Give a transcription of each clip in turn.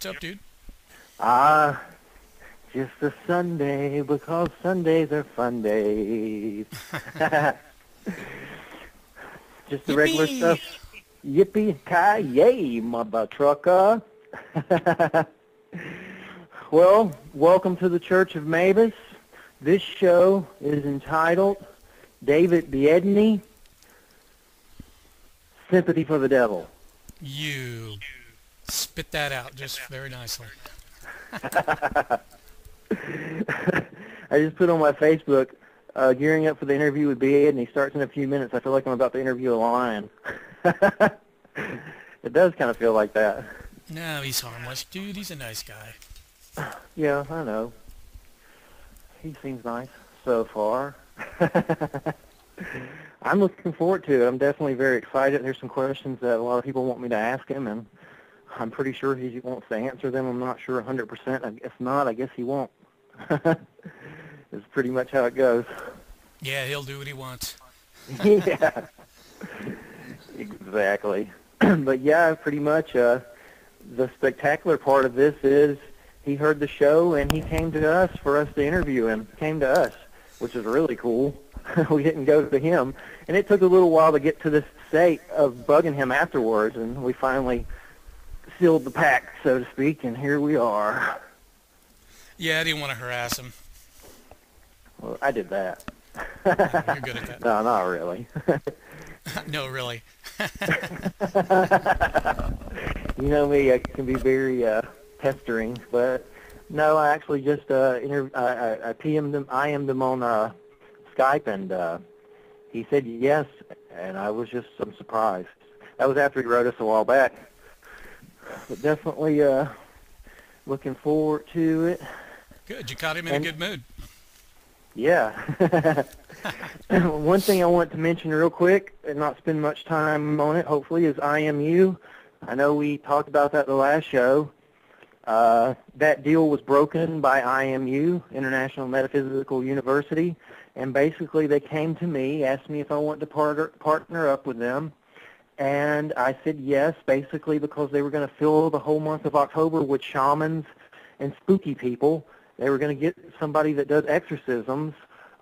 What's up, dude? Ah, just a Sunday because Sundays are fun days. just the regular stuff. Yippee ki yay, mother trucker. well, welcome to the Church of Mabus. This show is entitled David Biedny, Sympathy for the Devil. You spit that out just very nicely. I just put on my Facebook, uh, gearing up for the interview with Bed, and he starts in a few minutes. I feel like I'm about to interview a lion. it does kind of feel like that. No, he's harmless, dude. He's a nice guy. Yeah, I know. He seems nice so far. I'm looking forward to it. I'm definitely very excited. There's some questions that a lot of people want me to ask him, and I'm pretty sure he wants to answer them. I'm not sure 100%. I- If not, I guess he won't. It's pretty much how it goes. Yeah, he'll do what he wants. yeah, exactly. but yeah, pretty much. Uh, the spectacular part of this is he heard the show and he came to us for us to interview him. Came to us, which is really cool. we didn't go to him, and it took a little while to get to this state of bugging him afterwards, and we finally sealed the pack, so to speak, and here we are. Yeah, I didn't want to harass him. Well, I did that. You're good at that. no, not really. no, really. you know me, I can be very uh, pestering, but no, I actually just uh, I, I, I PM'd him, I IM'd him on uh, Skype, and uh, he said yes, and I was just I'm surprised. That was after he wrote us a while back, but definitely uh, looking forward to it. Good. You caught him in And- a good mood. Yeah. One thing I want to mention real quick and not spend much time on it, hopefully, is IMU. I know we talked about that the last show. Uh, that deal was broken by IMU, International Metaphysical University, and basically they came to me, asked me if I wanted to partner, partner up with them, and I said yes, basically because they were going to fill the whole month of October with shamans and spooky people. They were going to get somebody that does exorcisms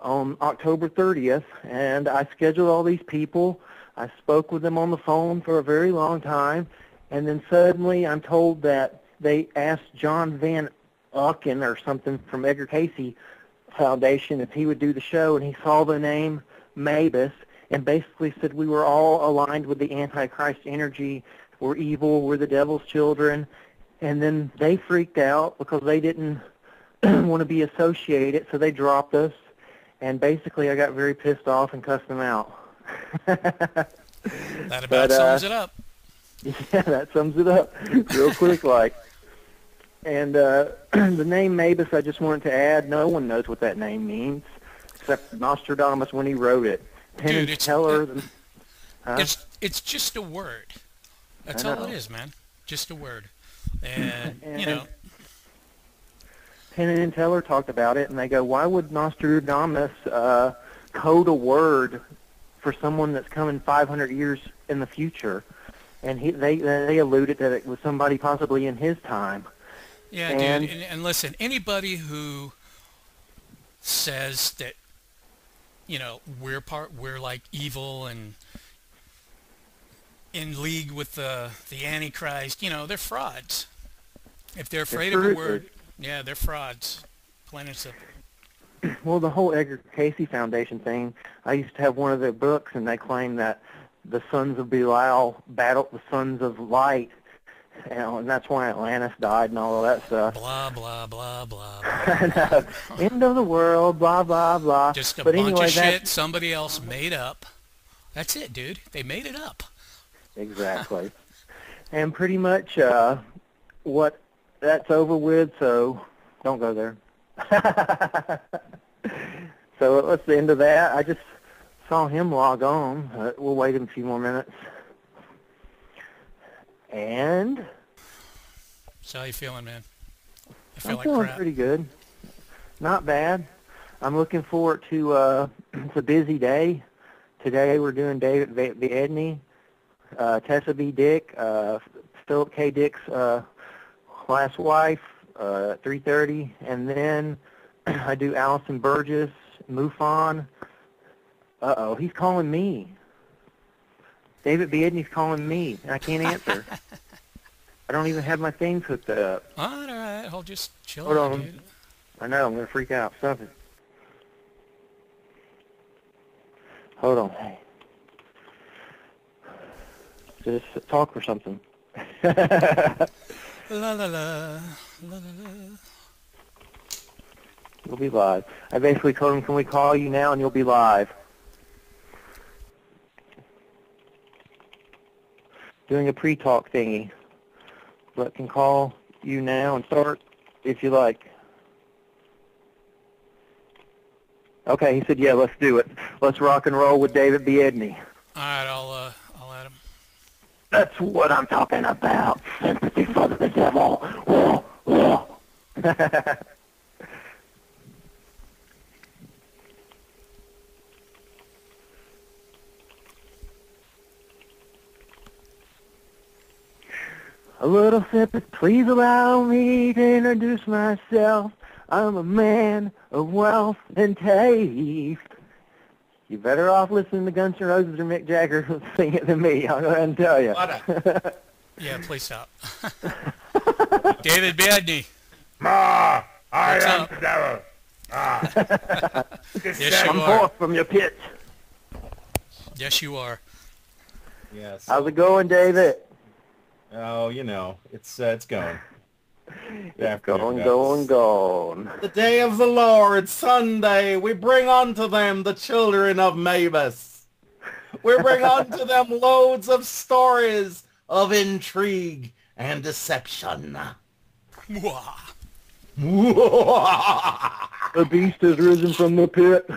on October 30th, and I scheduled all these people. I spoke with them on the phone for a very long time, and then suddenly I'm told that they asked John Van Auken or something from Edgar Cayce Foundation if he would do the show, and he saw the name Mabus and basically said we were all aligned with the Antichrist energy. We're evil. We're the devil's children. And then they freaked out because they didn't want to be associated, so they dropped us. And basically, I got very pissed off and cussed them out. That about But, uh, sums it up. Yeah, that sums it up real quick like. And uh, the name Mabus, I just wanted to add, no one knows what that name means except Nostradamus when he wrote it. Penn Dude, and it's- Teller, huh? It's it's just a word. That's all it is, man. Just a word. And, you know, Penn and Teller talked about it, and they go, why would Nostradamus uh, code a word for someone that's coming 500 years in the future? And he, they they alluded that it was somebody possibly in his time. Yeah, And- dude. And, and listen, anybody who says that, you know, we're part, we're like evil and in league with the the Antichrist, you know, they're frauds. If they're afraid of a word, yeah, they're frauds. Plain and simple. Well, the whole Edgar Cayce Foundation thing, I used to have one of their books, and they claim that the sons of Belial battled the sons of light, you know, and that's why Atlantis died and all of that stuff. Blah blah blah blah. blah. End of the world, blah, blah, blah. Just a but bunch anyway, of shit somebody else made up. That's it, dude. They made it up. Exactly. and pretty much uh, what that's over with, so don't go there. so that's the end of that. I just saw him log on. Uh, we'll wait a few more minutes. And So how you feeling, man? I I'm feel like feeling crap. pretty good. Not bad. I'm looking forward to, uh, it's a busy day. Today we're doing David V- Viedney, uh, Tessa B. Dick, uh, Philip K. Dick's uh, last wife, uh, 3:30, and then I do Allison Burgess, MUFON. Uh oh, he's calling me. David Biedny's calling me, and I can't answer. I don't even have my things hooked up. All right, all right. Hold just chill Hold on. dude. I know, I'm gonna freak out. Stop it. Hold on. Hey. Just talk or something. La la la. La la la. You'll be live. I basically told him, can we call you now and you'll be live. Doing a pre-talk thingy. But can call you now and start if you like. Okay, he said, yeah, let's do it. Let's rock and roll with David Biedny. All right, I'll uh, I'll add him. That's what I'm talking about. Sympathy for the devil. A little sympathy. Please allow me to introduce myself. I'm a man of wealth and taste. You're better off listening to Guns N' Roses or Mick Jagger sing it than me. I'll go ahead and tell you. What Yeah, please stop. David Biedny. Ma, I What's am up? the devil. Ah. Yes, Descend. you Come are. forth from your pit. Yes, you are. Yes. How's it going, David? Oh, you know, it's uh, it's going. Good Going, guys. going, going. The day of the Lord, Sunday, we bring unto them the children of Mabus. We bring unto them loads of stories of intrigue and deception. The beast has risen from the pit.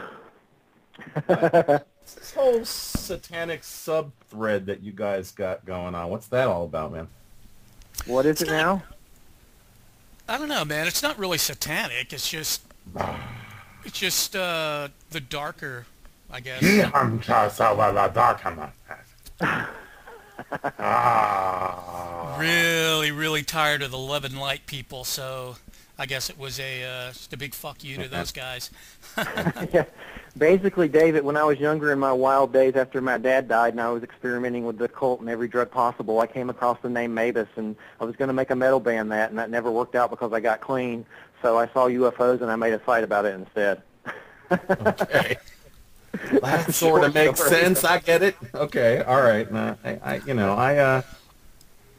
this whole satanic sub thread that you guys got going on, what's that all about, man? what is it now? I don't know, man. It's not really satanic. It's just, it's just uh, the darker, I guess. Really, really tired of the love and light people. So I guess it was a uh, just a big fuck you to those guys. yeah. Basically, David, when I was younger in my wild days after my dad died and I was experimenting with the occult and every drug possible, I came across the name Mabus and I was going to make a metal band that and that never worked out because I got clean. So I saw UFOs and I made a site about it instead. Okay. That sort of makes sense. I get it. Okay. All right. Nah, I, I, you know, I, uh,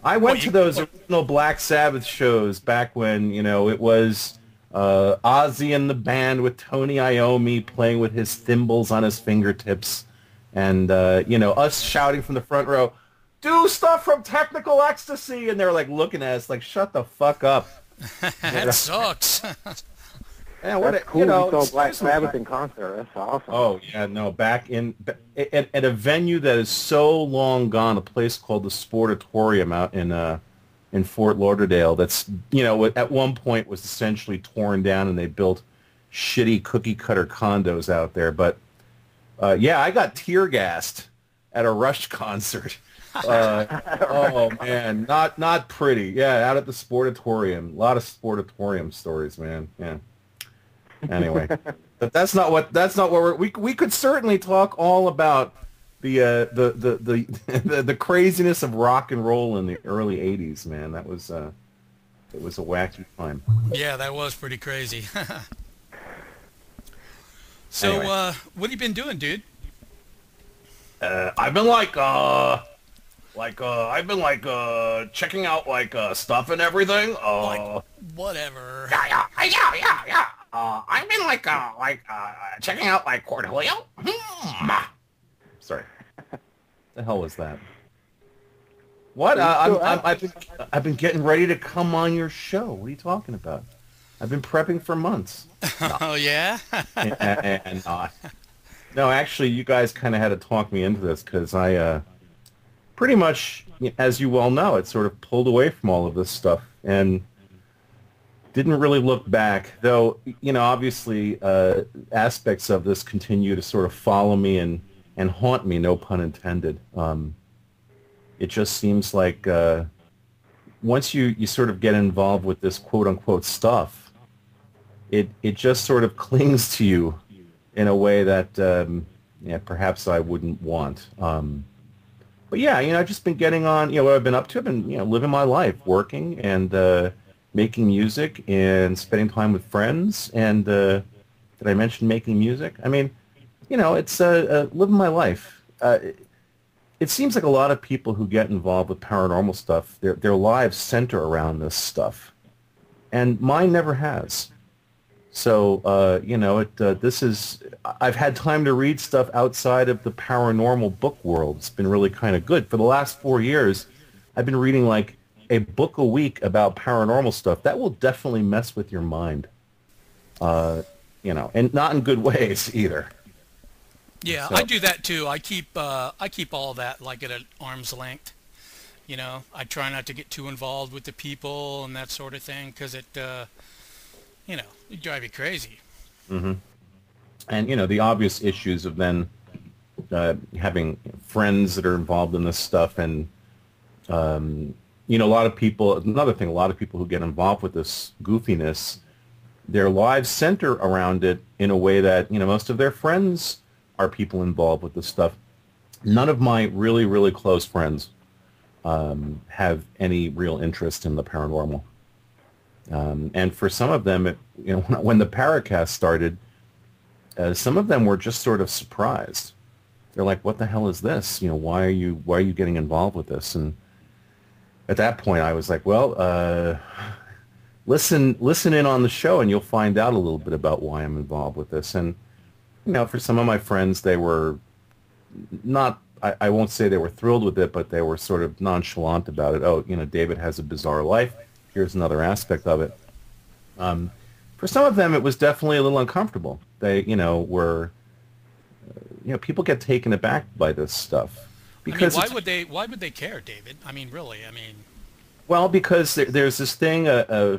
I went to those original Black Sabbath shows back when you know it was uh, Ozzy and the band with Tony Iommi playing with his thimbles on his fingertips, and uh, you know us shouting from the front row, "Do stuff from Technical Ecstasy," and they're like looking at us like, "Shut the fuck up." that sucks. Yeah, what That's a- cool. you know, you saw Black seriously, Sabbath in concert. That's awesome. Oh yeah, no, back in at, at a venue that is so long gone, a place called the Sportatorium out in uh in Fort Lauderdale. That's you know at one point was essentially torn down, and they built shitty cookie cutter condos out there. But uh, yeah, I got tear gassed at a Rush concert. Uh, oh man, not not pretty. Yeah, out at the Sportatorium. A lot of Sportatorium stories, man. Yeah. Anyway, but that's not what that's not what we're, we we could certainly talk all about the uh, the, the, the the the craziness of rock and roll in the early '80s. Man, that was uh, it was a wacky time. yeah, that was pretty crazy. so, Anyway. uh, what have you been doing, dude? Uh, I've been like uh like uh I've been like uh checking out like uh stuff and everything. Uh, Like, whatever. yeah, yeah, yeah, yeah, yeah. Uh, I've been like, uh, like, uh, checking out like Cornelio. Hmm. Sorry. the hell was that? What? Uh, I'm, I'm, I've, been, I've been getting ready to come on your show. What are you talking about? I've been prepping for months. Oh yeah. and, and uh, no, actually, you guys kind of had to talk me into this because I uh, pretty much, as you well know, it sort of pulled away from all of this stuff and didn't really look back. Though, you know, obviously, uh, aspects of this continue to sort of follow me and and haunt me. No pun intended. Um, it just seems like uh, once you, you sort of get involved with this quote unquote stuff, it it just sort of clings to you in a way that um, yeah, perhaps I wouldn't want. Um, but yeah, you know, I've just been getting on. You know, what I've been up to. I've been you know living my life, working and uh, making music and spending time with friends. And uh, did I mention making music? I mean, you know, it's uh, uh living my life. Uh, it seems like a lot of people who get involved with paranormal stuff, their their lives center around this stuff, and mine never has. So uh, you know, it uh, this is I've had time to read stuff outside of the paranormal book world. It's been really kind of good for the last four years. I've been reading like a book a week about paranormal stuff. That will definitely mess with your mind. Uh, you know, and not in good ways either. Yeah, so. I do that too. I keep uh, I keep all that like at an arm's length. You know, I try not to get too involved with the people and that sort of thing because it uh, you know, it drive you crazy. Mm-hmm. And you know the obvious issues of then uh, having friends that are involved in this stuff, and um, you know a lot of people. Another thing, a lot of people who get involved with this goofiness, their lives center around it in a way that you know most of their friends are people involved with this stuff. None of my really really close friends um, have any real interest in the paranormal. Um, and for some of them, it, you know, when the Paracast started, uh, some of them were just sort of surprised. They're like, "What the hell is this? You know, why are you why are you getting involved with this?" And at that point, I was like, "Well, uh, listen listen in on the show, and you'll find out a little bit about why I'm involved with this." And you know, for some of my friends, they were not. I, I won't say they were thrilled with it, but they were sort of nonchalant about it. Oh, you know, David has a bizarre life here's another aspect of it. Um, for some of them, it was definitely a little uncomfortable. They, you know, were, uh, you know, people get taken aback by this stuff. Because I mean, why would they? Why would they care, David? I mean, really? I mean, well, because there, there's this thing. Uh, uh,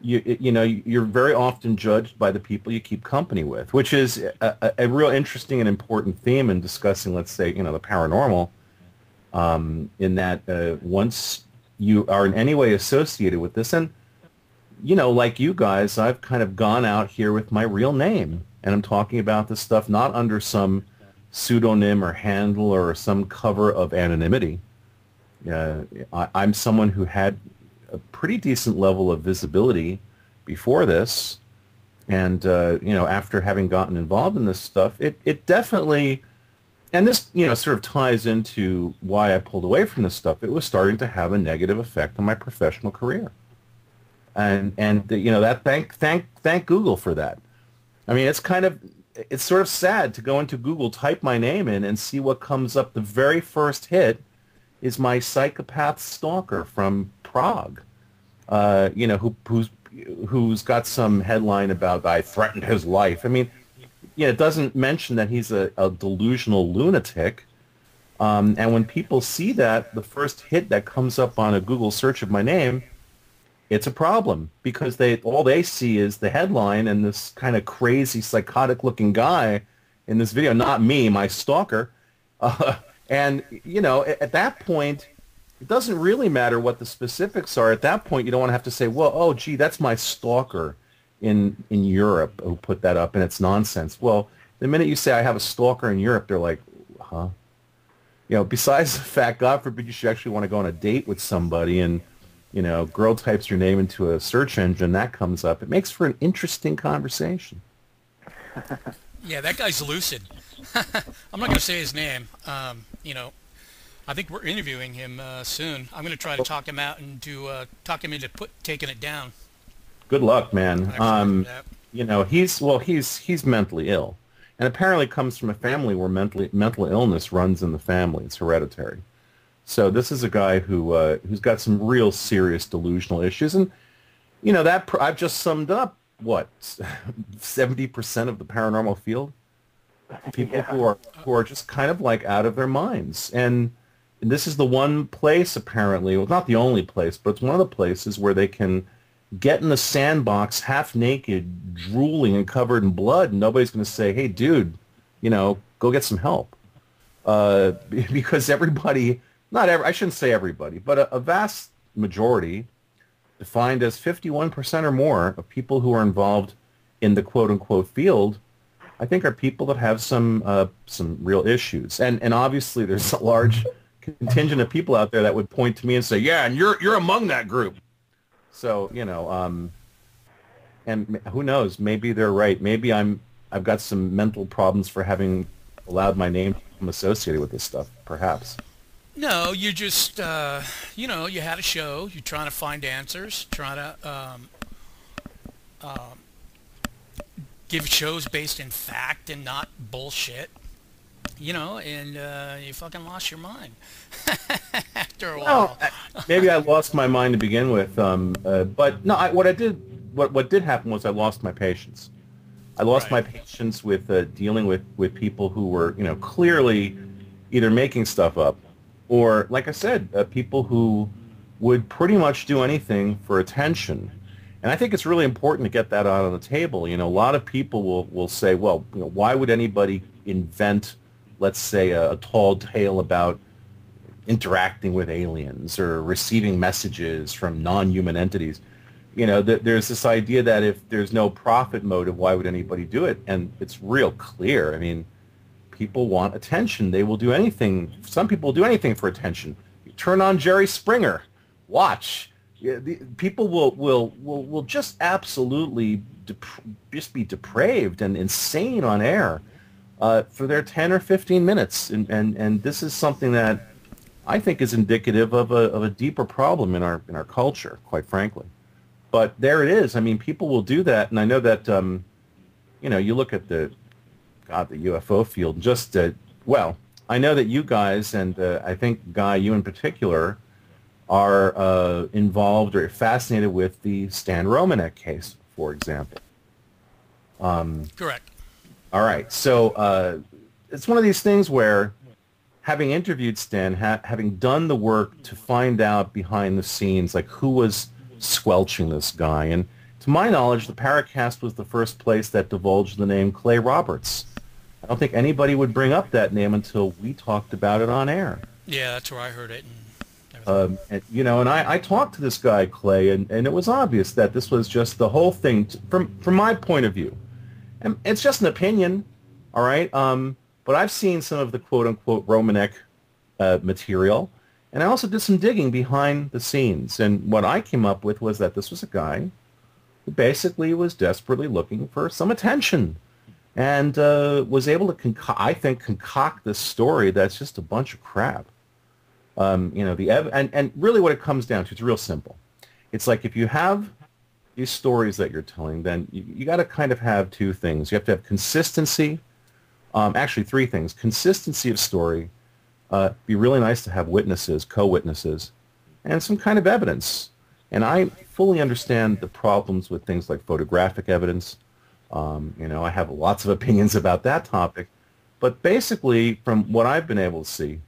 you, you know, you're very often judged by the people you keep company with, which is a, a real interesting and important theme in discussing, let's say, you know, the paranormal. Um, in that uh, once you are in any way associated with this. And, you know, like you guys, I've kind of gone out here with my real name. And I'm talking about this stuff not under some pseudonym or handle or some cover of anonymity. Uh, I, I'm someone who had a pretty decent level of visibility before this. And, uh, you know, after having gotten involved in this stuff, it, it definitely and this, you know, sort of ties into why I pulled away from this stuff. It was starting to have a negative effect on my professional career, and and you know that thank thank thank Google for that. I mean, it's kind of it's sort of sad to go into Google, type my name in, and see what comes up. The very first hit is my psychopath stalker from Prague. Uh, you know, who who's who's got some headline about I threatened his life. I mean yeah, it doesn't mention that he's a, a delusional lunatic. Um, and when people see that, the first hit that comes up on a Google search of my name, it's a problem because they all they see is the headline and this kind of crazy, psychotic-looking guy in this video. Not me, my stalker. Uh, and you know, at, at that point, it doesn't really matter what the specifics are. At that point, you don't want to have to say, "Well, oh, gee, that's my stalker." in in Europe who put that up, and it's nonsense. Well, the minute you say I have a stalker in Europe, they're like, huh? You know, besides the fact, God forbid, you should actually want to go on a date with somebody, and you know, girl types your name into a search engine, that comes up. It makes for an interesting conversation. yeah, that guy's lucid. I'm not going to say his name. Um, you know, I think we're interviewing him uh, soon. I'm going to try to talk him out and to uh, talk him into put taking it down good luck, man. Um, you know, he's well, he's he's mentally ill, and apparently comes from a family where mentally mental illness runs in the family. It's hereditary. So this is a guy who uh, who's got some real serious delusional issues, and you know that pr- I've just summed up what seventy percent of the paranormal field. People yeah. who are who are just kind of like out of their minds, and, and this is the one place apparently, well, not the only place, but it's one of the places where they can get in the sandbox half naked, drooling and covered in blood, and nobody's going to say, hey, dude, you know, go get some help. Uh, because everybody, not every, I shouldn't say everybody, but a, a, vast majority, defined as 51% or more of people who are involved in the quote-unquote field, I think are people that have some uh, some real issues. And and obviously there's a large contingent of people out there that would point to me and say, yeah, and you're you're among that group. So you know, um, and who knows? Maybe they're right. Maybe I'm I've got some mental problems for having allowed my name to become associated with this stuff. Perhaps. No, you just, uh, you know, you had a show. You're trying to find answers, trying to um, um, give shows based in fact and not bullshit. You know, and uh, you fucking lost your mind after a while. Maybe I lost my mind to begin with, um, uh, but no. I, what I did, what what did happen was I lost my patience. I lost right. my patience with uh, dealing with with people who were, you know, clearly either making stuff up or like I said, uh, people who would pretty much do anything for attention. And I think it's really important to get that out on the table. You know, a lot of people will, will say, well, you know, why would anybody invent, let's say, a, a tall tale about interacting with aliens or receiving messages from non-human entities? You know, th- there's this idea that if there's no profit motive, why would anybody do it? And it's real clear. I mean, people want attention. They will do anything. Some people will do anything for attention. You turn on Jerry Springer, watch. Yeah, the, people will, will, will, will just absolutely dep- just be depraved and insane on air uh, for their 10 or 15 minutes. And, and, and this is something that I think is indicative of a, of a deeper problem in our, in our culture, quite frankly. But there it is. I mean, people will do that. And I know that, um, you know, you look at the God, the UFO field. Just uh, well, I know that you guys, and uh, I think Guy, you in particular, are uh, involved or fascinated with the Stan Romanek case, for example. Um, Correct. All right, so uh, it's one of these things where, having interviewed Stan, ha- having done the work to find out behind the scenes, like who was squelching this guy, and to my knowledge, the Paracast was the first place that divulged the name Clay Roberts. I don't think anybody would bring up that name until we talked about it on air. Yeah, that's where I heard it. And, um, and you know, and I, I talked to this guy Clay, and, and it was obvious that this was just the whole thing t- from from my point of view. And it's just an opinion, all right. Um, but I've seen some of the quote unquote Romanek uh, material, and I also did some digging behind the scenes. And what I came up with was that this was a guy who basically was desperately looking for some attention and uh, was able to, conco- I think, concoct this story that's just a bunch of crap. Um, you know, the ev- and, and really what it comes down to, it's real simple. It's like if you have these stories that you're telling, then you, you got to kind of have two things. You have to have consistency. Um, actually, three things. Consistency of story. Uh, be really nice to have witnesses, co-witnesses, and some kind of evidence. And I fully understand the problems with things like photographic evidence, um, you know, I have lots of opinions about that topic, but basically, from what I've been able to see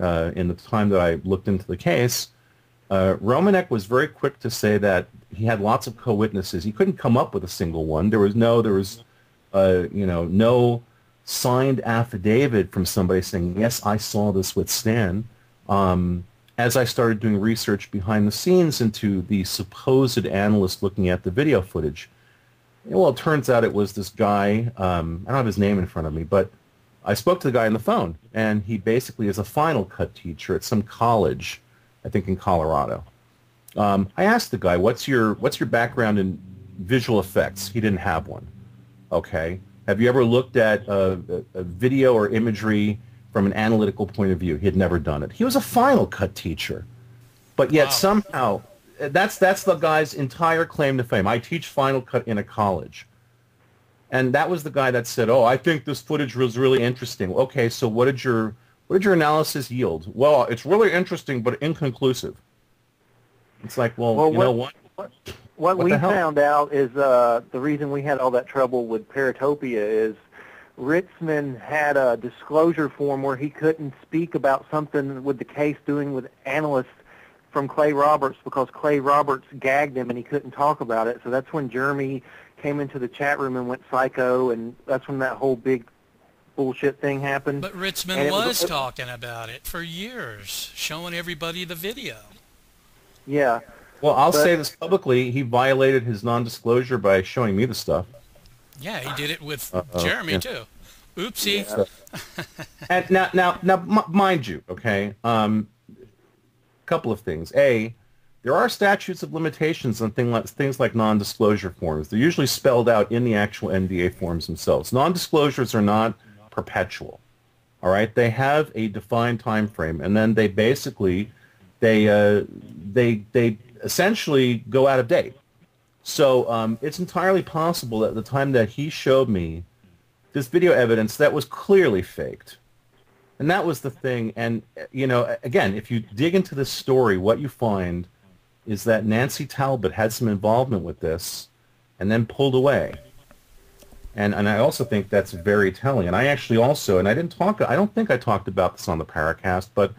uh, in the time that I looked into the case, uh, Romanek was very quick to say that he had lots of co-witnesses. He couldn't come up with a single one. There was no, there was, uh, you know, no signed affidavit from somebody saying, yes, I saw this with Stan. Um, as I started doing research behind the scenes into the supposed analyst looking at the video footage, well, it turns out it was this guy. Um, I don't have his name in front of me, but I spoke to the guy on the phone, and he basically is a Final Cut teacher at some college, I think in Colorado. Um, I asked the guy, "What's your what's your background in visual effects?" He didn't have one. Okay. Have you ever looked at a, a, video or imagery from an analytical point of view? He had never done it. He was a Final Cut teacher, but yet wow. somehow that's that's the guy's entire claim to fame. I teach Final Cut in a college. And that was the guy that said, "Oh, I think this footage was really interesting." Okay, so what did your what did your analysis yield? Well, it's really interesting, but inconclusive. It's like, well, well you what, know what? What, what, what we found out is uh, the reason we had all that trouble with Paratopia is Ritzman had a disclosure form where he couldn't speak about something with the case doing with analysts from Clay Roberts because Clay Roberts gagged him and he couldn't talk about it. So that's when Jeremy came into the chat room and went psycho, and that's when that whole big bullshit thing happened. But Ritzman was, was, talking about it for years, showing everybody the video. Yeah. Well, I'll but, say this publicly. He violated his non-disclosure by showing me the stuff. Yeah, he did it with uh, Jeremy, yeah. too. Oopsie. Yeah. and now, now, now, m- mind you, okay, um, couple of things. A, there are statutes of limitations on thing like, things like non-disclosure forms. They're usually spelled out in the actual NDA forms themselves. Non-disclosures are not perpetual. All right, they have a defined time frame, and then they basically they uh, they they essentially go out of date. So um, it's entirely possible at the time that he showed me this video evidence that was clearly faked. And that was the thing. And, you know, again, if you dig into this story, what you find is that Nancy Talbott had some involvement with this and then pulled away. And, and I also think that's very telling. And I actually also, and I didn't talk, I don't think I talked about this on the Paracast, but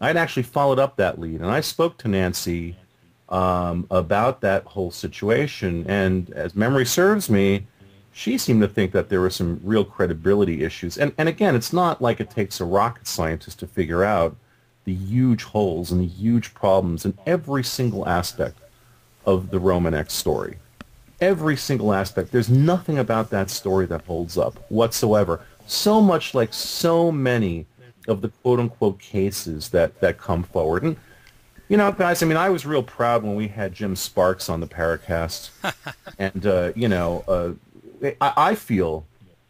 I'd actually followed up that lead. And I spoke to Nancy um, about that whole situation. And as memory serves me, she seemed to think that there were some real credibility issues. And, and again, it's not like it takes a rocket scientist to figure out the huge holes and the huge problems in every single aspect of the Romanek's story. Every single aspect. There's nothing about that story that holds up whatsoever. So much like so many of the quote-unquote cases that, that come forward. And, you know, guys, I mean, I was real proud when we had Jim Sparks on the Paracast. and, uh, you know, uh, I, I feel,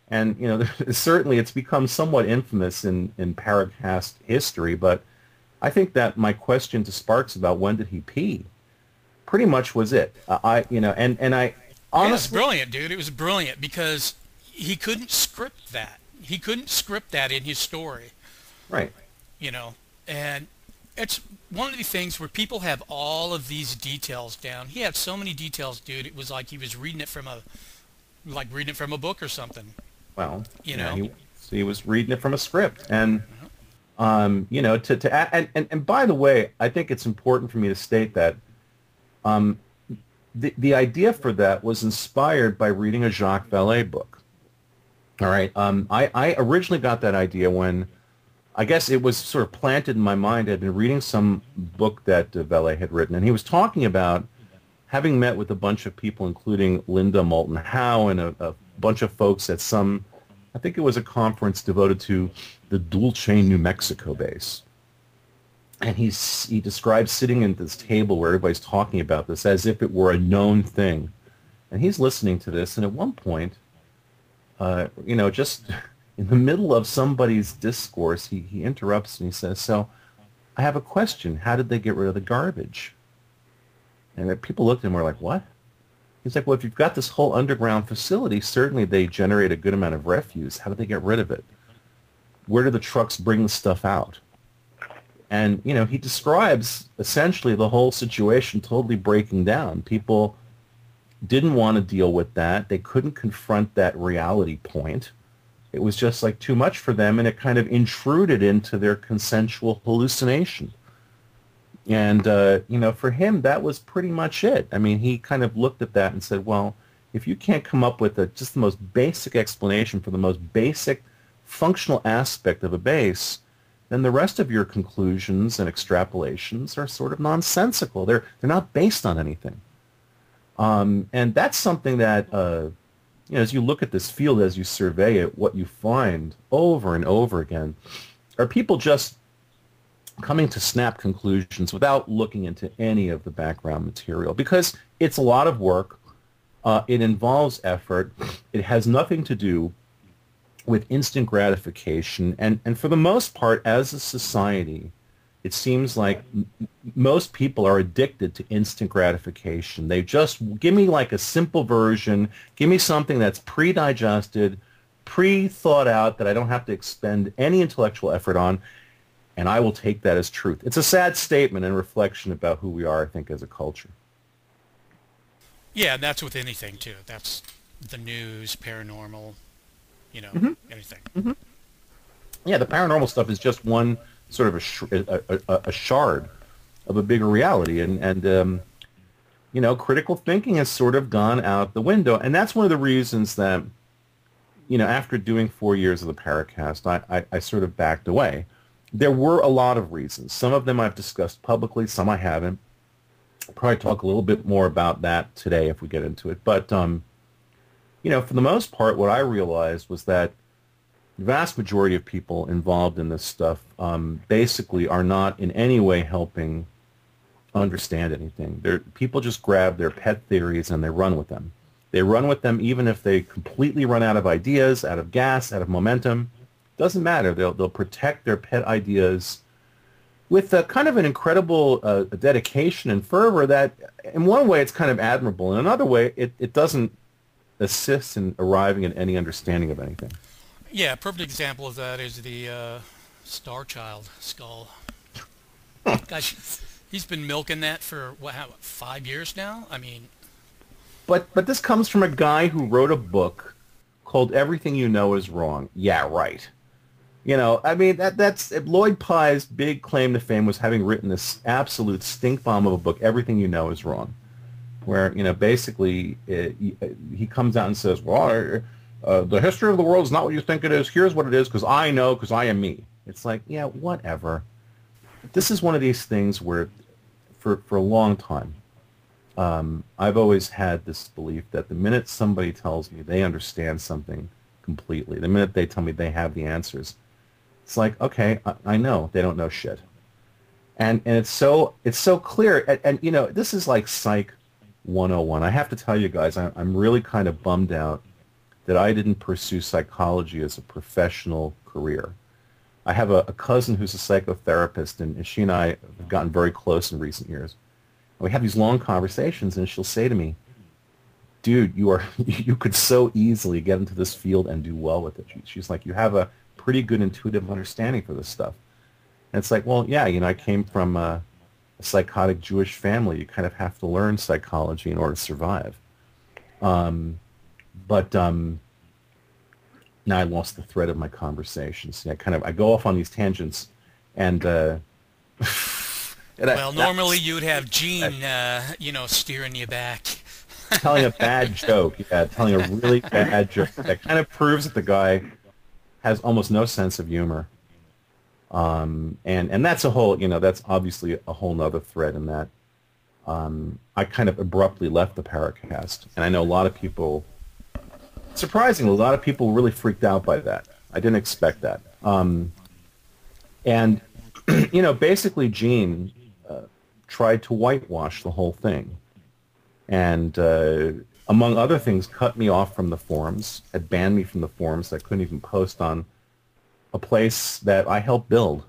and you know, certainly it's become somewhat infamous in in Paracast history, but I think that my question to Sparks about when did he pee, pretty much was it. Uh, I, you know, and and I honestly, yeah, it was brilliant, dude. It was brilliant because he couldn't script that. He couldn't script that in his story. Right. You know, and it's one of the things where people have all of these details down. He had so many details, dude. It was like he was reading it from a like reading it from a book or something. Well, you know, he, he was reading it from a script, and um, you know, to to and, and and by the way, I think it's important for me to state that um, the the idea for that was inspired by reading a Jacques Vallée book. All right, um, I I originally got that idea when. I guess it was sort of planted in my mind. I'd been reading some book that uh, Vallée had written, and he was talking about having met with a bunch of people, including Linda Moulton Howe and a, a bunch of folks at some, I think it was a conference devoted to the Dulce, New Mexico base. And he's, he describes sitting at this table where everybody's talking about this as if it were a known thing. And he's listening to this, and at one point, uh, you know, just in the middle of somebody's discourse, he, he interrupts and he says, so I have a question. How did they get rid of the garbage? And people looked at him and were like, what? He's like, well, if you've got this whole underground facility, certainly they generate a good amount of refuse. How do they get rid of it? Where do the trucks bring the stuff out? And, you know, he describes essentially the whole situation totally breaking down. People didn't want to deal with that. They couldn't confront that reality point. It was just like too much for them, and it kind of intruded into their consensual hallucination. And, uh, you know, for him, that was pretty much it. I mean, he kind of looked at that and said, well, if you can't come up with a, just the most basic explanation for the most basic functional aspect of a base, then the rest of your conclusions and extrapolations are sort of nonsensical. They're, they're not based on anything. Um, and that's something that, uh, you know, as you look at this field, as you survey it, what you find over and over again are people just coming to snap conclusions without looking into any of the background material because it's a lot of work. Uh, it involves effort. It has nothing to do with instant gratification. And, and for the most part, as a society, it seems like m- most people are addicted to instant gratification. They just give me like a simple version, give me something that's pre-digested, pre-thought out that I don't have to expend any intellectual effort on, and I will take that as truth. It's a sad statement and reflection about who we are, I think, as a culture. Yeah, and that's with anything too. That's the news, paranormal, you know, mm-hmm. anything. Mm-hmm. Yeah, the paranormal stuff is just one sort of a, sh- a, a, a shard of a bigger reality, and and um, you know, critical thinking has sort of gone out the window, and that's one of the reasons that you know, after doing four years of the Paracast, I, I, I sort of backed away there were a lot of reasons. Some of them I've discussed publicly, some I haven't. I'll probably talk a little bit more about that today if we get into it. But um, you know, for the most part, what I realized was that the vast majority of people involved in this stuff um, basically are not in any way helping understand anything. They're, people just grab their pet theories and they run with them. They run with them even if they completely run out of ideas, out of gas, out of momentum. Doesn't matter. They'll, they'll protect their pet ideas with a, kind of an incredible uh, dedication and fervor that in one way it's kind of admirable. In another way, it, it doesn't assist in arriving at any understanding of anything. Yeah, a perfect example of that is the uh, Star Child skull. Gosh, he's been milking that for what, how, five years now. I mean, but but this comes from a guy who wrote a book called "Everything You Know Is Wrong." Yeah, right. You know, I mean that that's Lloyd Pye's big claim to fame was having written this absolute stink bomb of a book. Everything you know is wrong, where you know basically it, he comes out and says, "Well, uh, the history of the world is not what you think it is. Here's what it is because I know because I am me. It's like, yeah, whatever. This is one of these things where, for for a long time, um, I've always had this belief that the minute somebody tells me they understand something completely, the minute they tell me they have the answers, it's like, okay, I, I know they don't know shit. And and it's so it's so clear. And, and you know, this is like Psych 101. I have to tell you guys, I, I'm really kind of bummed out that I didn't pursue psychology as a professional career. I have a, a, cousin who's a psychotherapist, and she and I have gotten very close in recent years. And we have these long conversations, and she'll say to me, "Dude, you are you could so easily get into this field and do well with it." she's like, "You have a pretty good intuitive understanding for this stuff." And it's like, well, yeah, you know, I came from a, a psychotic Jewish family. You kind of have to learn psychology in order to survive. Um, but um, now I lost the thread of my conversation. See, I kind of I go off on these tangents, and, uh, and well, I, normally you'd have Gene, uh, you know, steering you back. telling a bad joke, yeah, telling a really bad joke that kind of proves that the guy has almost no sense of humor. Um, and and that's a whole, you know, that's obviously a whole nother thread in that. Um, I kind of abruptly left the Paracast, and I know a lot of people surprisingly, a lot of people really freaked out by that. I didn't expect that. Um, and, you know, basically Gene uh, tried to whitewash the whole thing. And uh, among other things, cut me off from the forums, had banned me from the forums. I couldn't even post on a place that I helped build.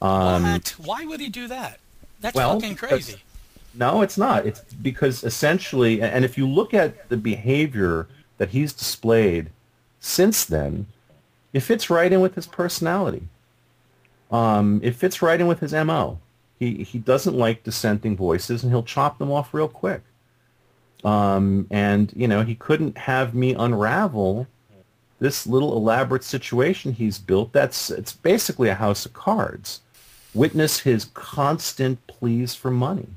Um, what? Why would he do that? That's well, fucking crazy. No, it's not. It's because essentially, and if you look at the behavior that he's displayed since then, it fits right in with his personality. Um, it fits right in with his MO. He, he doesn't like dissenting voices, and he'll chop them off real quick. Um, and, you know, he couldn't have me unravel this little elaborate situation he's built. That's It's basically a house of cards. Witness his constant pleas for money,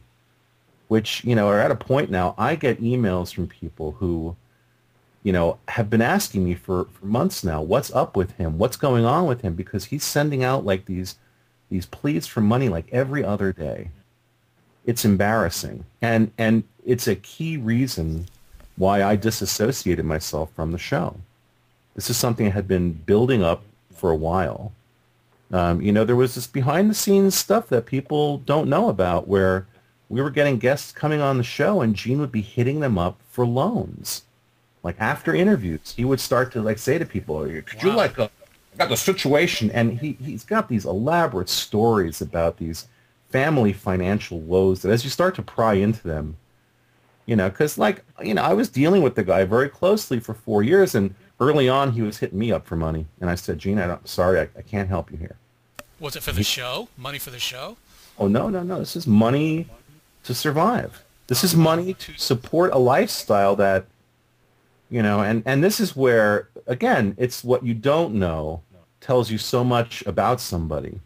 which, you know, are at a point now. I get emails from people who you know, have been asking me for, for months now, what's up with him? What's going on with him? Because he's sending out like these these pleas for money like every other day. It's embarrassing. And and it's a key reason why I disassociated myself from the show. This is something I had been building up for a while. Um, you know, there was this behind-the-scenes stuff that people don't know about where we were getting guests coming on the show and Gene would be hitting them up for loans like after interviews, he would start to like say to people, "Could wow. you like, a, uh, got the situation," and he he's got these elaborate stories about these family financial woes that as you start to pry into them, you know, because like you know, I was dealing with the guy very closely for four years, and early on he was hitting me up for money, and I said, "Gene, I'm sorry, I, I can't help you here." Was it for the show? Money for the show? Oh no, no, no! This is money to survive. This is money to support a lifestyle that you know and and this is where again it's what you don't know tells you so much about somebody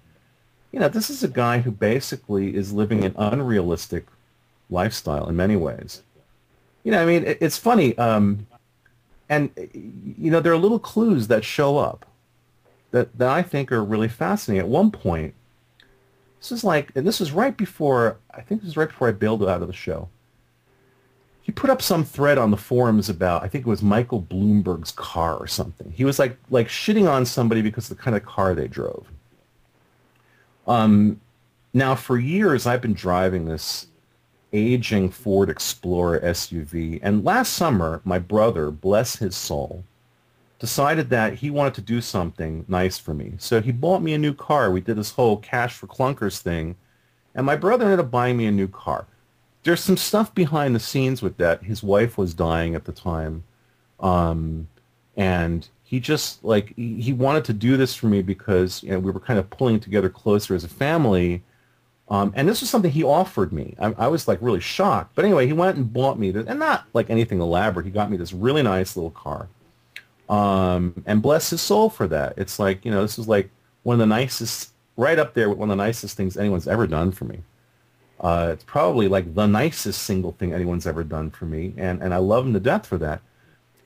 you know this is a guy who basically is living an unrealistic lifestyle in many ways you know i mean it, it's funny um, and you know there are little clues that show up that that i think are really fascinating at one point This is like, and this is right before, I think this is right before I bailed out of the show. He put up some thread on the forums about, I think it was Michael Bloomberg's car or something. He was like, like shitting on somebody because of the kind of car they drove. Um, now, for years, I've been driving this aging Ford Explorer SUV, and last summer, my brother, bless his soul, decided that he wanted to do something nice for me. So he bought me a new car. We did this whole cash for clunkers thing. And my brother ended up buying me a new car. There's some stuff behind the scenes with that. His wife was dying at the time. Um, and he just like he wanted to do this for me because you know, we were kind of pulling together closer as a family. Um, and this was something he offered me. I, I, was like really shocked. But anyway, he went and bought me this, and not like anything elaborate. He got me this really nice little car. Um, and bless his soul for that. It's like, you know, this is like one of the nicest, right up there with one of the nicest things anyone's ever done for me. Uh, it's probably like the nicest single thing anyone's ever done for me, and, and I love him to death for that.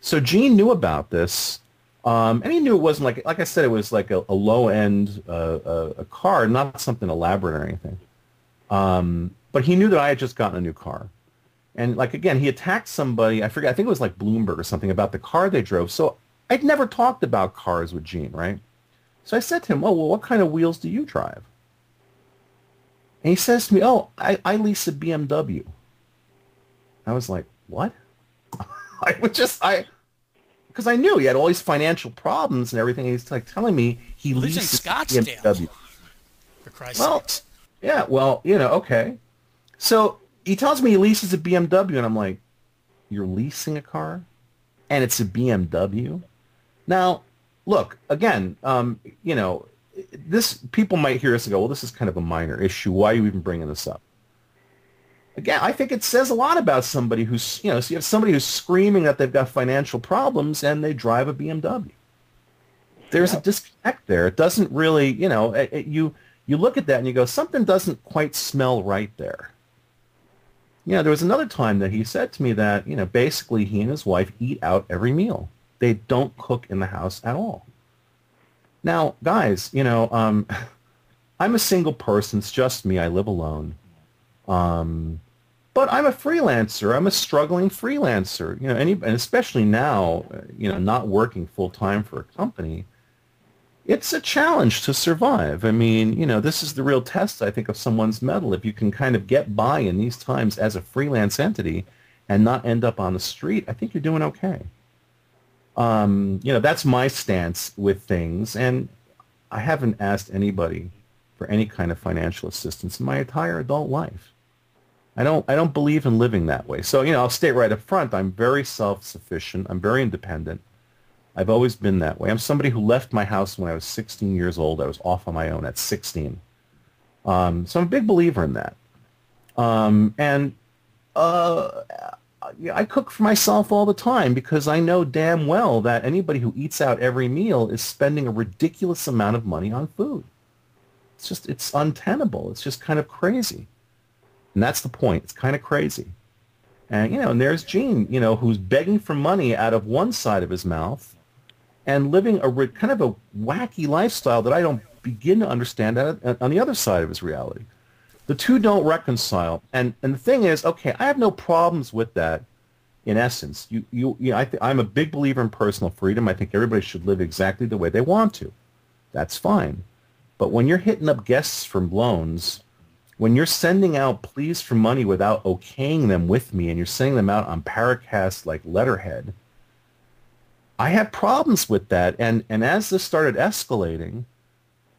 So Gene knew about this, um, and he knew it wasn't like, like I said, it was like a, a low-end uh, a, a, car, not something elaborate or anything. Um, but he knew that I had just gotten a new car. And like, again, he attacked somebody, I forget, I think it was like Bloomberg or something about the car they drove. So I'd never talked about cars with Gene, right? So I said to him, oh, well, what kind of wheels do you drive? And he says to me, oh, I, I lease a BMW. I was like, what? I would just, I, because I knew he had all these financial problems and everything. He's like telling me he lives in Scottsdale. BMW. For Christ's well, sakes. Yeah, well, you know, okay. So he tells me he leases a BMW, and I'm like, you're leasing a car? And it's a BMW? Now, look, again, um, you know, this people might hear us and go, well, this is kind of a minor issue. Why are you even bringing this up? Again, I think it says a lot about somebody who's, you know, so you have somebody who's screaming that they've got financial problems and they drive a BMW. There's a disconnect there. It doesn't really, you know, it, it, you you look at that and you go, something doesn't quite smell right there. You know, there was another time that he said to me that, you know, basically he and his wife eat out every meal. They don't cook in the house at all. Now, guys, you know, um, I'm a single person. It's just me. I live alone. Um, but I'm a freelancer. I'm a struggling freelancer. You know, any, and especially now, you know, not working full time for a company, it's a challenge to survive. I mean, you know, this is the real test, I think, of someone's mettle. If you can kind of get by in these times as a freelance entity and not end up on the street, I think you're doing okay. Um, you know, that's my stance with things, and I haven't asked anybody for any kind of financial assistance in my entire adult life. I don't, I don't believe in living that way. So, you know, I'll state right up front, I'm very self-sufficient. I'm very independent. I've always been that way. I'm somebody who left my house when I was 16 years old. I was off on my own at 16. Um, so I'm a big believer in that. Um, and uh, I cook for myself all the time because I know damn well that anybody who eats out every meal is spending a ridiculous amount of money on food. It's just, it's untenable. It's just kind of crazy. And that's the point. It's kind of crazy. And, you know, and there's Gene, you know, who's begging for money out of one side of his mouth and living a kind of a wacky lifestyle that I don't begin to understand on the other side of his reality. The two don't reconcile. And and the thing is, okay, I have no problems with that. In essence, you you, you know, I th- I'm a big believer in personal freedom. I think everybody should live exactly the way they want to. That's fine. But when you're hitting up guests from loans, when you're sending out pleas for money without okaying them with me, and you're sending them out on Paracast like letterhead, I had problems with that. And and as this started escalating,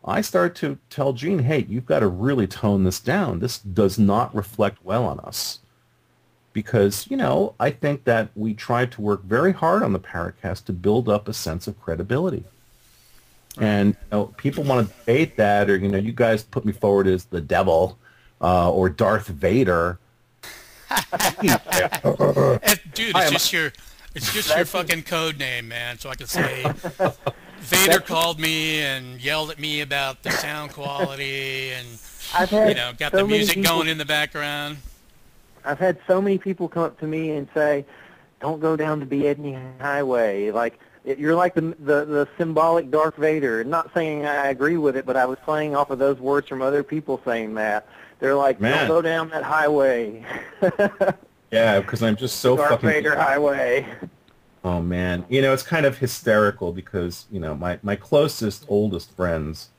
I started to tell Gene, hey, you've got to really tone this down. This does not reflect well on us. Because, you know, I think that we tried to work very hard on the Paracast to build up a sense of credibility. And you know, people want to debate that, or, you know, you guys put me forward as the devil uh, or Darth Vader. Uh, uh, uh, dude, it's just your it's just your fucking code name, man. So I can say Vader called me and yelled at me about the sound quality and I've had you know got so the music people, going in the background. I've had so many people come up to me and say, "Don't go down the Biedny Highway." Like you're like the, the the symbolic Darth Vader. Not saying I agree with it, but I was playing off of those words from other people saying that. They're like, Man. don't go down that highway. Yeah, because I'm just so Darth fucking. Vader highway. Oh man, you know it's kind of hysterical because you know my my closest oldest friends,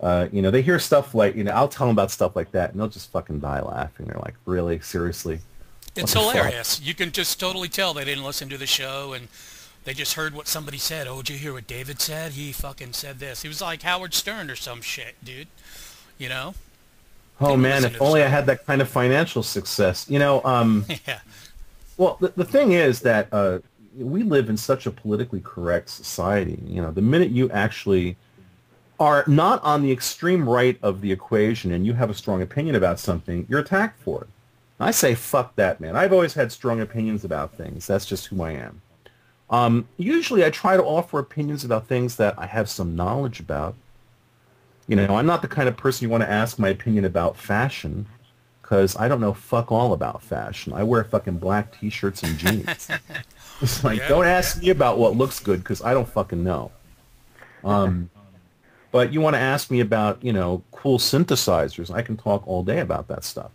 uh, you know they hear stuff like you know I'll tell them about stuff like that and they'll just fucking die laughing. They're like, really, seriously? It's What fuck? hilarious. You can just totally tell they didn't listen to the show and they just heard what somebody said. Oh, did you hear what David said? He fucking said this. He was like Howard Stern or some shit, dude. You know? Oh man, if only I had that kind of financial success. You know, um, yeah. well the, the thing is that uh, we live in such a politically correct society. You know, the minute you actually are not on the extreme right of the equation and you have a strong opinion about something, you're attacked for it. I say fuck that, man. I've always had strong opinions about things. That's just who I am. Um, usually I try to offer opinions about things that I have some knowledge about. You know, I'm not the kind of person you want to ask my opinion about fashion because I don't know fuck all about fashion. I wear fucking black t-shirts and jeans. it's like, Yeah. don't ask me about what looks good because I don't fucking know. Um, but you want to ask me about, you know, cool synthesizers. I can talk all day about that stuff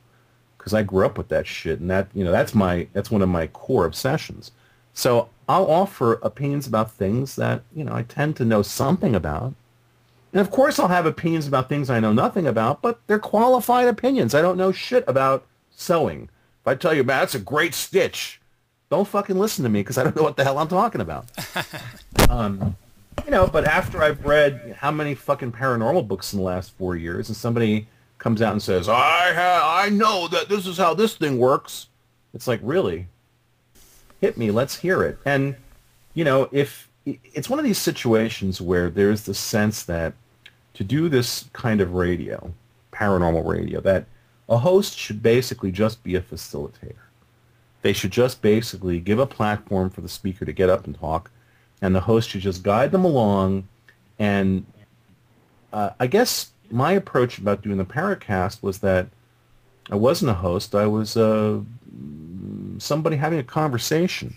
because I grew up with that shit, and that, you know, that's my, that's one of my core obsessions. So I'll offer opinions about things that, you know, I tend to know something about. And of course I'll have opinions about things I know nothing about, but they're qualified opinions. I don't know shit about sewing. If I tell you, man, that's a great stitch, don't fucking listen to me because I don't know what the hell I'm talking about. um, you know, but after I've read how many fucking paranormal books in the last four years, and somebody comes out and says, "I ha- I know that this is how this thing works," it's like, really, hit me, let's hear it. And you know, if it's one of these situations where there's the sense that to do this kind of radio, paranormal radio, that a host should basically just be a facilitator. They should just basically give a platform for the speaker to get up and talk, and the host should just guide them along. And uh, I guess my approach about doing the Paracast was that I wasn't a host. I was uh, somebody having a conversation.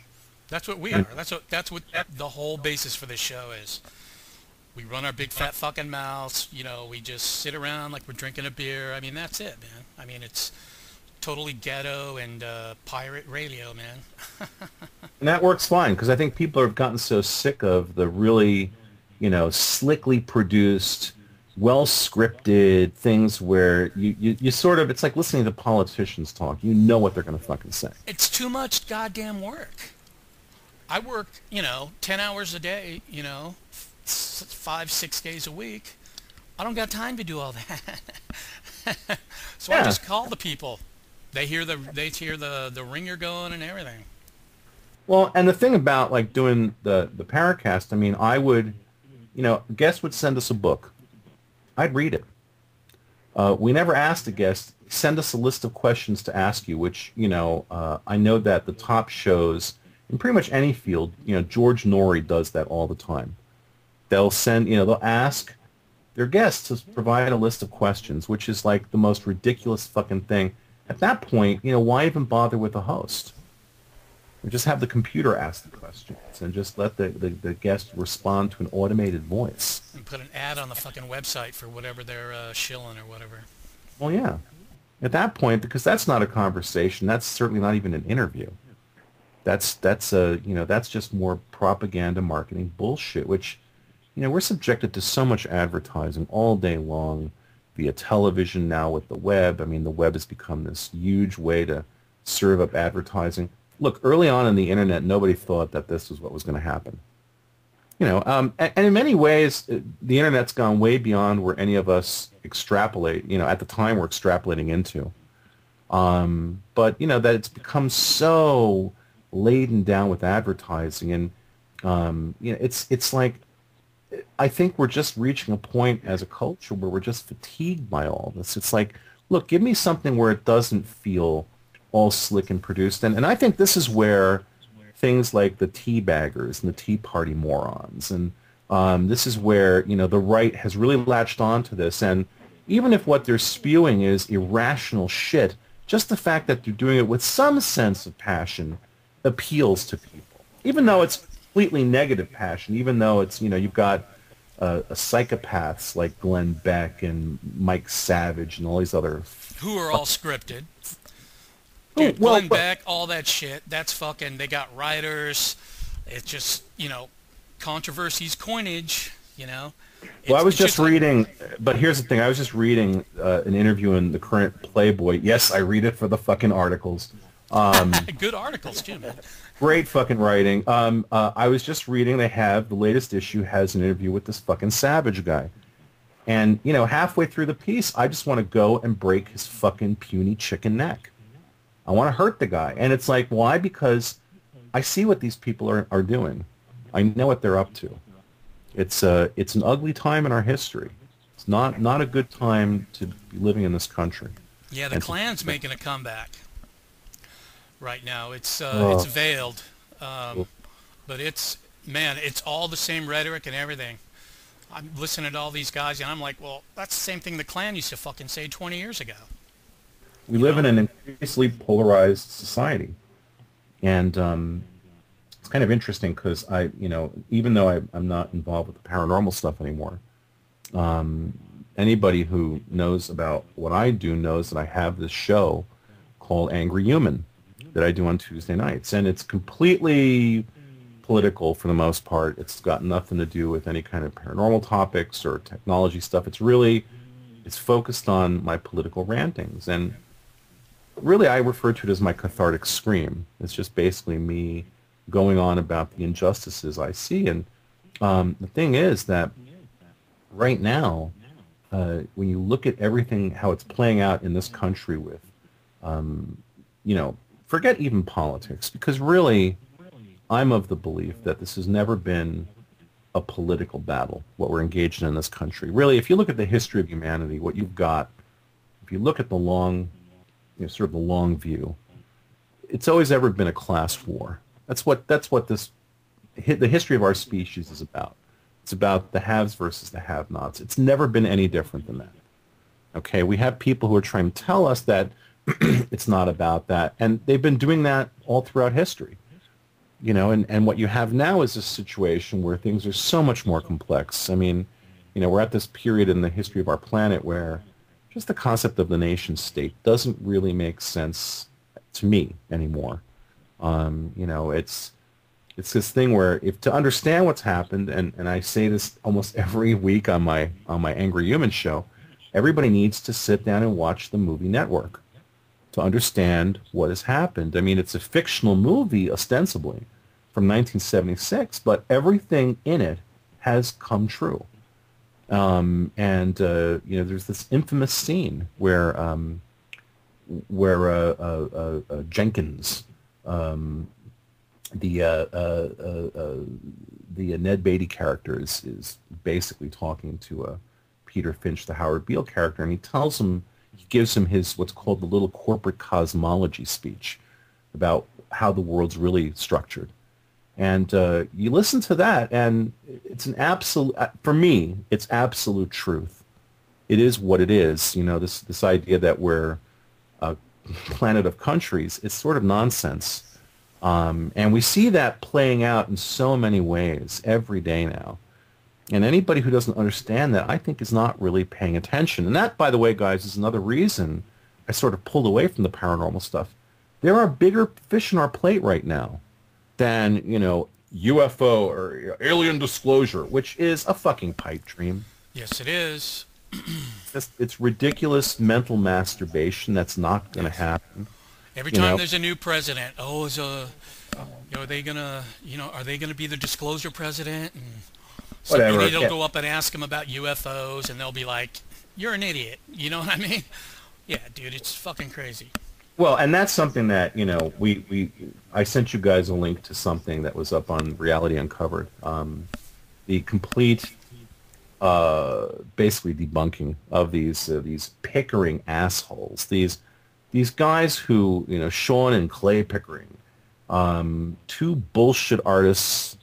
That's what we are. That's what that's what the whole basis for this show is. We run our big fat fucking mouths, you know, we just sit around like we're drinking a beer. I mean, that's it, man. I mean, it's totally ghetto and uh, pirate radio, man. And that works fine because I think people have gotten so sick of the really, you know, slickly produced, well scripted things where you, you, you sort of, it's like listening to politicians talk. You know what they're going to fucking say. It's too much goddamn work. I work, you know, 10 hours a day, you know, s- five, six days a week. I don't got time to do all that. so I just call the people. They hear the they hear the the ringer going and everything. Well, and the thing about like doing the, the Paracast, I mean, I would, you know, a guest would send us a book. I'd read it. Uh, we never asked a guest, send us a list of questions to ask you, which, you know, uh, I know that the top shows in pretty much any field, you know, George Noory does that all the time. They'll send, you know, they'll ask their guests to provide a list of questions, which is like the most ridiculous fucking thing. At that point, you know, why even bother with a host? Or just have the computer ask the questions and just let the, the, the guest respond to an automated voice. and put an ad on the fucking website for whatever they're uh, shilling or whatever. Well, yeah. At that point, because that's not a conversation, that's certainly not even an interview. That's that's a you know that's just more propaganda marketing bullshit. Which, you know, we're subjected to so much advertising all day long, via television now with the web. I mean, the web has become this huge way to serve up advertising. Look, early on in the internet, nobody thought that this was what was going to happen. You know, um, and, and in many ways, uh, the internet's gone way beyond where any of us extrapolate. You know, at the time we're extrapolating into. Um, but you know that it's become so laden down with advertising, and um, you know, it's it's like I think we're just reaching a point as a culture where we're just fatigued by all this. It's like, look, give me something where it doesn't feel all slick and produced, and and I think this is where things like the tea baggers and the Tea Party morons, and um, this is where you know the right has really latched onto this, and even if what they're spewing is irrational shit, just the fact that they're doing it with some sense of passion appeals to people, even though it's completely negative passion, even though it's you know you've got uh, psychopaths like Glenn Beck and Mike Savage and all these other who are all scripted. Dude, well, Glenn Beck, all that shit. That's fucking. They got writers. It's just you know, controversies, coinage. You know. It's, well, I was just, just reading, but here's the thing. I was just reading uh, an interview in the current Playboy. Yes, I read it for the fucking articles. Um, Good articles too, man. Great fucking writing. Um, uh, I was just reading. They have the latest issue has an interview with this fucking Savage guy, and you know, halfway through the piece, I just want to go and break his fucking puny chicken neck. I want to hurt the guy, and it's like, why? Because I see what these people are are doing. I know what they're up to. It's uh, it's an ugly time in our history. It's not not a good time to be living in this country. Yeah, the Klan's making a comeback right now. It's uh, oh. it's veiled, um, but it's man, it's all the same rhetoric and everything. I'm listening to all these guys, and I'm like, well, that's the same thing the Klan used to fucking say 20 years ago. We you live know? in an increasingly polarized society, and um, it's kind of interesting because I, you know, even though I, am not involved with the paranormal stuff anymore, um, anybody who knows about what I do knows that I have this show called Angry Human, that I do on Tuesday nights, and it's completely political for the most part. It's got nothing to do with any kind of paranormal topics or technology stuff. It's really it's focused on my political rantings, and really I refer to it as my cathartic scream. It's just basically me going on about the injustices I see, and um, the thing is that right now, uh, when you look at everything, how it's playing out in this country with, um, you know, forget even politics, because really, I'm of the belief that this has never been a political battle, what we're engaged in in this country. Really, if you look at the history of humanity, what you've got, if you look at the long, you know, sort of the long view, it's always ever been a class war. That's what that's what this the history of our species is about. It's about the haves versus the have-nots. It's never been any different than that. Okay, we have people who are trying to tell us that it's not about that. And they've been doing that all throughout history. You know, and, and what you have now is a situation where things are so much more complex. I mean, you know, we're at this period in the history of our planet where just the concept of the nation state doesn't really make sense to me anymore. Um, you know, it's it's this thing where if to understand what's happened, and, and I say this almost every week on my on my Angry Human show, everybody needs to sit down and watch the movie Network to understand what has happened. I mean, it's a fictional movie, ostensibly, from 1976, but everything in it has come true. Um, and uh, you know, there's this infamous scene where um, where uh, uh, uh Jenkins, um, the uh, uh, the Ned Beatty character, is, is basically talking to Peter Finch, the Howard Beale character, and he tells him he gives him his what's called the little corporate cosmology speech about how the world's really structured. And uh, you listen to that, and it's an absolute, uh, for me, it's absolute truth. It is what it is. You know, this, this idea that we're a planet of countries, it's sort of nonsense. Um, and we see that playing out in so many ways every day now. And anybody who doesn't understand that, I think, is not really paying attention. And that, by the way, guys, is another reason I sort of pulled away from the paranormal stuff. There are bigger fish in our plate right now than, you know, UFO or alien disclosure, which is a fucking pipe dream. Yes, it is. it's, it's, ridiculous mental masturbation. That's not going to happen. Every time know. there's a new president, oh, is a, you know, are they gonna, you know, are they gonna be the disclosure president? And Whatever. Somebody will yeah. go up and ask them about UFOs, and they'll be like, "You're an idiot." You know what I mean? Yeah, dude, it's fucking crazy. Well, and that's something that you know we we I sent you guys a link to something that was up on Reality Uncovered. Um, the complete, uh, basically debunking of these uh, these Pickering assholes. These these guys who you know Sean and Clay Pickering, um, two bullshit artists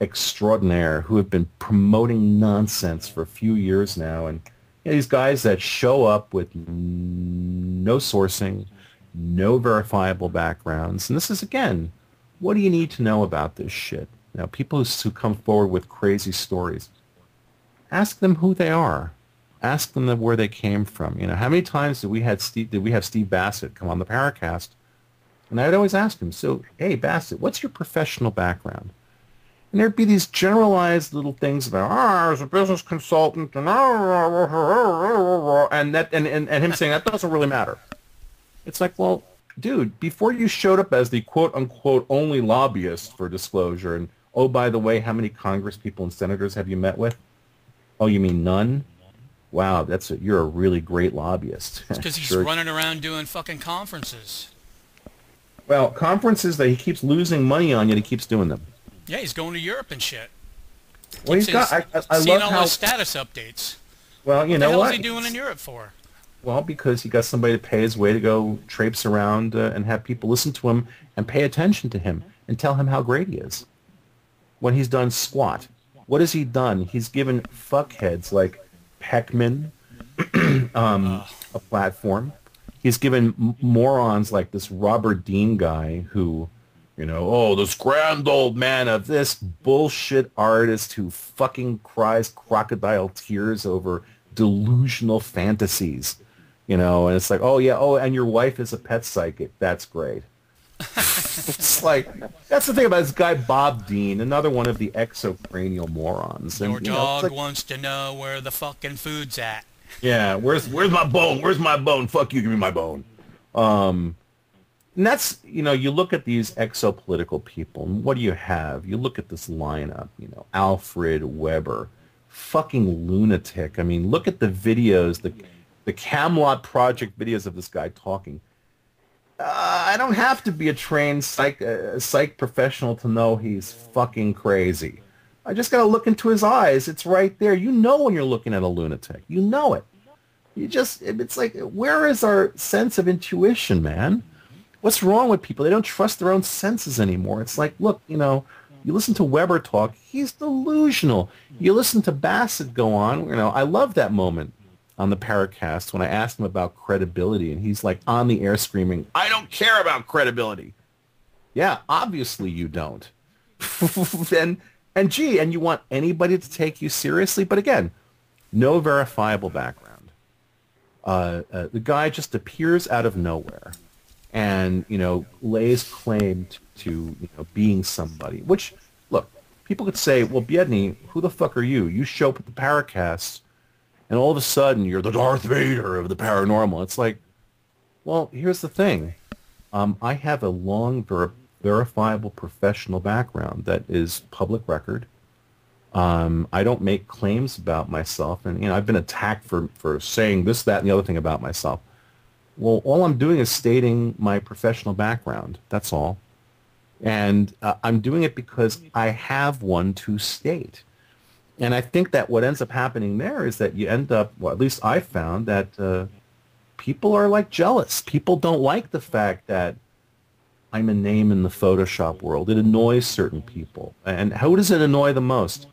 extraordinaire who have been promoting nonsense for a few years now. And you know, these guys that show up with no sourcing, no verifiable backgrounds. And this is, again, what do you need to know about this shit? Now, people who, come forward with crazy stories, ask them who they are. Ask them where they came from. You know, how many times did we had Steve, did we have Steve Bassett come on the Paracast? And I'd always ask him, so, hey, Bassett, what's your professional background? And there'd be these generalized little things about, ah, I was a business consultant, and, and, that, and, and, and him saying, that doesn't really matter. It's like, well, dude, before you showed up as the quote-unquote only lobbyist for disclosure, and, oh, by the way, how many Congress people and senators have you met with? Oh, you mean none? Wow, that's a, you're a really great lobbyist. because he's sure. running around doing fucking conferences. Well, conferences that he keeps losing money on, yet he keeps doing them. Yeah, he's going to Europe and shit. Well, he's got. I, I, I love all how status updates. Well, you what know hell what? is he doing in Europe for? Well, because he got somebody to pay his way to go traipse around uh, and have people listen to him and pay attention to him and tell him how great he is. When he's done squat, what has he done? He's given fuckheads like Peckman um, a platform. He's given m- morons like this Robert Dean guy who, you know, oh, this grand old man of this bullshit artist who fucking cries crocodile tears over delusional fantasies you know, and it's like, oh yeah, oh, and your wife is a pet psychic. That's great. it's like that's the thing about this guy Bob Dean, another one of the exocranial morons. And, Your you know, dog like, wants to know where the fucking food's at. Yeah, where's where's my bone? Where's my bone? Fuck you, give me my bone. Um, and that's you know, you look at these exopolitical people, and what do you have? You look at this lineup. You know, Alfred Webre fucking lunatic. I mean, look at the videos. The the Camelot Project videos of this guy talking. Uh, I don't have to be a trained psych, uh, psych professional to know he's fucking crazy. I just got to look into his eyes. It's right there. You know when you're looking at a lunatic. You know it. You just, it's like, where is our sense of intuition, man? What's wrong with people? They don't trust their own senses anymore. It's like, look, you know, you listen to Webre talk, he's delusional. You listen to Bassett go on, you know, I love that moment on the Paracast when I asked him about credibility, and he's like on the air screaming, "I don't care about credibility." Yeah, obviously you don't. and and gee, and you want anybody to take you seriously, but again, no verifiable background. Uh, uh, the guy just appears out of nowhere, and you know lays claim to, you know being somebody. Which look, people could say, "Well, Biedny, who the fuck are you? You show up at the Paracast." and all of a sudden you're the Darth Vader of the paranormal. It's like, well, here's the thing. Um, I have a long, ver- verifiable professional background that is public record. Um, I don't make claims about myself, and you know I've been attacked for for saying this, that, and the other thing about myself. Well, all I'm doing is stating my professional background. That's all, and uh, I'm doing it because I have one to state. And I think that what ends up happening there is that you end up, well, at least I found that uh, people are like jealous. People don't like the fact that I'm a name in the Photoshop world. It annoys certain people. And how does it annoy the most?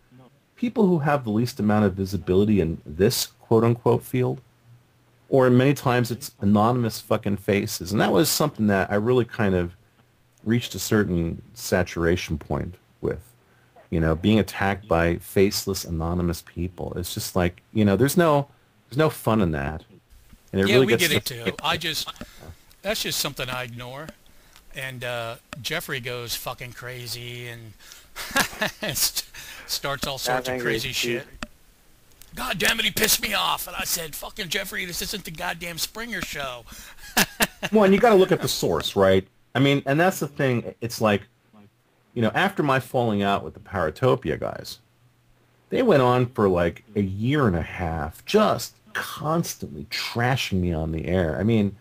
People who have the least amount of visibility in this quote-unquote field. Or many times it's anonymous fucking faces. And that was something that I really kind of reached a certain saturation point with you know, being attacked by faceless, anonymous people. It's just like, you know, there's no, there's no fun in that. And it yeah, really we get it too. I just, that's just something I ignore. And uh, Jeffrey goes fucking crazy and starts all sorts of crazy shit. God damn it, he pissed me off. And I said, fucking Jeffrey, this isn't the goddamn Springer show. well, and you got to look at the source, right? I mean, and that's the thing. It's like, you know, after my falling out with the Paratopia guys, they went on for like a year and a half, just constantly trashing me on the air. I mean,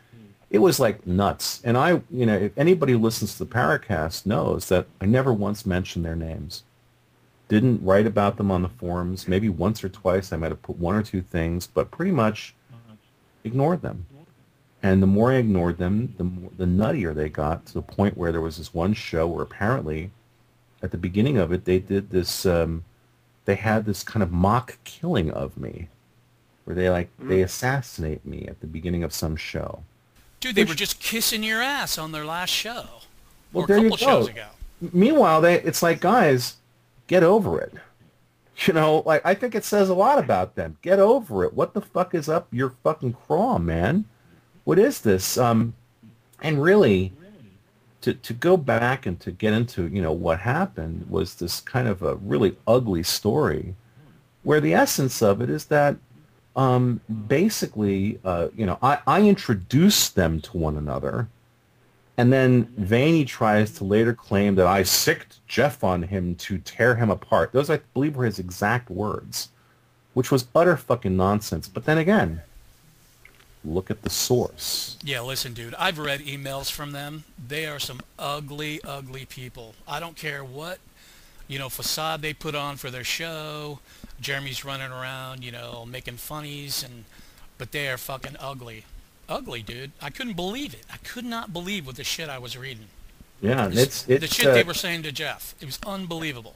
it was like nuts. And I, you know, if anybody listens to the Paracast knows that I never once mentioned their names. Didn't write about them on the forums. Maybe once or twice I might have put one or two things, but pretty much ignored them. And the more I ignored them, the more, the nuttier they got to the point where there was this one show where apparently at the beginning of it, they did this. Um, they had this kind of mock killing of me, where they like mm. they assassinate me at the beginning of some show. Dude, they Which, were just kissing your ass on their last show. Well, there you go. Meanwhile, they it's like guys, get over it. You know, like I think it says a lot about them. Get over it. What the fuck is up your fucking craw, man? What is this? Um, and really, to to go back and to get into you know what happened was this kind of a really ugly story, where the essence of it is that um, basically, uh, you know, I, I introduced them to one another and then Vaeni tries to later claim that I sicked Jeff on him to tear him apart. Those, I believe, were his exact words, which was utter fucking nonsense. But then again, look at the source. Yeah, listen, dude, I've read emails from them. They are some ugly, ugly people. I don't care what, you know, facade they put on for their show. Jeremy's running around, you know, making funnies, and but they are fucking ugly ugly, dude. I couldn't believe it. I could not believe what the shit I was reading. Yeah, it's, it's the shit uh, they were saying to Jeff. It was unbelievable.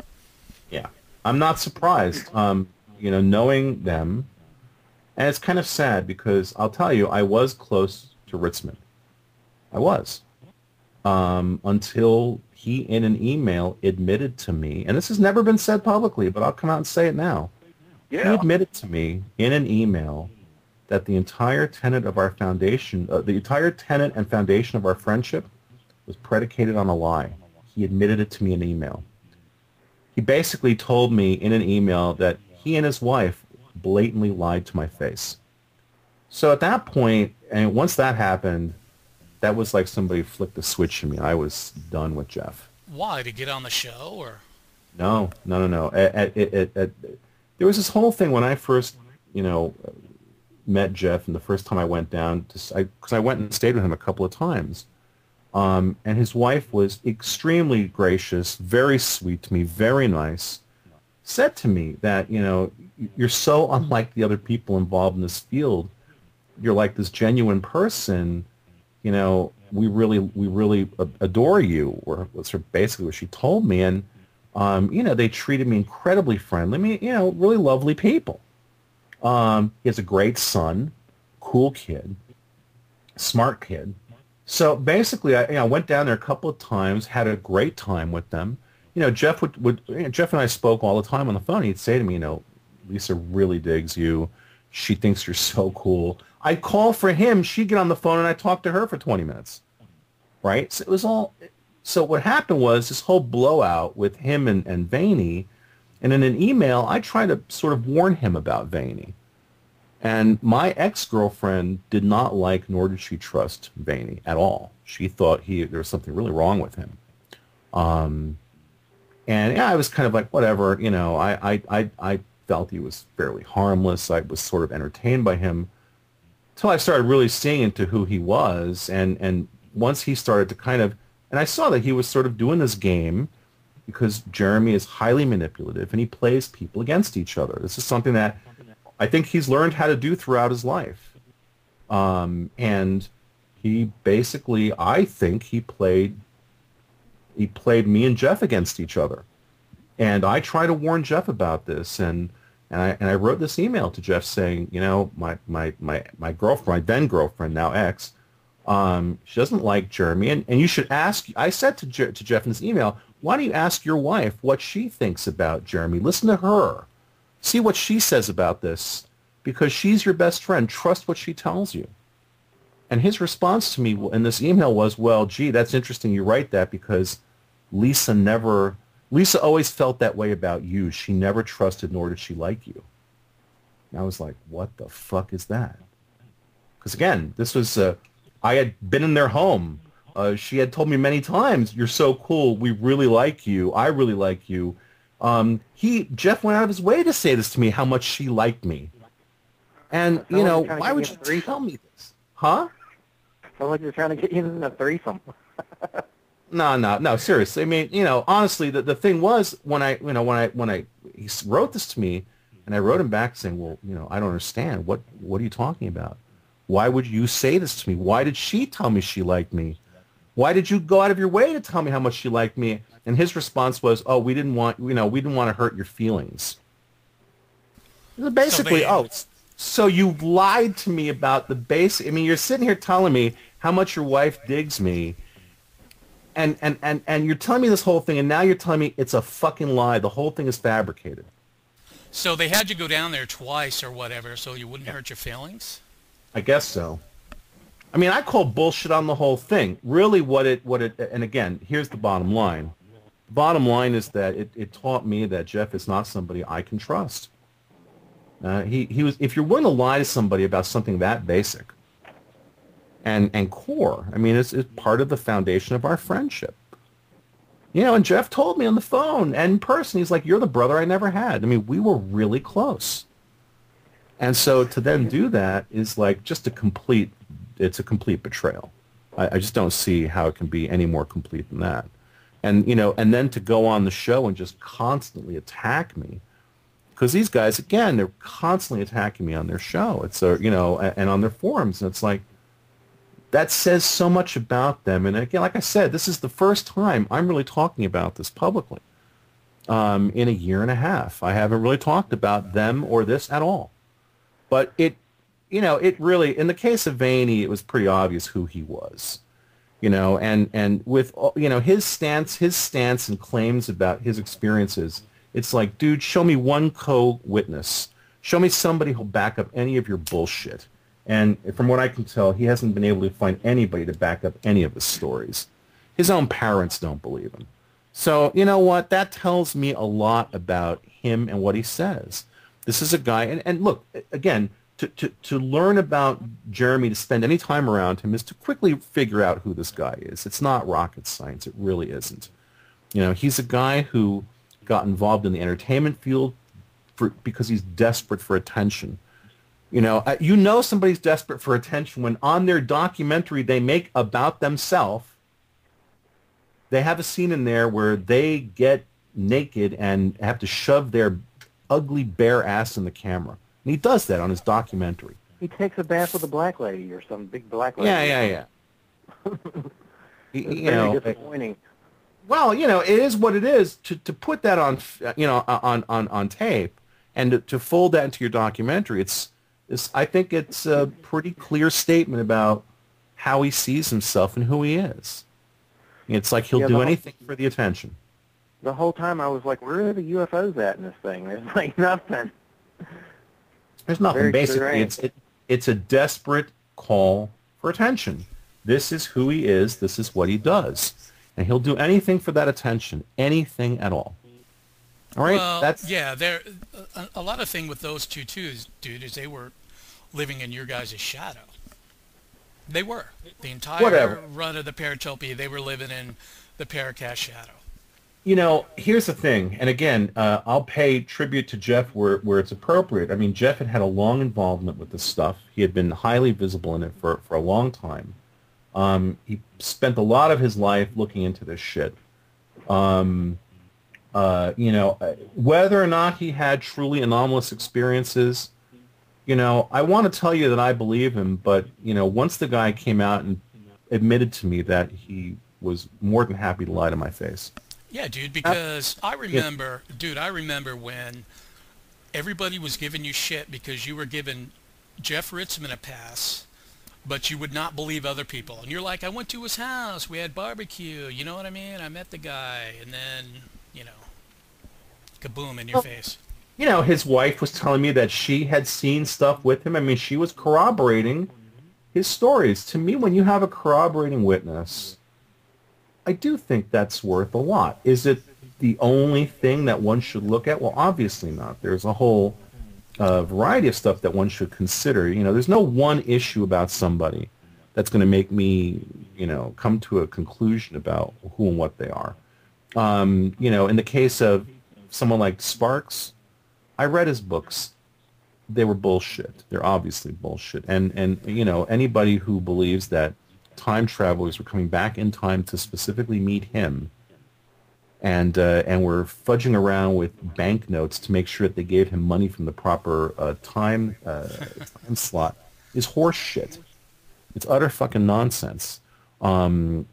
Yeah, I'm not surprised. Um, you know, knowing them, and it's kind of sad because I'll tell you, I was close to Ritzmann. I was um, until he, in an email, admitted to me, and this has never been said publicly, but I'll come out and say it now. Yeah. He admitted to me in an email that the entire tenet of our foundation, uh, the entire tenet and foundation of our friendship was predicated on a lie. He admitted it to me in email. He basically told me in an email that he and his wife blatantly lied to my face. So at that point, and once that happened, that was like somebody flicked a switch in me. I was done with Jeff. Why to get on the show or? No, no, no, no. At, at, at, there was this whole thing when I first, you know, met Jeff, and the first time I went down, because I, I, went and stayed with him a couple of times, um, and his wife was extremely gracious, very sweet to me, very nice. Said to me that you know you're so unlike the other people involved in this field. You're like this genuine person. You know, we really we really adore you. Or was basically what she told me, and um, you know they treated me incredibly friendly. I mean, you know, really lovely people. Um, he has a great son, cool kid, smart kid. So basically, I you know, went down there a couple of times, had a great time with them. You know, Jeff would, would you know, Jeff and I spoke all the time on the phone. He'd say to me, you know, Lisa really digs you. She thinks you're so cool. I'd call for him. She'd get on the phone and I'd talk to her for 20 minutes. Right? So it was all. So what happened was this whole blowout with him and, and Vaeni and in an email, I tried to sort of warn him about Vaeni. And my ex-girlfriend did not like, nor did she trust Vaeni at all. She thought he there was something really wrong with him. Um, and yeah, I was kind of like, whatever, you know, I, I, I, I felt he was fairly harmless. I was sort of entertained by him until I started really seeing into who he was. And, and once he started to kind of, and I saw that he was sort of doing this game because Jeremy is highly manipulative and he plays people against each other. This is something that I think he's learned how to do throughout his life. Um, and he basically, I think he played, he played me and Jeff against each other. And I try to warn Jeff about this. And, and I, and I wrote this email to Jeff saying, you know, my, my, my, my girlfriend, my then girlfriend, now ex, um, she doesn't like Jeremy. And, and you should ask, I said to, Je- to Jeff in this email, why don't you ask your wife what she thinks about Jeremy? Listen to her. See what she says about this because she's your best friend. Trust what she tells you. And his response to me in this email was, well, gee, that's interesting you write that because Lisa never, Lisa always felt that way about you. She never trusted nor did she like you. And I was like, what the fuck is that? Because again, this was, uh, I had been in their home uh, she had told me many times, "You're so cool. We really like you. I really like you." Um, he Jeff went out of his way to say this to me, how much she liked me. And you know, why would you tell me this, huh? Sounds like you're trying to get you in a threesome. no, no, no. Seriously, I mean, you know, honestly, the the thing was when I, you know, when I when I he wrote this to me, and I wrote him back saying, "Well, you know, I don't understand. What what are you talking about? Why would you say this to me? Why did she tell me she liked me?" Why did you go out of your way to tell me how much you liked me? And his response was, oh, we didn't want, you know, we didn't want to hurt your feelings. Basically, oh, so you lied to me about the base. I mean, you're sitting here telling me how much your wife digs me, and, and, and, and you're telling me this whole thing, and now you're telling me it's a fucking lie. The whole thing is fabricated. So they had you go down there twice or whatever, so you wouldn't hurt your feelings. I guess so. I mean, I call bullshit on the whole thing. Really, what it, what it, and again, here's the bottom line. The bottom line is that it, it taught me that Jeff is not somebody I can trust. Uh, he, he was, if you're willing to lie to somebody about something that basic and, and core, I mean, it's, it's part of the foundation of our friendship. You know, and Jeff told me on the phone and in person, he's like, you're the brother I never had. I mean, we were really close. And so to then do that is like just a complete, it's a complete betrayal. I, I just don't see how it can be any more complete than that. And, you know, and then to go on the show and just constantly attack me because these guys, again, they're constantly attacking me on their show. It's a, you know, and on their forums. And it's like, that says so much about them. And again, like I said, this is the first time I'm really talking about this publicly um, in a year and a half. I haven't really talked about them or this at all. But it, you know, it really, in the case of Vaeni, it was pretty obvious who he was. You know, and, and with, you know, his stance, his stance and claims about his experiences it's like, dude, show me one co-witness. Show me somebody who'll back up any of your bullshit. And from what I can tell, he hasn't been able to find anybody to back up any of his stories. His own parents don't believe him. So, you know what? That tells me a lot about him and what he says. This is a guy, and, and look, again, to, to, to learn about Jeremy, to spend any time around him, is to quickly figure out who this guy is. It's not rocket science. It really isn't. You know, he's a guy who got involved in the entertainment field for, because he's desperate for attention. You know, uh, you know somebody's desperate for attention when on their documentary they make about themselves, they have a scene in there where they get naked and have to shove their ugly bare ass in the camera. And he does that on his documentary. He takes a bath with a black lady or some big black lady. Yeah, yeah, yeah. you very know, disappointing well, you know, it is what it is. To to put that on, you know, uh, on on on tape and to, to fold that into your documentary, it's, it's I think it's a pretty clear statement about how he sees himself and who he is. It's like he'll yeah, do whole, anything for the attention. The whole time I was like, where are the UFOs at in this thing? There's like nothing. There's nothing. Very Basically, strange. it's it, it's a desperate call for attention. This is who he is. This is what he does and he'll do anything for that attention, anything at all. All right, well, that's yeah. There, a, a, lot of thing with those two too, dude, is they were living in your guys' shadow. They were the entire Whatever. run of the Paratopia. They were living in the Paracast shadow. You know, here's the thing, and again, uh, I'll pay tribute to Jeff where where it's appropriate. I mean, Jeff had had a long involvement with this stuff. He had been highly visible in it for for a long time. Um, he spent a lot of his life looking into this shit. Um, uh, you know, uh, whether or not he had truly anomalous experiences, you know, I want to tell you that I believe him, but, you know, once the guy came out and admitted to me that he was more than happy to lie to my face. Yeah, dude, because I remember, dude, I remember when everybody was giving you shit because you were giving Jeff Ritzmann a pass but you would not believe other people. And you're like, I went to his house, we had barbecue, you know what I mean? I met the guy, and then, you know, kaboom in your well, face. You know, his wife was telling me that she had seen stuff with him. I mean, she was corroborating his stories. To me, when you have a corroborating witness, I do think that's worth a lot. Is it the only thing that one should look at? Well, obviously not. There's a whole a variety of stuff that one should consider. You know, there's no one issue about somebody that's going to make me, you know, come to a conclusion about who and what they are. Um, you know, in the case of someone like Sparks, I read his books. They were bullshit. They're obviously bullshit. And and you know, anybody who believes that time travelers were coming back in time to specifically meet him and uh, and were fudging around with banknotes to make sure that they gave him money from the proper uh, time uh, time slot is horse shit. It's utter fucking nonsense. Um,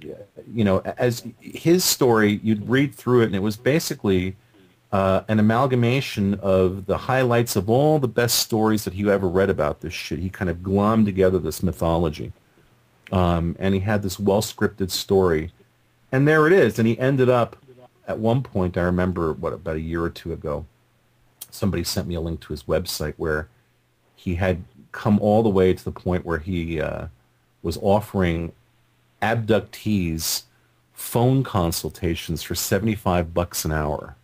you know, as his story, you'd read through it, and it was basically uh, an amalgamation of the highlights of all the best stories that he ever read about this shit. He kind of glommed together this mythology, um, and he had this well-scripted story And there it is. And he ended up, at one point, I remember, what, about a year or two ago, somebody sent me a link to his website where he had come all the way to the point where he uh, was offering abductees phone consultations for 75 bucks an hour.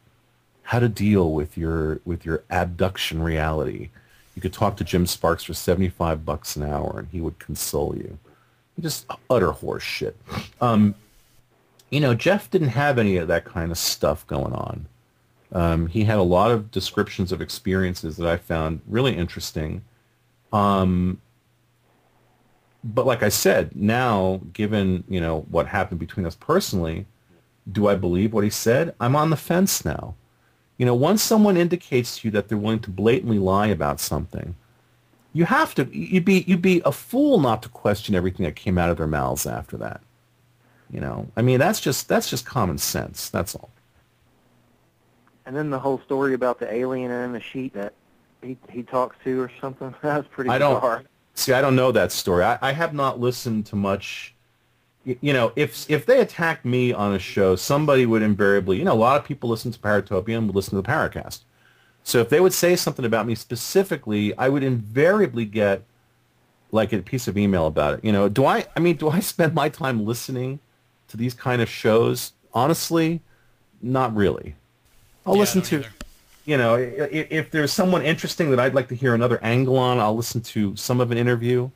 How to deal with your with your abduction reality. You could talk to Jim Sparks for 75 bucks an hour and he would console you. Just utter horse shit. Um, you know, Jeff didn't have any of that kind of stuff going on. Um, he had a lot of descriptions of experiences that I found really interesting. Um, but like I said, now given you know what happened between us personally, do I believe what he said? I'm on the fence now. You know, once someone indicates to you that they're willing to blatantly lie about something, you have to you'd be you'd be a fool not to question everything that came out of their mouths after that. You know, I mean that's just that's just common sense. That's all. And then the whole story about the alien and the sheet that he he talks to or something. That was pretty I bizarre. Don't, see, I don't know that story. I, I have not listened to much. You, know, if if they attacked me on a show, somebody would invariably, you know, a lot of people listen to Paratopia and would listen to the Paracast. So if they would say something about me specifically, I would invariably get like a piece of email about it. You know, do I? I mean, do I spend my time listening to these kind of shows? Honestly, not really. I'll Yeah, listen to, either. you know, if, if there's someone interesting that I'd like to hear another angle on, I'll listen to some of an interview.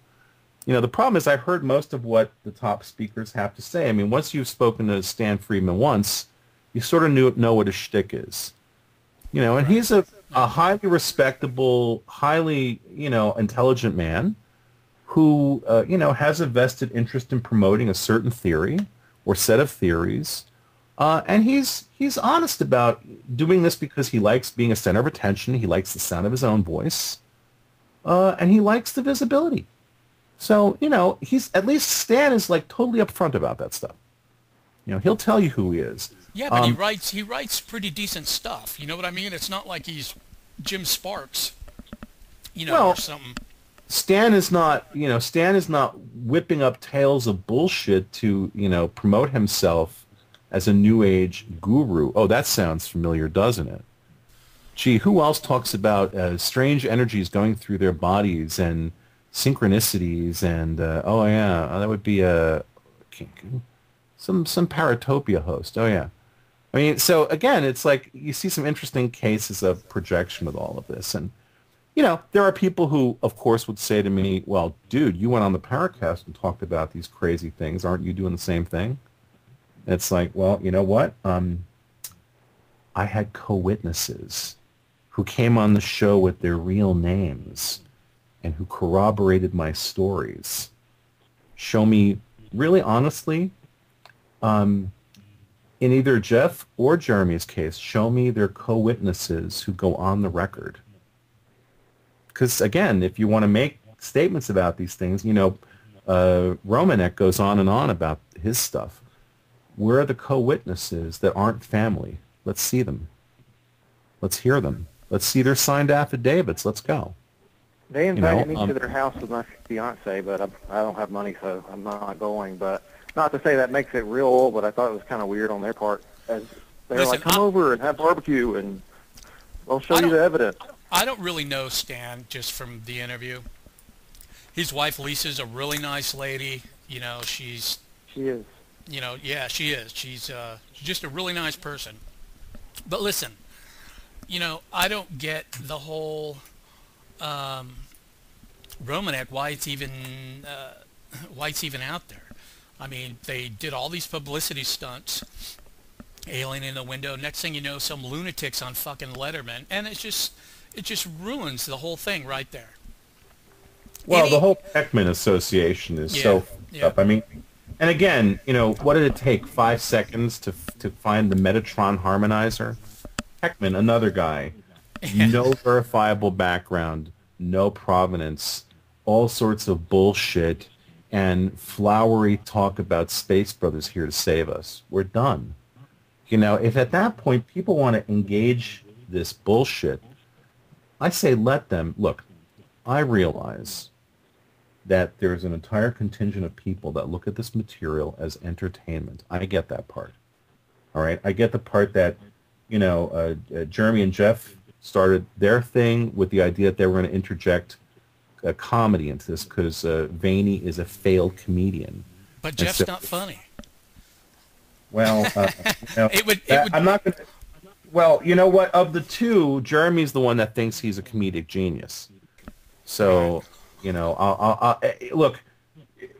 You know, the problem is I've heard most of what the top speakers have to say. I mean, once you've spoken to Stan Friedman once, you sort of knew, know what his shtick is. You know, and he's a, a highly respectable, highly, you know, intelligent man who, uh, you know, has a vested interest in promoting a certain theory or set of theories. Uh, and he's he's honest about doing this because he likes being a center of attention. He likes the sound of his own voice, uh, and he likes the visibility. So you know, he's at least Stan is like totally upfront about that stuff. You know, he'll tell you who he is. Yeah, but he Um, writes he writes pretty decent stuff. You know what I mean? It's not like he's Jim Sparks, you know, Well- or something. Stan is not, you know, Stan is not whipping up tales of bullshit to, you know, promote himself as a new age guru. Oh, that sounds familiar, doesn't it? Gee, who else talks about uh, strange energies going through their bodies and synchronicities and uh, oh yeah, uh, that would be a some some paratopia host. Oh yeah. I mean, so again, it's like you see some interesting cases of projection with all of this and you know, there are people who, of course, would say to me, well, dude, you went on the Paracast and talked about these crazy things. Aren't you doing the same thing? And it's like, well, you know what? Um, I had co-witnesses who came on the show with their real names and who corroborated my stories. Show me, really honestly, um, in either Jeff or Jeremy's case, show me their co-witnesses who go on the record because again, if you want to make statements about these things, you know, uh, Romanek goes on and on about his stuff. Where are the co-witnesses that aren't family? Let's see them. Let's hear them. Let's see their signed affidavits. Let's go. They invited know, me um, to their house with my fiance, but I, I don't have money, so I'm not going. But not to say that makes it real, old, but I thought it was kind of weird on their part. As they're Listen, like, "Come I- over and have barbecue, and I'll show I you don't- the evidence." I don't really know Stan just from the interview. His wife Lisa's a really nice lady. You know, she's She is. you know, yeah, she is. She's uh, just a really nice person. But listen, you know, I don't get the whole um, Romanek. Why it's even uh, why it's even out there. I mean, they did all these publicity stunts. Alien in the window. Next thing you know, some lunatics on fucking Letterman, and it's just it just ruins the whole thing right there. Well, Any- the whole Peckman Association is so Yeah, f- yeah. up. I mean, and again, you know, what did it take? Five seconds to to find the Metatron harmonizer? Peckman, another guy, no verifiable background, no provenance, all sorts of bullshit, and flowery talk about Space Brothers here to save us. We're done. You know, if at that point people want to engage this bullshit, I say let them. Look, I realize that there's an entire contingent of people that look at this material as entertainment. I get that part. All right, I get the part that, you know, uh, uh, Jeremy and Jeff started their thing with the idea that they were going to interject a comedy into this because uh, Vaeni is a failed comedian. But Jeff's so, not funny. Well, uh, you know, it would, it would, I'm not going to. Well, you know what? Of the two, Jeremy's the one that thinks he's a comedic genius. So, you know, I'll, I'll, I'll eh, look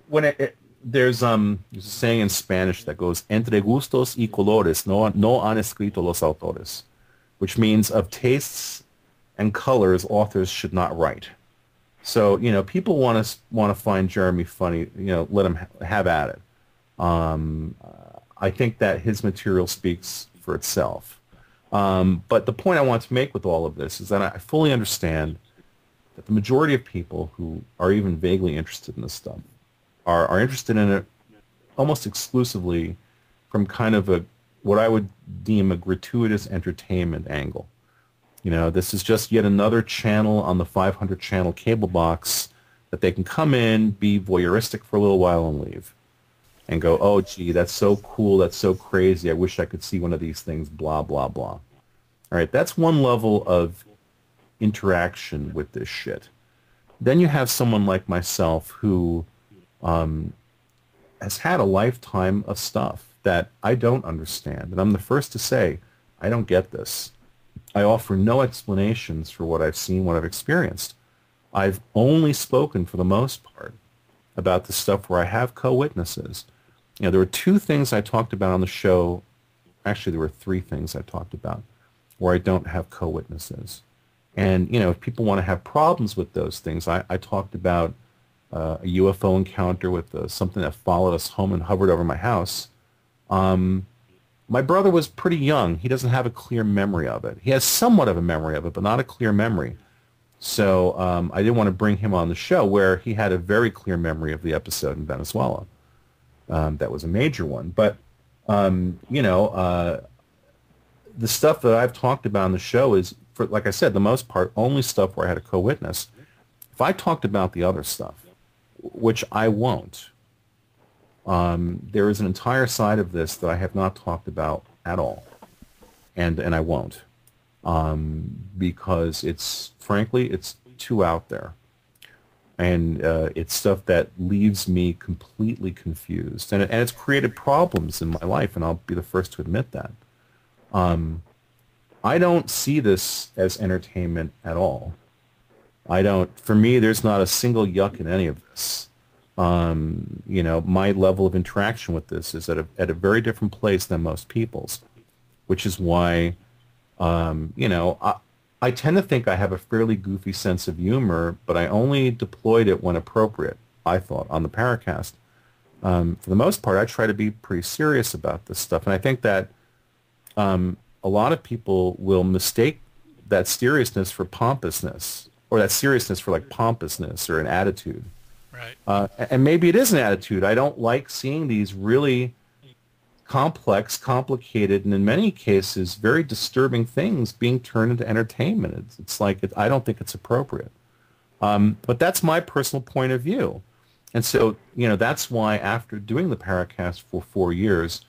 when it, it, there's um there's a saying in Spanish that goes entre gustos y colores no no han escrito los autores, which means of tastes and colors authors should not write. So you know, people want to want to find Jeremy funny. You know, let him ha- have at it. Um, I think that his material speaks for itself. Um, but the point I want to make with all of this is that I fully understand that the majority of people who are even vaguely interested in this stuff are, are interested in it almost exclusively from kind of a what I would deem a gratuitous entertainment angle. You know, this is just yet another channel on the 500 channel cable box that they can come in, be voyeuristic for a little while and leave and go, oh, gee, that's so cool, that's so crazy, I wish I could see one of these things, blah, blah, blah. All right, that's one level of interaction with this shit. Then you have someone like myself who um, has had a lifetime of stuff that I don't understand. And I'm the first to say, I don't get this. I offer no explanations for what I've seen, what I've experienced. I've only spoken, for the most part, about the stuff where I have co-witnesses you know, there were two things I talked about on the show. Actually, there were three things I talked about where I don't have co-witnesses. And, you know, if people want to have problems with those things, I, I talked about uh, a UFO encounter with uh, something that followed us home and hovered over my house. Um, my brother was pretty young. He doesn't have a clear memory of it. He has somewhat of a memory of it, but not a clear memory. So um, I didn't want to bring him on the show where he had a very clear memory of the episode in Venezuela. Um, that was a major one. But, um, you know, uh, the stuff that I've talked about on the show is, for, like I said, the most part, only stuff where I had a co-witness. If I talked about the other stuff, which I won't, um, there is an entire side of this that I have not talked about at all, and and I won't, um, because it's frankly it's too out there and uh, it's stuff that leaves me completely confused, and, and it's created problems in my life, and I'll be the first to admit that. Um, I don't see this as entertainment at all. I don't. For me, there's not a single yuck in any of this. Um, you know, my level of interaction with this is at a at a very different place than most people's, which is why, um, you know, I, I tend to think I have a fairly goofy sense of humor, but I only deployed it when appropriate, I thought, on the Paracast. Um, for the most part, I try to be pretty serious about this stuff. And I think that um, a lot of people will mistake that seriousness for pompousness, or that seriousness for like pompousness or an attitude. Right. Uh, and maybe it is an attitude. I don't like seeing these really complex, complicated, and in many cases very disturbing things being turned into entertainment. It's, it's like it, I don't think it's appropriate. Um, but that's my personal point of view. And so, you know, that's why after doing the Paracast for four years,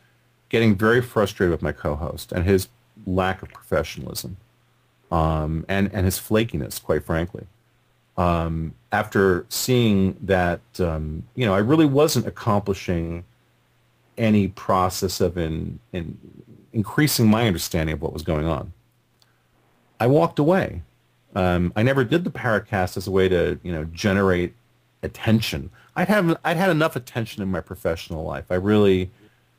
getting very frustrated with my co-host and his lack of professionalism um, and, and his flakiness, quite frankly. Um, after seeing that, um, you know, I really wasn't accomplishing any process of in, in increasing my understanding of what was going on. I walked away. Um, I never did the Paracast as a way to, you know, generate attention. I'd have I'd had enough attention in my professional life. I really,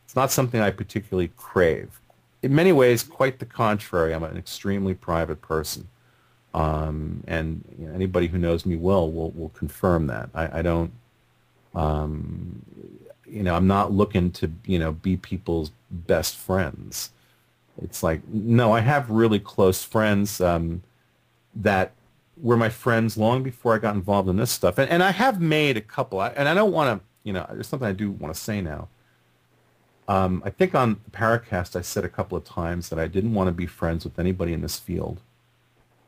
it's not something I particularly crave. In many ways, quite the contrary. I'm an extremely private person, um, and you know, anybody who knows me well will will confirm that. I, I don't. Um, you know, I'm not looking to, you know, be people's best friends. It's like, no, I have really close friends um, that were my friends long before I got involved in this stuff. And, and I have made a couple, and I don't want to, you know, there's something I do want to say now. Um, I think on the Paracast I said a couple of times that I didn't want to be friends with anybody in this field.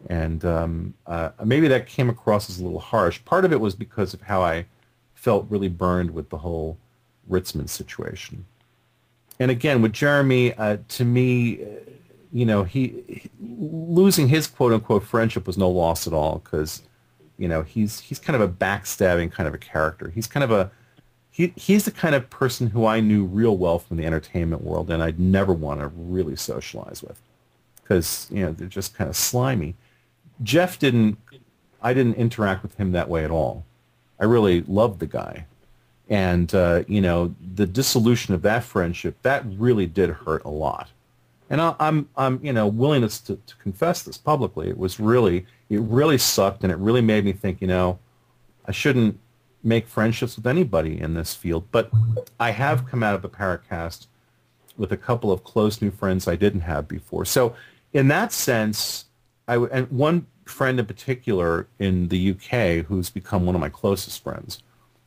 And um, uh, maybe that came across as a little harsh. Part of it was because of how I felt really burned with the whole Ritzmann situation. And again, with Jeremy, uh, to me, uh, you know, he, he, losing his quote unquote friendship was no loss at all because, you know, he's he's kind of a backstabbing kind of a character. He's kind of a he he's the kind of person who I knew real well from the entertainment world, and I'd never want to really socialize with because you know they're just kind of slimy. Jeff didn't. I didn't interact with him that way at all. I really loved the guy, and uh, you know the dissolution of that friendship that really did hurt a lot. And I, I'm I'm you know willingness to, to confess this publicly. It was really it really sucked, and it really made me think. You know, I shouldn't make friendships with anybody in this field. But I have come out of the Paracast with a couple of close new friends I didn't have before. So in that sense, I w- and one friend in particular in the UK who's become one of my closest friends,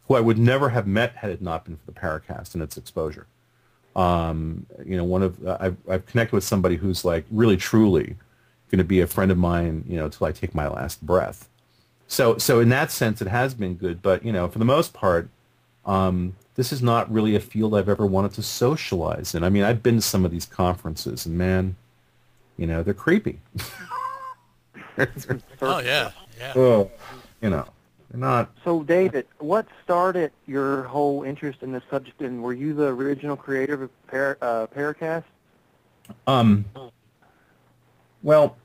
who I would never have met had it not been for the Paracast and its exposure. Um, you know, one of uh, I've, I've connected with somebody who's like really truly going to be a friend of mine, you know, till I take my last breath. So, so in that sense, it has been good. But you know, for the most part, um, this is not really a field I've ever wanted to socialize in. I mean, I've been to some of these conferences, and man, you know, they're creepy. oh yeah, yeah. Oh, you know, not. So, David, what started your whole interest in this subject, and were you the original creator of Par- uh, Paracast? Um. Well,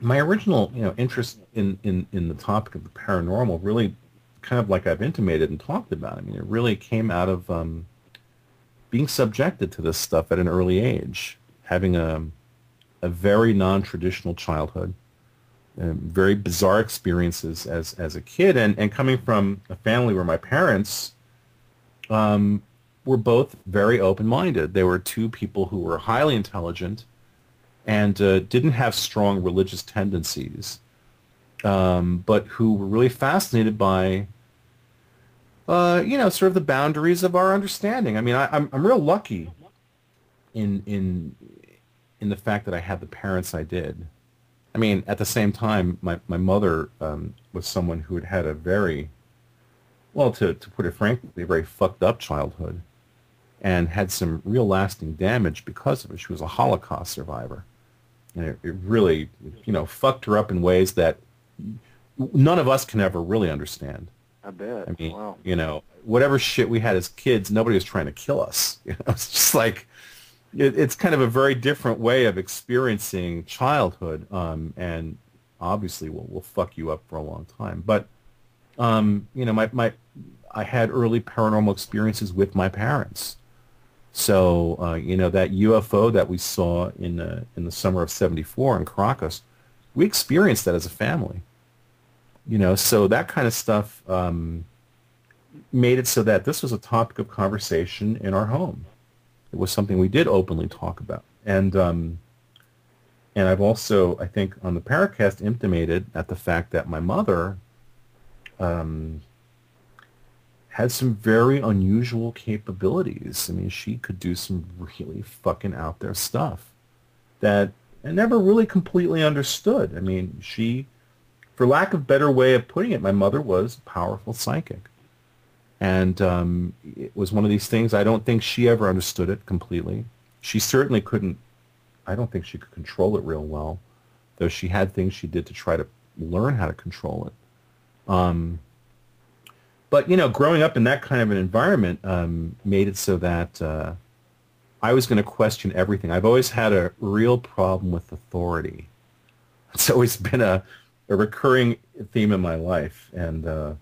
my original, you know, interest in, in, in the topic of the paranormal really kind of like I've intimated and talked about. I mean, it really came out of um, being subjected to this stuff at an early age, having a, a very non-traditional childhood, uh, very bizarre experiences as, as a kid, and, and coming from a family where my parents um, were both very open-minded. They were two people who were highly intelligent, and uh, didn't have strong religious tendencies, um, but who were really fascinated by, uh, you know, sort of the boundaries of our understanding. I mean, I, I'm I'm real lucky in in in the fact that I had the parents I did. I mean, at the same time, my my mother um, was someone who had had a very, well, to to put it frankly, a very fucked up childhood, and had some real lasting damage because of it. She was a Holocaust survivor and it, it really, you know, fucked her up in ways that none of us can ever really understand. I bet. I mean, wow. you know, whatever shit we had as kids, nobody was trying to kill us. You know, it's just like it, it's kind of a very different way of experiencing childhood, um, and obviously will will fuck you up for a long time. But um, you know, my my I had early paranormal experiences with my parents. So uh, you know that UFO that we saw in the in the summer of '74 in Caracas, we experienced that as a family. You know, so that kind of stuff um, made it so that this was a topic of conversation in our home. It was something we did openly talk about, and um, and I've also, I think, on the Paracast intimated at the fact that my mother um, had some very unusual capabilities. I mean, she could do some really fucking out there stuff that I never really completely understood. I mean, she, for lack of better way of putting it, my mother was a powerful psychic. And um, it was one of these things, I don't think she ever understood it completely. She certainly couldn't, I don't think she could control it real well, though she had things she did to try to learn how to control it. Um, but you know, growing up in that kind of an environment um, made it so that uh, I was going to question everything. I've always had a real problem with authority. It's always been a, a recurring theme in my life, and uh,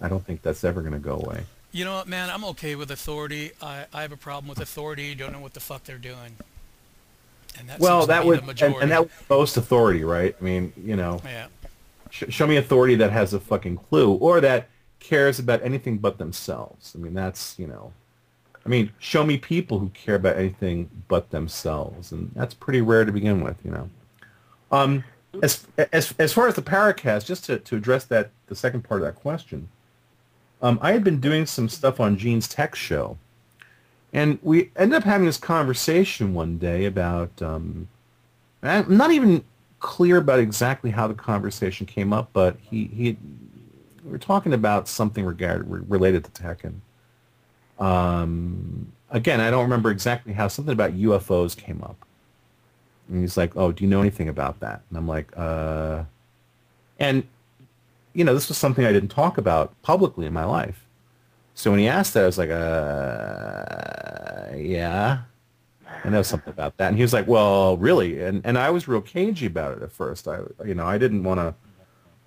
I don't think that's ever going to go away. You know what, man? I'm okay with authority. I, I have a problem with authority. Don't know what the fuck they're doing. And that well, that would and, and, that most authority, right? I mean, you know, yeah. Sh- show me authority that has a fucking clue, or that cares about anything but themselves. I mean, that's, you know, I mean, show me people who care about anything but themselves, and that's pretty rare to begin with, you know. Um, as, as, as far as the Paracast, just to, to address that, the second part of that question, um, I had been doing some stuff on Gene's Tech Show, and we ended up having this conversation one day about, um, I'm not even clear about exactly how the conversation came up, but he, he we were talking about something regard, related to Tekken. Um, again, I don't remember exactly how something about UFOs came up. And he's like, "Oh, do you know anything about that?" And I'm like, "Uh," and you know, this was something I didn't talk about publicly in my life. So when he asked that, I was like, "Uh, yeah." I know something about that. And he was like, well, really? And and I was real cagey about it at first. I, you know, I didn't want to,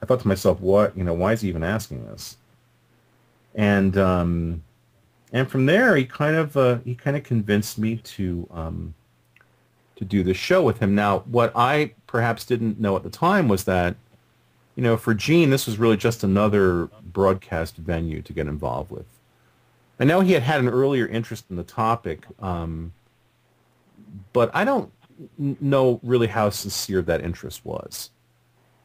I thought to myself, what, you know, why is he even asking this? And, um, and from there, he kind of, uh, he kind of convinced me to, um, to do the show with him. Now, what I perhaps didn't know at the time was that, you know, for Gene, this was really just another broadcast venue to get involved with. I know he had had an earlier interest in the topic, um, but I don't know really how sincere that interest was.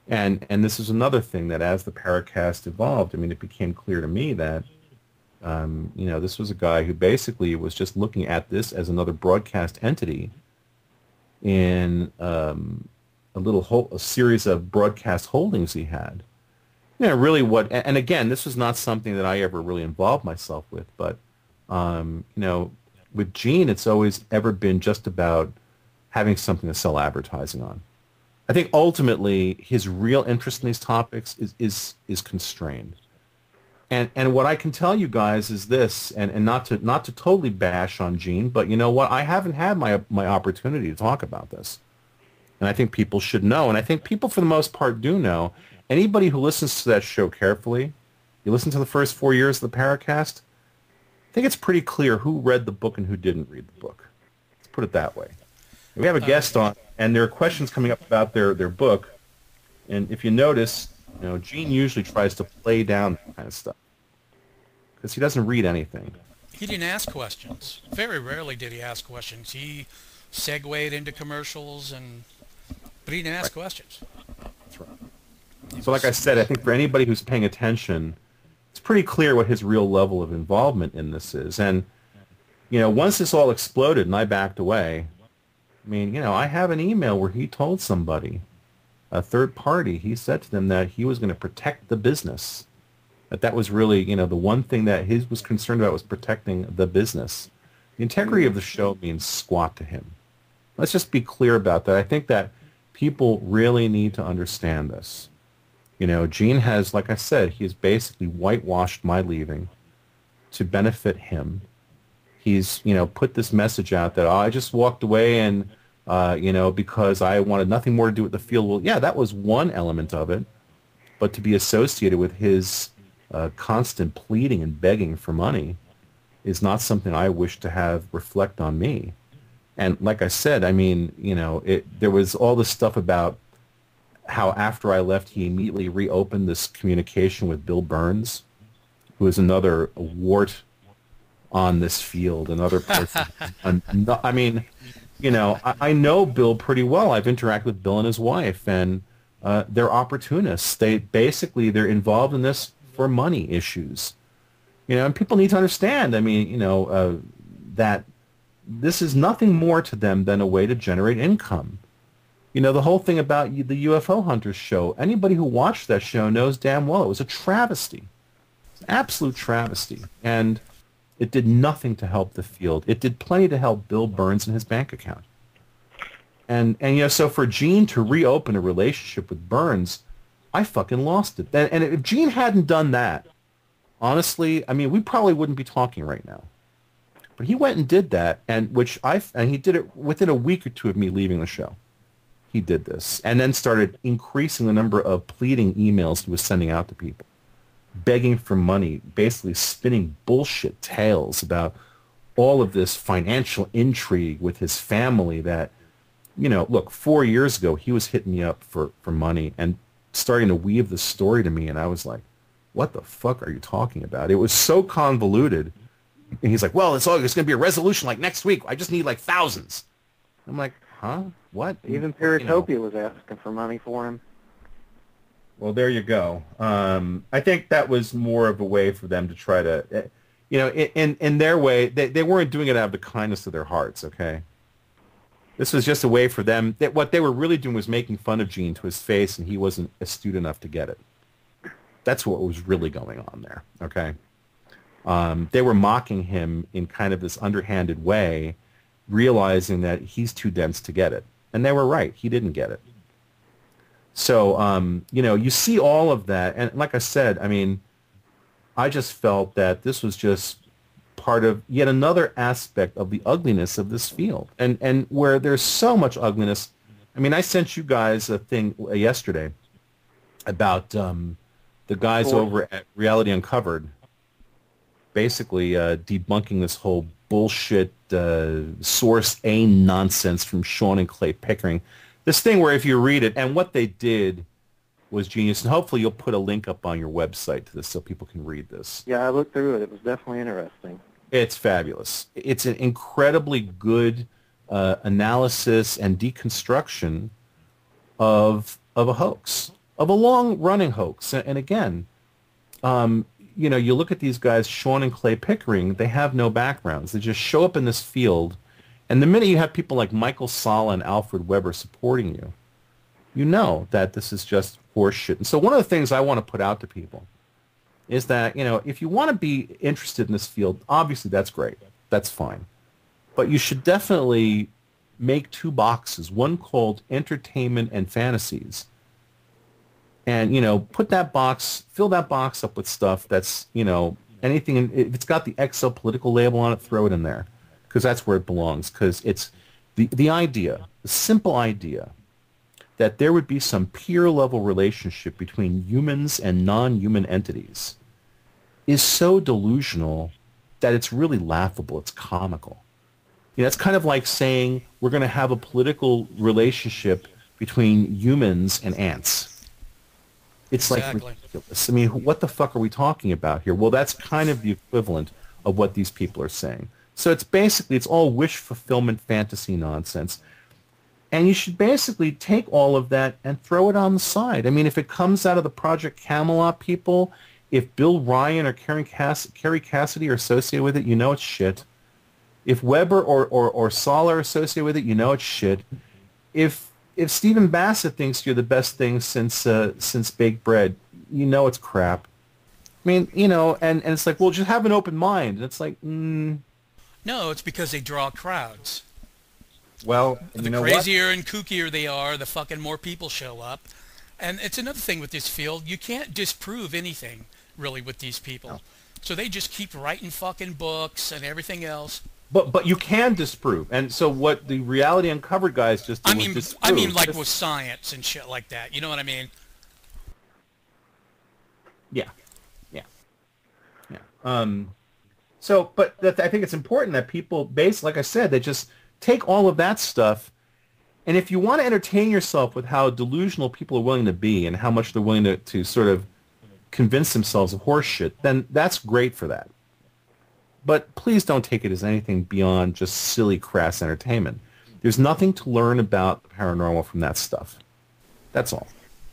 And and this is another thing that as the Paracast evolved, I mean, it became clear to me that um, you know this was a guy who basically was just looking at this as another broadcast entity in um, a little a series of broadcast holdings he had. You know, really what, and again, this was not something that I ever really involved myself with, but um, you know, with Gene, it's always ever been just about having something to sell advertising on. I think ultimately his real interest in these topics is is is constrained. And and what I can tell you guys is this, and, and not to not to totally bash on Gene, but you know what? I haven't had my my opportunity to talk about this. And I think people should know, and I think people for the most part do know. Anybody who listens to that show carefully, you listen to the first four years of the Paracast, I think it's pretty clear who read the book and who didn't read the book. Let's put it that way. We have a uh, guest on, and there are questions coming up about their, their book. And if you notice, you know, Gene usually tries to play down that kind of stuff because he doesn't read anything. He didn't ask questions. Very rarely did he ask questions. He segued into commercials, and but he didn't ask right. questions. That's right. So, like I said, I think for anybody who's paying attention, it's pretty clear what his real level of involvement in this is. And, you know, once this all exploded and I backed away, I mean, you know, I have an email where he told somebody, a third party, he said to them that he was going to protect the business. That that was really, you know, the one thing that he was concerned about was protecting the business. The integrity of the show means squat to him. Let's just be clear about that. I think that people really need to understand this. You know, Gene has, like I said, he has basically whitewashed my leaving to benefit him. He's, you know, put this message out that oh, I just walked away and, uh, you know, because I wanted nothing more to do with the field. Well, yeah, that was one element of it, but to be associated with his uh, constant pleading and begging for money is not something I wish to have reflect on me. And like I said, I mean, you know, it, there was all this stuff about how after I left, he immediately reopened this communication with Bill Burns, who is another wart on this field, another person. I mean, you know, I, I, know Bill pretty well. I've interacted with Bill and his wife, and uh, they're opportunists. They basically they're involved in this for money issues. You know, and people need to understand. I mean, you know, uh, that this is nothing more to them than a way to generate income. You know, the whole thing about the UFO Hunters show, anybody who watched that show knows damn well it was a travesty. Absolute travesty. And it did nothing to help the field. It did plenty to help Bill Burns and his bank account. And, and you know, so for Gene to reopen a relationship with Burns, I fucking lost it. And, and if Gene hadn't done that, honestly, I mean, we probably wouldn't be talking right now. But he went and did that, and which I and he did it within a week or two of me leaving the show he did this, and then started increasing the number of pleading emails he was sending out to people, begging for money, basically spinning bullshit tales about all of this financial intrigue with his family that, you know, look, four years ago, he was hitting me up for, for money and starting to weave the story to me, and I was like, what the fuck are you talking about? It was so convoluted. And he's like, well, it's all, it's going to be a resolution like next week. I just need like thousands. I'm like, huh? What? Even Paratopia you know. was asking for money for him. Well, there you go. Um, I think that was more of a way for them to try to, eh, you know, in in their way, they they weren't doing it out of the kindness of their hearts. Okay. This was just a way for them. That what they were really doing was making fun of Gene to his face, and he wasn't astute enough to get it. That's what was really going on there. Okay. Um, they were mocking him in kind of this underhanded way, realizing that he's too dense to get it. And they were right. He didn't get it. So, um, you know, you see all of that. And like I said, I mean, I just felt that this was just part of yet another aspect of the ugliness of this field. And, and where there's so much ugliness. I mean, I sent you guys a thing yesterday about um, the guys over at Reality Uncovered basically uh, debunking this whole bullshit uh, source A nonsense from Sean and Clay Pickering. This thing where if you read it, and what they did was genius, and hopefully you'll put a link up on your website to this so people can read this. Yeah, I looked through it. It was definitely interesting. It's fabulous. It's an incredibly good uh, analysis and deconstruction of of a hoax, of a long-running hoax. And, and again, um, you know, you look at these guys, Sean and Clay Pickering, they have no backgrounds. They just show up in this field. And the minute you have people like Michael Salla and Alfred Webre supporting you, you know that this is just horseshit. And so one of the things I want to put out to people is that, you know, if you want to be interested in this field, obviously that's great. That's fine. But you should definitely make two boxes, one called entertainment and fantasies, and you know put that box fill that box up with stuff that's you know anything if it's got the exo political label on it throw it in there. Because that's where it belongs. Because it's the the idea the simple idea that there would be some peer level relationship between humans and non-human entities is so delusional that it's really laughable. It's comical. You know, it's kind of like saying we're going to have a political relationship between humans and ants it's exactly. like ridiculous. I mean, what the fuck are we talking about here? Well, that's kind of the equivalent of what these people are saying. So it's basically, it's all wish fulfillment fantasy nonsense. And you should basically take all of that and throw it on the side. I mean, if it comes out of the Project Camelot people, if Bill Ryan or Kerry, Cass- Kerry Cassidy are associated with it, you know it's shit. If Webre or, or, or Saul are associated with it, you know it's shit. If if Stephen Bassett thinks you're the best thing since uh, since baked bread, you know it's crap. I mean, you know, and, and it's like, well, just have an open mind. And it's like, mm. no, it's because they draw crowds. Well, the crazier what? and kookier they are, the fucking more people show up. And it's another thing with this field, you can't disprove anything really with these people. No. So they just keep writing fucking books and everything else. But but you can disprove, and so what the reality uncovered guys just I mean I mean like with science and shit like that. You know what I mean? Yeah, yeah, yeah. Um, so but that, I think it's important that people base, like I said, they just take all of that stuff, and if you want to entertain yourself with how delusional people are willing to be and how much they're willing to, to sort of convince themselves of horseshit, then that's great for that. But please don't take it as anything beyond just silly, crass entertainment. There's nothing to learn about the paranormal from that stuff. That's all.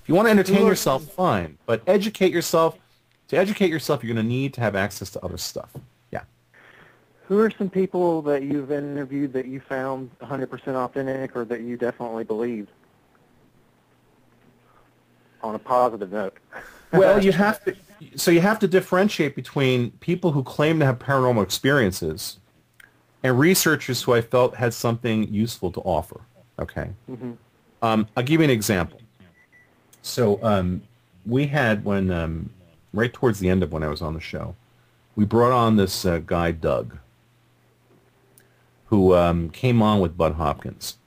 If you want to entertain yourself, fine. But educate yourself. To educate yourself, you're going to need to have access to other stuff. Yeah. Who are some people that you've interviewed that you found 100% authentic or that you definitely believed? On a positive note. well, you have to so you have to differentiate between people who claim to have paranormal experiences and researchers who I felt had something useful to offer. Okay. Mm-hmm. Um, I'll give you an example. So um, we had when um, right towards the end of when I was on the show, we brought on this uh, guy Doug, who um, came on with Bud Hopkins.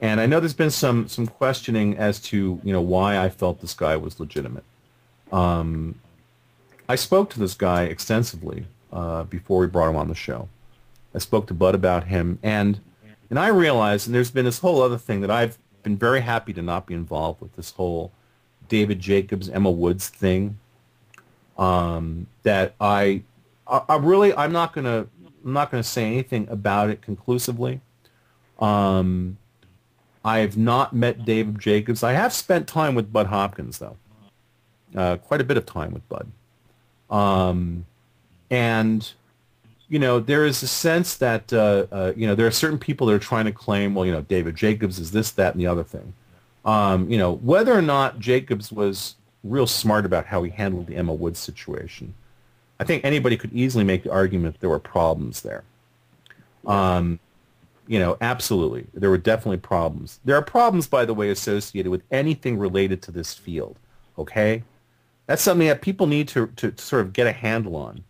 And I know there's been some some questioning as to you know why I felt this guy was legitimate. Um, I spoke to this guy extensively uh, before we brought him on the show. I spoke to Bud about him, and and I realized, and there's been this whole other thing that I've been very happy to not be involved with this whole David Jacobs, Emma Woods thing. Um, that I, I, I really, I'm not gonna, I'm not gonna say anything about it conclusively. Um, I have not met David Jacobs. I have spent time with Bud Hopkins, though uh, quite a bit of time with Bud. Um, and, you know, there is a sense that, uh, uh, you know, there are certain people that are trying to claim, well, you know, David Jacobs is this, that, and the other thing. Um, you know, whether or not Jacobs was real smart about how he handled the Emma Woods situation. I think anybody could easily make the argument that there were problems there. Um, you know, absolutely. There were definitely problems. There are problems, by the way, associated with anything related to this field. Okay? That's something that people need to, to, sort of get a handle on.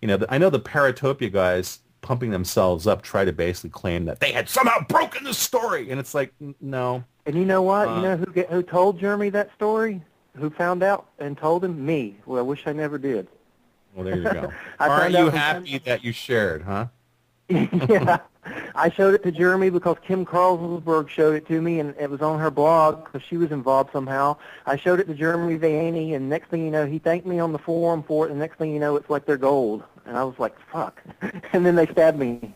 You know, I know the Paratopia guys pumping themselves up try to basically claim that they had somehow broken the story. And it's like, no. And you know what? Uh, you know who get, who told Jeremy that story? Who found out and told him? Me. Well, I wish I never did. Well, there you go. Aren't you happy that you shared, huh? yeah. I showed it to Jeremy because Kim Carlsberg showed it to me, and it was on her blog because she was involved somehow. I showed it to Jeremy Vaeni, and next thing you know, he thanked me on the forum for it, and next thing you know, it's like they're gold. And I was like, fuck. and then they stabbed me.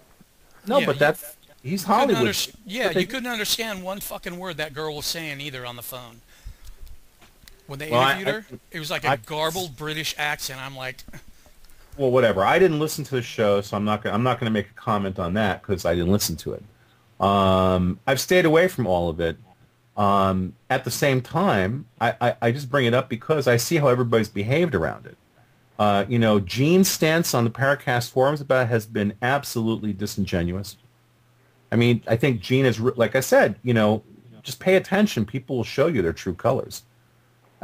No, yeah, but that's... He's Hollywood. Under- yeah, they, you couldn't understand one fucking word that girl was saying either on the phone. When they well, interviewed I, her, I, it was like a I, garbled British accent. I'm like, well, whatever. I didn't listen to the show, so I'm not gonna, I'm not going to make a comment on that because I didn't listen to it. Um, I've stayed away from all of it. Um, at the same time, I, I, I, just bring it up because I see how everybody's behaved around it. Uh, you know, Gene's stance on the Paracast forums about it has been absolutely disingenuous. I mean, I think Gene is, like I said, you know, just pay attention. People will show you their true colors.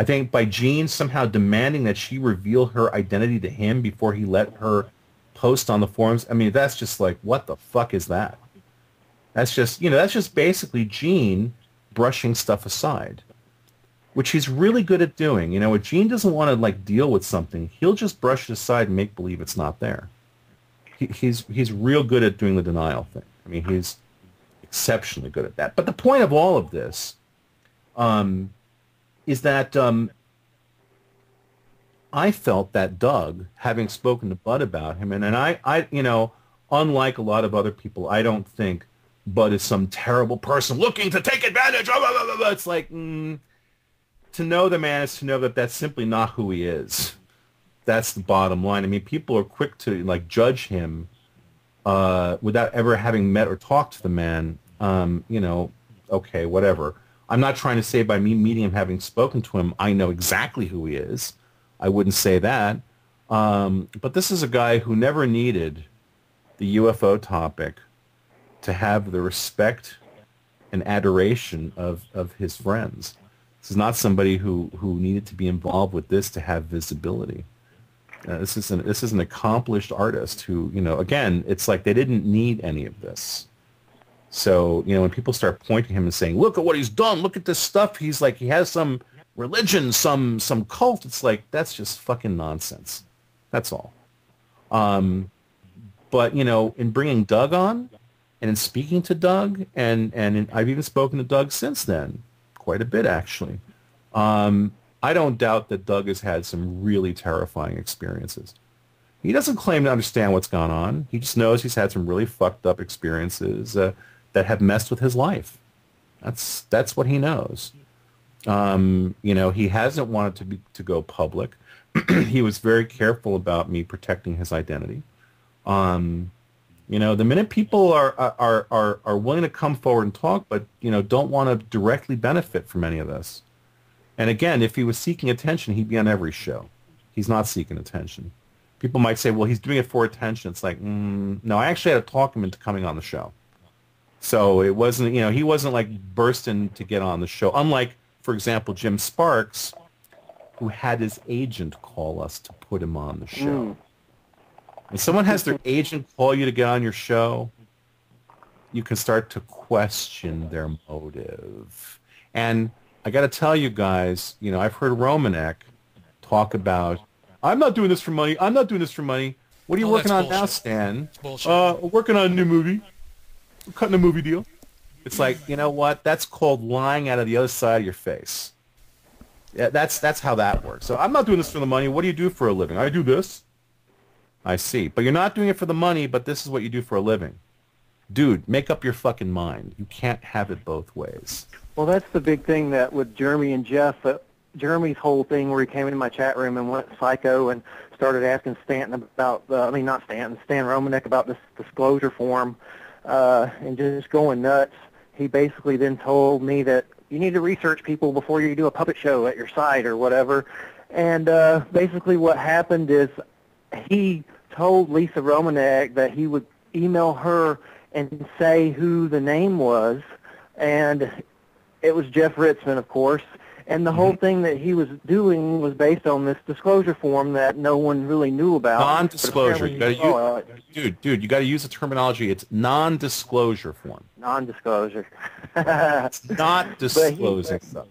I think by Gene somehow demanding that she reveal her identity to him before he let her post on the forums, I mean, that's just like, what the fuck is that? That's just, you know, that's just basically Gene brushing stuff aside, which he's really good at doing. You know, if Gene doesn't want to like deal with something, he'll just brush it aside and make believe it's not there. He, he's he's real good at doing the denial thing. I mean, he's exceptionally good at that. But the point of all of this, um, is that um, I felt that Doug, having spoken to Bud about him, and, and I, I, you know, unlike a lot of other people, I don't think Bud is some terrible person looking to take advantage. Blah, blah, blah, it's like mm, to know the man is to know that that's simply not who he is. That's the bottom line. I mean, people are quick to like judge him uh, without ever having met or talked to the man. Um, you know, okay, whatever. I'm not trying to say by me meeting him, having spoken to him, I know exactly who he is. I wouldn't say that. Um, but this is a guy who never needed the UFO topic to have the respect and adoration of, of his friends. This is not somebody who, who needed to be involved with this to have visibility. Uh, this is an this is an accomplished artist who you know again it's like they didn't need any of this. So, you know, when people start pointing him and saying, look at what he's done, look at this stuff, he's like, he has some religion, some, some cult. It's like, that's just fucking nonsense. That's all. Um, but, you know, in bringing Doug on and in speaking to Doug, and, and in, I've even spoken to Doug since then, quite a bit actually, um, I don't doubt that Doug has had some really terrifying experiences. He doesn't claim to understand what's gone on. He just knows he's had some really fucked up experiences. Uh, that have messed with his life. That's that's what he knows. Um, you know, he hasn't wanted to be to go public. he was very careful about me protecting his identity. Um, you know, the minute people are, are are are willing to come forward and talk, but you know, don't want to directly benefit from any of this. And again, if he was seeking attention, he'd be on every show. He's not seeking attention. People might say, "Well, he's doing it for attention." It's like, mm, no, I actually had to talk him into coming on the show. So it wasn't, you know, he wasn't like bursting to get on the show. Unlike, for example, Jim Sparks, who had his agent call us to put him on the show. Mm. When someone has their agent call you to get on your show, you can start to question their motive. And I got to tell you guys, you know, I've heard Romanek talk about, I'm not doing this for money. I'm not doing this for money. What are you oh, working on bullshit. now, Stan? Uh, working on a new movie cutting a movie deal. It's like, you know what? That's called lying out of the other side of your face. Yeah, that's that's how that works. So I'm not doing this for the money. What do you do for a living? I do this. I see. But you're not doing it for the money, but this is what you do for a living. Dude, make up your fucking mind. You can't have it both ways. Well, that's the big thing that with Jeremy and Jeff, uh, Jeremy's whole thing where he came into my chat room and went psycho and started asking Stanton about, uh, I mean, not Stanton, Stan Romanek about this disclosure form uh, and just going nuts. He basically then told me that you need to research people before you do a puppet show at your site or whatever. And uh, basically what happened is he told Lisa Romanek that he would email her and say who the name was, and it was Jeff Ritzmann, of course. And the mm-hmm. whole thing that he was doing was based on this disclosure form that no one really knew about. Non-disclosure. You gotta use, dude, dude, you got to use the terminology. It's non-disclosure form. Non-disclosure. it's not disclosing stuff.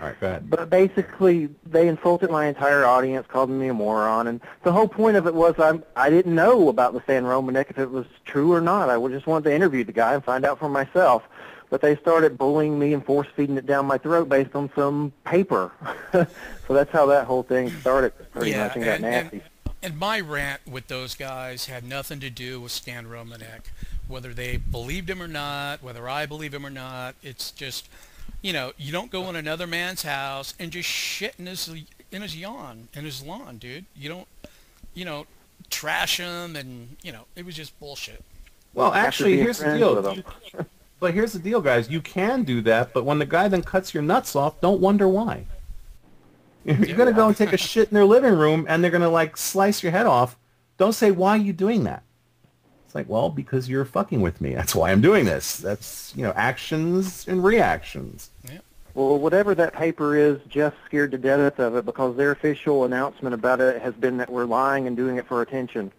All right, go ahead. But basically, they insulted my entire audience, called me a moron, and the whole point of it was I I didn't know about the Stan Romanek if it was true or not. I just wanted to interview the guy and find out for myself. But they started bullying me and force feeding it down my throat based on some paper. so that's how that whole thing started, pretty yeah, much, and, and got nasty. And, and my rant with those guys had nothing to do with Stan Romanek, whether they believed him or not, whether I believe him or not. It's just you know, you don't go in another man's house and just shit in his in his yawn in his lawn, dude. You don't, you know, trash him and you know, it was just bullshit. Well, actually, here's the deal. You, but here's the deal, guys. You can do that, but when the guy then cuts your nuts off, don't wonder why. You're yeah. gonna go and take a shit in their living room, and they're gonna like slice your head off. Don't say why are you doing that It's like, well, because you're fucking with me. That's why I'm doing this. That's, you know, actions and reactions. Yeah. Well, whatever that paper is, Jeff's scared to death of it because their official announcement about it has been that we're lying and doing it for attention.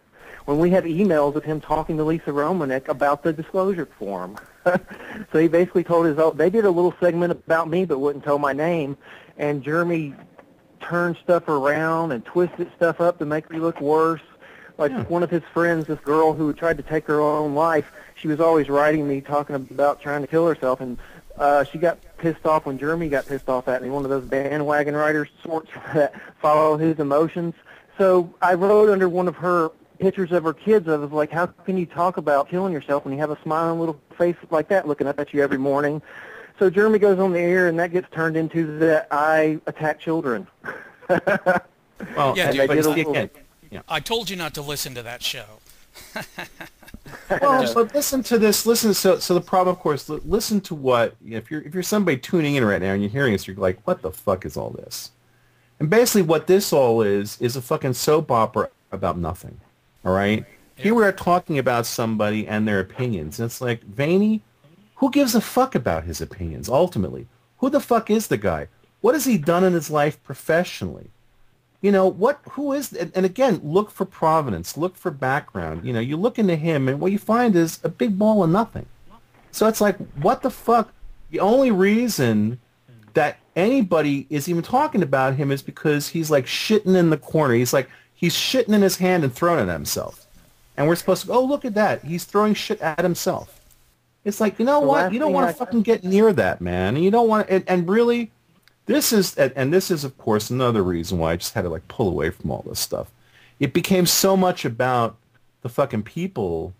When we had emails of him talking to Lisa Romanek about the disclosure form. so he basically told his, oh, they did a little segment about me but wouldn't tell my name. And Jeremy turned stuff around and twisted stuff up to make me look worse like yeah. one of his friends, this girl who tried to take her own life, she was always writing me talking about trying to kill herself, and uh, she got pissed off when Jeremy got pissed off at me, one of those bandwagon writers sorts that follow his emotions. So I wrote under one of her pictures of her kids. I was like, how can you talk about killing yourself when you have a smiling little face like that looking up at you every morning? So Jeremy goes on the air, and that gets turned into that I attack children. well, yeah, dude, but again, yeah. I told you not to listen to that show. well, but listen to this. Listen. So, so the problem, of course, listen to what if you're if you're somebody tuning in right now and you're hearing this, you're like, what the fuck is all this? And basically, what this all is is a fucking soap opera about nothing. All right. Here we are talking about somebody and their opinions, and it's like, Vaeni, who gives a fuck about his opinions? Ultimately, who the fuck is the guy? What has he done in his life professionally? you know what who is and again look for provenance look for background you know you look into him and what you find is a big ball of nothing so it's like what the fuck the only reason that anybody is even talking about him is because he's like shitting in the corner he's like he's shitting in his hand and throwing it at himself. And we're supposed to go, oh look at that. He's throwing shit at himself. It's like you know the what? you don't want to fucking get near that man. And you don't want to and, and really this is, and this is, of course, another reason why I just had to like pull away from all this stuff. It became so much about the fucking people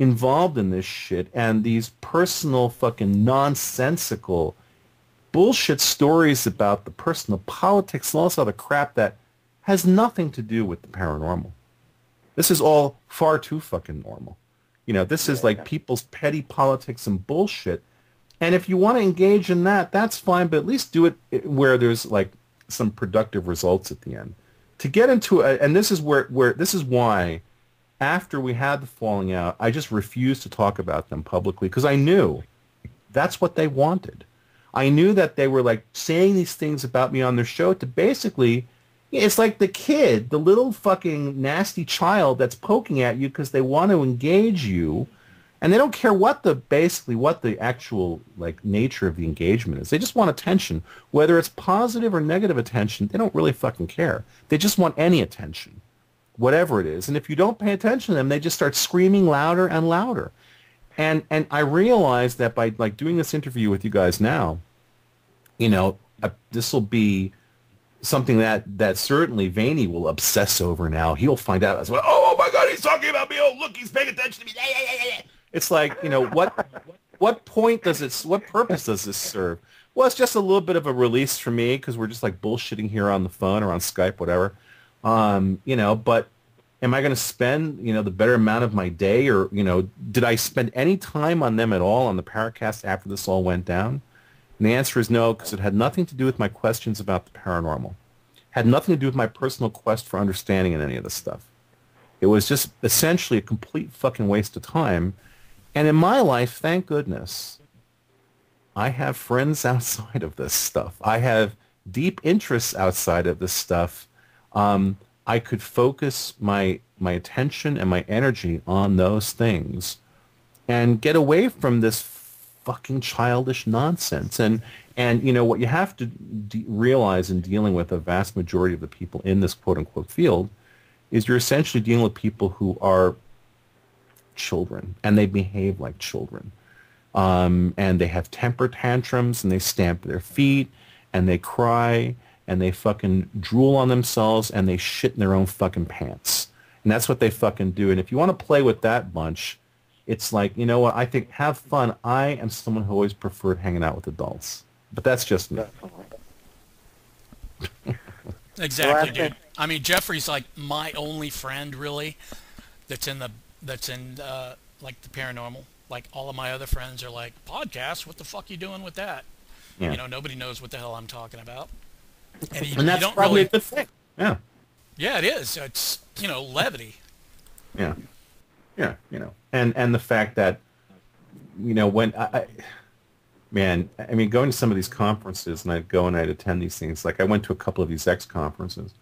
involved in this shit and these personal fucking nonsensical bullshit stories about the personal politics and all this other crap that has nothing to do with the paranormal. This is all far too fucking normal. You know, this is like people's petty politics and bullshit and if you want to engage in that, that's fine, but at least do it eh, where there's like some productive results at the end. To get into a, and this is where, where this is why after we had the falling out, I just refused to talk about them publicly because I knew that's what they wanted. I knew that they were like saying these things about me on their show to basically, it's like the kid, the little fucking nasty child that's poking at you because they want to engage you and they don't care what the basically what the actual like nature of the engagement is. They just want attention, whether it's positive or negative attention. They don't really fucking care. They just want any attention, whatever it is. And if you don't pay attention to them, they just start screaming louder and louder. And and I realize that by like doing this interview with you guys now, you know, uh, this will be something that that certainly Vaeni will obsess over now. He'll find out as well. Oh my God, he's talking about me. Oh look, he's paying attention to me. It's like, you know, what what point does it, what purpose does this serve? Well, it's just a little bit of a release for me because we're just like bullshitting here on the phone or on Skype, whatever. Um, you know, but am I going to spend, you know, the better amount of my day or, you know, did I spend any time on them at all on the Paracast after this all went down? And the answer is no, because it had nothing to do with my questions about the paranormal. Had nothing to do with my personal quest for understanding in any of this stuff. It was just essentially a complete fucking waste of time. And in my life, thank goodness, I have friends outside of this stuff. I have deep interests outside of this stuff. Um, I could focus my my attention and my energy on those things and get away from this fucking childish nonsense. And and you know what you have to de- realize in dealing with a vast majority of the people in this quote unquote field is you're essentially dealing with people who are children and they behave like children. Um, and they have temper tantrums and they stamp their feet and they cry and they fucking drool on themselves and they shit in their own fucking pants. And that's what they fucking do. And if you want to play with that bunch, it's like, you know what, I think have fun. I am someone who always preferred hanging out with adults. But that's just me. exactly, dude. I mean, Jeffrey's like my only friend, really, that's in the that's in uh, like the paranormal. Like all of my other friends are like podcasts. What the fuck you doing with that? Yeah. You know, nobody knows what the hell I'm talking about. And, you, and that's probably really, a good thing. Yeah. Yeah, it is. It's you know levity. Yeah. Yeah, you know, and and the fact that, you know, when I, I man, I mean, going to some of these conferences, and I'd go and I'd attend these things. Like I went to a couple of these X conferences,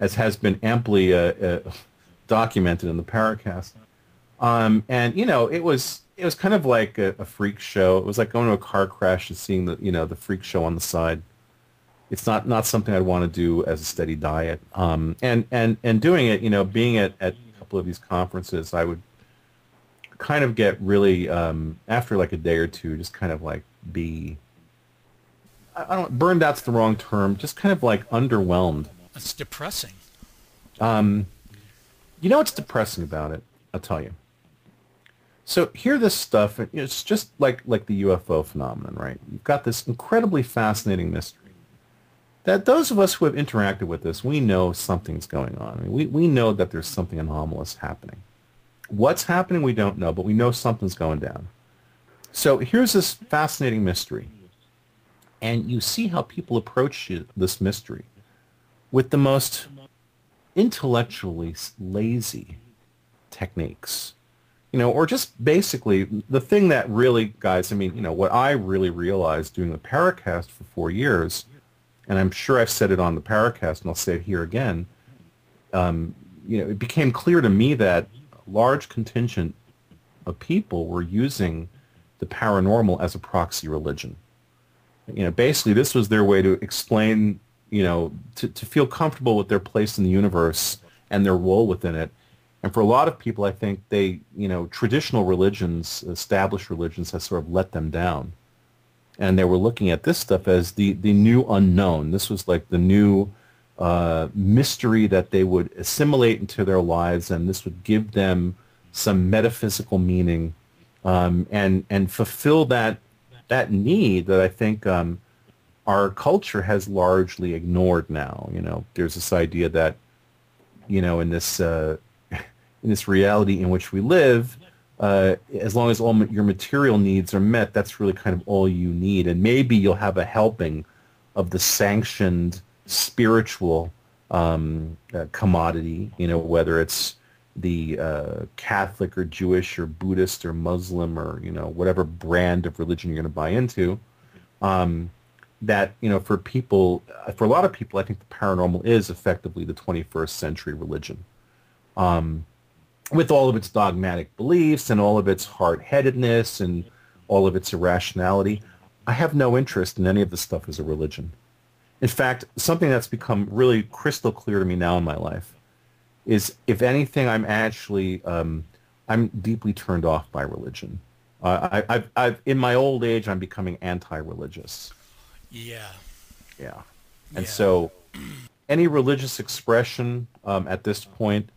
as has been amply uh, uh, documented in the Paracast. Um, and you know, it was it was kind of like a, a, freak show. It was like going to a car crash and seeing the you know the freak show on the side. It's not not something I'd want to do as a steady diet. Um, and and and doing it, you know, being at at a couple of these conferences, I would kind of get really um, after like a day or two, just kind of like be I don't burned out's the wrong term, just kind of like underwhelmed. It's depressing. Um, you know what's depressing about it? I'll tell you. So hear this stuff. It's just like like the UFO phenomenon, right? You've got this incredibly fascinating mystery that those of us who have interacted with this, we know something's going on. I mean, we, we know that there's something anomalous happening. What's happening, we don't know, but we know something's going down. So here's this fascinating mystery. And you see how people approach this mystery with the most intellectually lazy techniques. You know, or just basically the thing that really, guys, I mean, you know, what I really realized doing the Paracast for four years, and I'm sure I've said it on the Paracast and I'll say it here again, um, you know, it became clear to me that large contingent of people were using the paranormal as a proxy religion. You know, basically this was their way to explain, you know, to, to feel comfortable with their place in the universe and their role within it. And for a lot of people, I think they, you know, traditional religions, established religions, have sort of let them down. And they were looking at this stuff as the, the new unknown. This was like the new uh, mystery that they would assimilate into their lives, and this would give them some metaphysical meaning um, and and fulfill that that need that I think um, our culture has largely ignored now. You know, there's this idea that you know in this uh, in this reality in which we live, uh, as long as all your material needs are met, that's really kind of all you need, and maybe you'll have a helping of the sanctioned spiritual um, uh, commodity. You know, whether it's the uh, Catholic or Jewish or Buddhist or Muslim or you know whatever brand of religion you're going to buy into. Um, that you know for people, for a lot of people, I think the paranormal is effectively the 21st century religion, um, with all of its dogmatic beliefs and all of its hard-headedness and all of its irrationality. I have no interest in any of this stuff as a religion. In fact, something that's become really crystal clear to me now in my life is if anything, I'm actually um, I'm deeply turned off by religion. Uh, I, I've, I've, in my old age, I'm becoming anti-religious. Yeah. Yeah. And yeah. so, any religious expression um, at this point,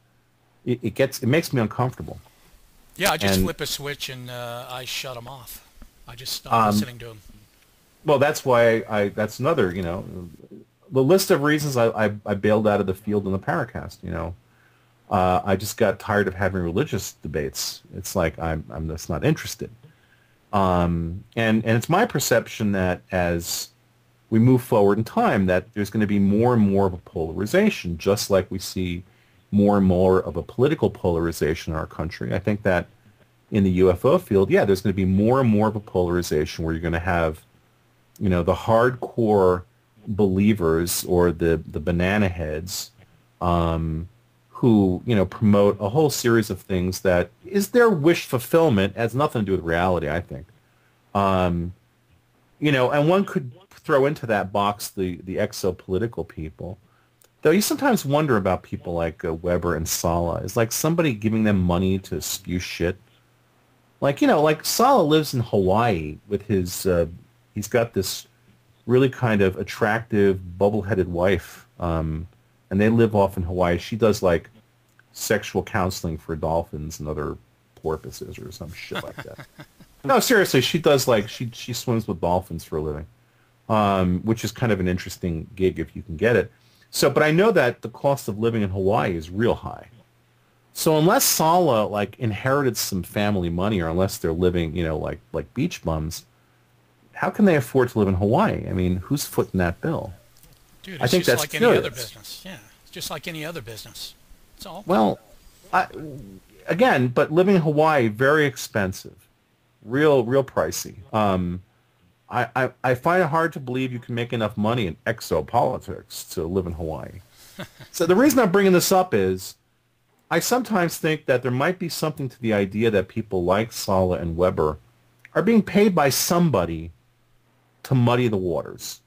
it, it, gets it makes me uncomfortable. Yeah, I just and, flip a switch and uh, I shut them off. I just stop um, listening to them. Well, that's why I, I. That's another. You know, the list of reasons I, I, I bailed out of the field in the Paracast. You know, uh, I just got tired of having religious debates. It's like I'm I'm just not interested. Um, and, and it's my perception that as we move forward in time, that there's going to be more and more of a polarization, just like we see more and more of a political polarization in our country. I think that in the UFO field, yeah, there's going to be more and more of a polarization where you're going to have, you know, the hardcore believers or the, the banana heads um, who, you know, promote a whole series of things that is their wish fulfillment, has nothing to do with reality, I think. Um, you know, and one could throw into that box the, the exopolitical people. Though you sometimes wonder about people like uh, Webre and Salla. Is like somebody giving them money to spew shit? Like, you know, like Salla lives in Hawaii with his, uh, he's got this really kind of attractive, bubble-headed wife. Um, and they live off in Hawaii. She does like sexual counseling for dolphins and other porpoises or some shit like that. no, seriously, she does like she she swims with dolphins for a living, um, which is kind of an interesting gig if you can get it. So, but I know that the cost of living in Hawaii is real high. So unless Salla like inherited some family money, or unless they're living, you know, like like beach bums, how can they afford to live in Hawaii? I mean, who's footing that bill? Dude, I think that's like any other business. Yeah, it's just like any other business. That's all. Well, I, again, but living in Hawaii very expensive, real real pricey. Um, I, I, I find it hard to believe you can make enough money in exopolitics to live in Hawaii. so the reason I'm bringing this up is I sometimes think that there might be something to the idea that people like Salla and Webre are being paid by somebody to muddy the waters.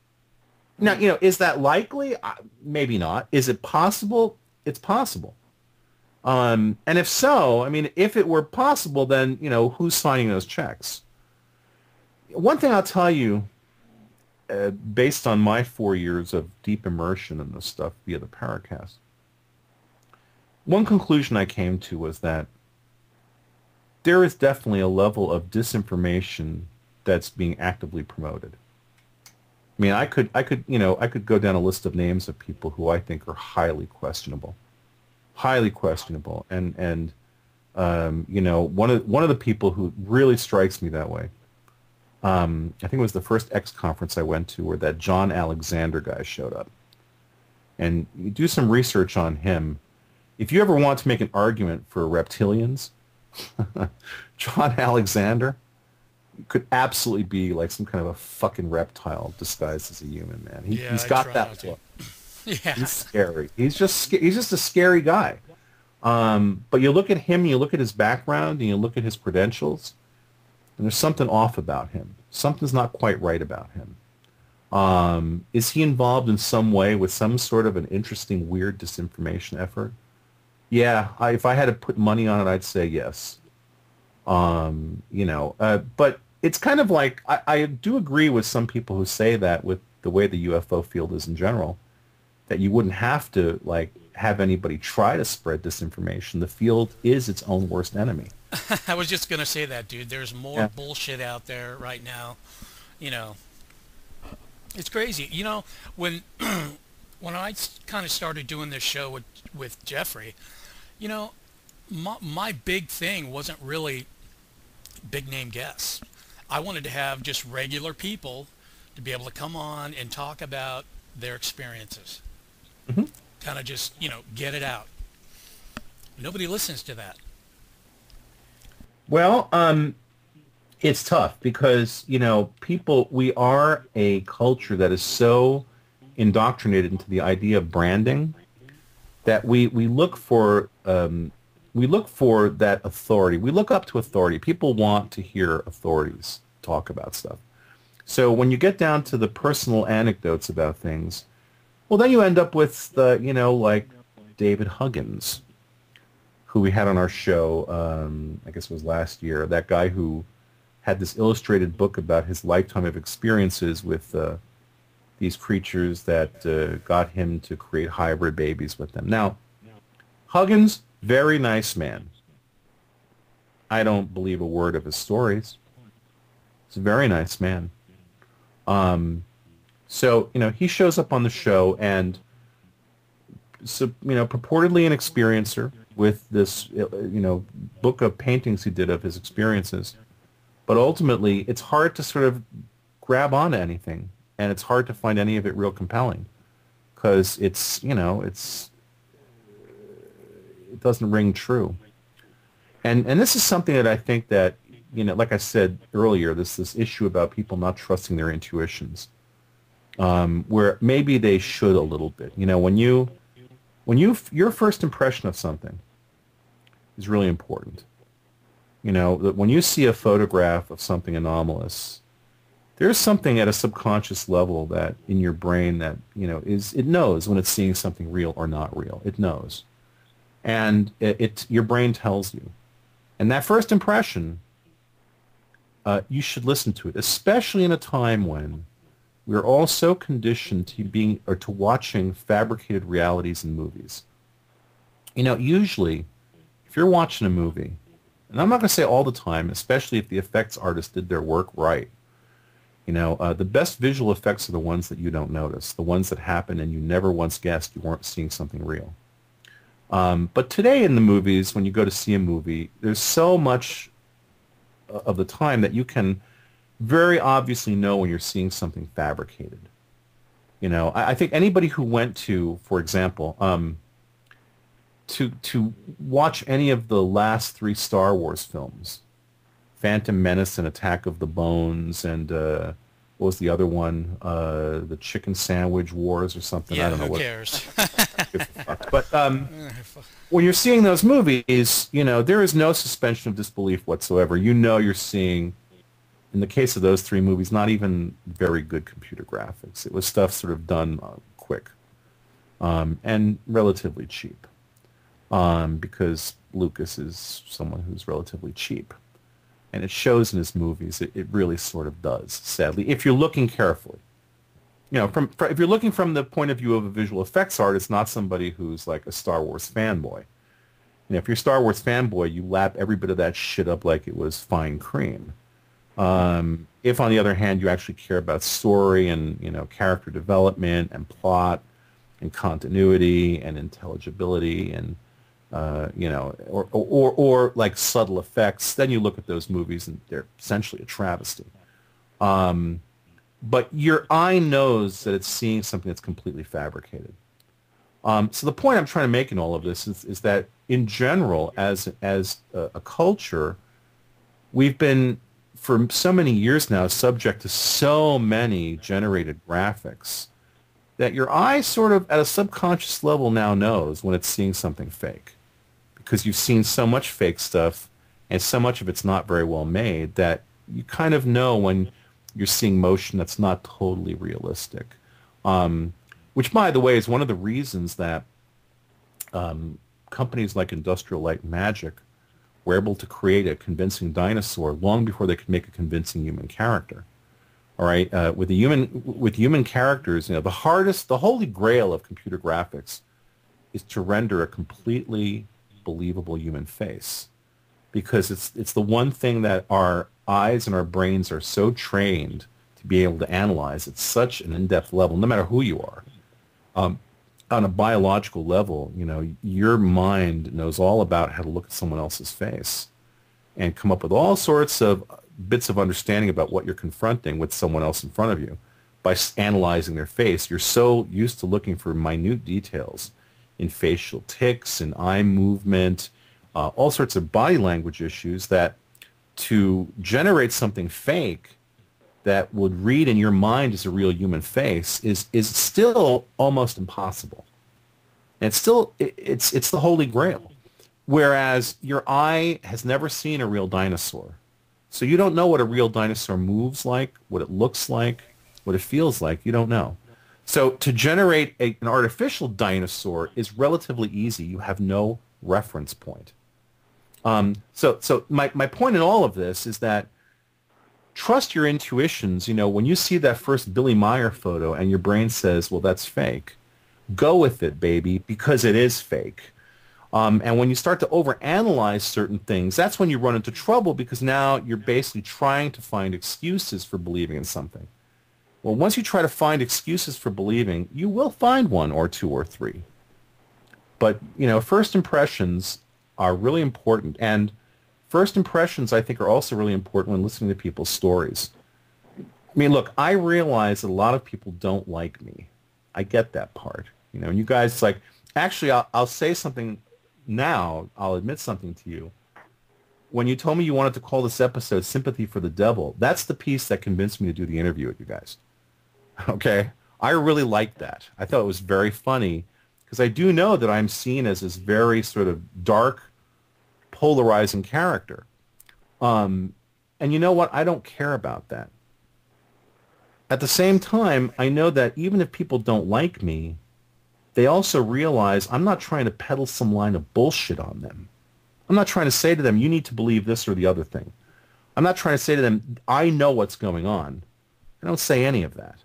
Now, you know, is that likely? Maybe not. Is it possible? It's possible. Um, and if so, I mean, if it were possible, then, you know, who's signing those checks? One thing I'll tell you, uh, based on my four years of deep immersion in this stuff via the Paracast, one conclusion I came to was that there is definitely a level of disinformation that's being actively promoted. I mean, I could, I could, you know, I could go down a list of names of people who I think are highly questionable, highly questionable, and and um, you know, one of one of the people who really strikes me that way. Um, I think it was the first X conference I went to where that John Alexander guy showed up, and you do some research on him. If you ever want to make an argument for reptilians, John Alexander could absolutely be like some kind of a fucking reptile disguised as a human, man. He, yeah, he's got that look. yeah. He's scary. He's just he's just a scary guy. Um, but you look at him, you look at his background, and you look at his credentials, and there's something off about him. Something's not quite right about him. Um, is he involved in some way with some sort of an interesting, weird disinformation effort? Yeah, I, if I had to put money on it, I'd say yes. Um, you know, uh, but it's kind of like I, I do agree with some people who say that with the way the UFO field is in general, that you wouldn't have to like have anybody try to spread disinformation. The field is its own worst enemy. I was just gonna say that, dude. There's more yeah. bullshit out there right now. You know, it's crazy. You know, when when I kind of started doing this show with with Jeffrey, you know, my, my big thing wasn't really big name guests. I wanted to have just regular people to be able to come on and talk about their experiences. Mm-hmm. Kind of just, you know, get it out. Nobody listens to that. Well, um, it's tough because, you know, people, we are a culture that is so indoctrinated into the idea of branding that we, we look for um, we look for that authority. We look up to authority. People want to hear authorities talk about stuff. So when you get down to the personal anecdotes about things, well, then you end up with the, you know, like David Huggins, who we had on our show, um, I guess it was last year, that guy who had this illustrated book about his lifetime of experiences with uh, these creatures that uh, got him to create hybrid babies with them. Now, Huggins very nice man. I don't believe a word of his stories. He's a very nice man. Um, so, you know, he shows up on the show and, so, you know, purportedly an experiencer with this, you know, book of paintings he did of his experiences. but ultimately it's hard to sort of grab onto anything, and it's hard to find any of it real compelling because it's you know it's it doesn't ring true. And and this is something that I think that you know, like I said earlier, this this issue about people not trusting their intuitions, um, where maybe they should a little bit. You know, when you when you your first impression of something is really important. You know, that when you see a photograph of something anomalous, there's something at a subconscious level that in your brain that you know is it knows when it's seeing something real or not real. It knows, and it, it your brain tells you, and that first impression, uh, you should listen to it, especially in a time when we're all so conditioned to being or to watching fabricated realities in movies. You know, usually, if you're watching a movie, and I'm not going to say all the time, especially if the effects artist did their work right you know, uh, the best visual effects are the ones that you don't notice, the ones that happen and you never once guessed you weren't seeing something real. Um, but today in the movies, when you go to see a movie, there's so much uh, of the time that you can very obviously know when you're seeing something fabricated. You know, I, I think anybody who went to, for example, um, to to watch any of the last three Star Wars films, Phantom Menace and Attack of the Bones and uh, what was the other one? Uh, the Chicken Sandwich Wars or something. Yeah, I don't know who what. cares? but um, when you're seeing those movies, you know there is no suspension of disbelief whatsoever. You know you're seeing, in the case of those three movies, not even very good computer graphics. It was stuff sort of done uh, quick um, and relatively cheap um, because Lucas is someone who's relatively cheap and it shows in his movies. It, it really sort of does, sadly, if you're looking carefully. You know, from, from if you're looking from the point of view of a visual effects artist, not somebody who's like a Star Wars fanboy. You know, if you're a Star Wars fanboy, you lap every bit of that shit up like it was fine cream. Um, if, on the other hand, you actually care about story and you know character development and plot and continuity and intelligibility and uh, you know, or, or, or like subtle effects, then you look at those movies and they're essentially a travesty. Um, but your eye knows that it's seeing something that's completely fabricated. Um, so the point I'm trying to make in all of this is, is that in general, as, as a, a culture, we've been for so many years now subject to so many generated graphics that your eye sort of at a subconscious level now knows when it's seeing something fake because you've seen so much fake stuff and so much of it's not very well made that you kind of know when you're seeing motion that's not totally realistic. Um, which, by the way, is one of the reasons that um, companies like Industrial Light and Magic were able to create a convincing dinosaur long before they could make a convincing human character. All right, uh, with the human with human characters, you know, the hardest, the holy grail of computer graphics is to render a completely believable human face because it's it's the one thing that our eyes and our brains are so trained to be able to analyze at such an in-depth level, no matter who you are. Um, on a biological level, you know, your mind knows all about how to look at someone else's face and come up with all sorts of bits of understanding about what you're confronting with someone else in front of you by analyzing their face. You're so used to looking for minute details in facial tics and eye movement, uh, all sorts of body language issues that to generate something fake that would read in your mind as a real human face is is still almost impossible. And it's still it, it's it's the holy grail. Whereas your eye has never seen a real dinosaur. So you don't know what a real dinosaur moves like, what it looks like, what it feels like. You don't know. So to generate a, an artificial dinosaur is relatively easy. You have no reference point. Um, so so my, my point in all of this is that trust your intuitions. You know, when you see that first Billy Meier photo and your brain says, well, that's fake, go with it, baby, because it is fake. Um, and when you start to overanalyze certain things, that's when you run into trouble because now you're basically trying to find excuses for believing in something. Well, once you try to find excuses for believing, you will find one or two or three. But, you know, first impressions are really important. And first impressions, I think, are also really important when listening to people's stories. I mean, look, I realize that a lot of people don't like me. I get that part. You know, and you guys like, actually, I'll, I'll say something now. I'll admit something to you. When you told me you wanted to call this episode Sympathy for the Devil, that's the piece that convinced me to do the interview with you guys. Okay? I really liked that. I thought it was very funny because I do know that I'm seen as this very sort of dark, polarizing character. Um, and you know what? I don't care about that. At the same time, I know that even if people don't like me, they also realize I'm not trying to peddle some line of bullshit on them. I'm not trying to say to them, you need to believe this or the other thing. I'm not trying to say to them, I know what's going on. I don't say any of that.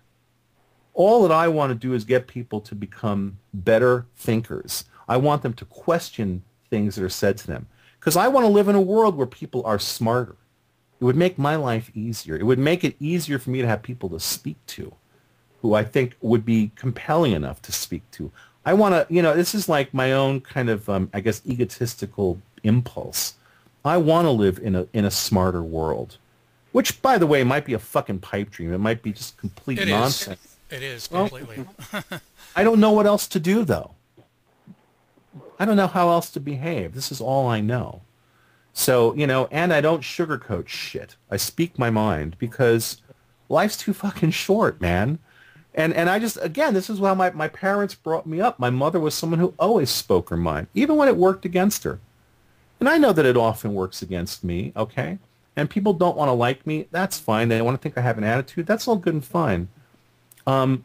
All that I want to do is get people to become better thinkers. I want them to question things that are said to them. Because I want to live in a world where people are smarter. It would make my life easier. It would make it easier for me to have people to speak to who I think would be compelling enough to speak to. I want to, you know, this is like my own kind of, um, I guess, egotistical impulse. I want to live in a in a smarter world, which, by the way, might be a fucking pipe dream. It might be just complete it nonsense. Is. It is completely. Well, I don't know what else to do though. I don't know how else to behave. This is all I know. So, you know, and I don't sugarcoat shit. I speak my mind because life's too fucking short, man. And and I just again, this is how my, my parents brought me up. My mother was someone who always spoke her mind, even when it worked against her. And I know that it often works against me, okay? And people don't want to like me. That's fine. They want to think I have an attitude. That's all good and fine. Um,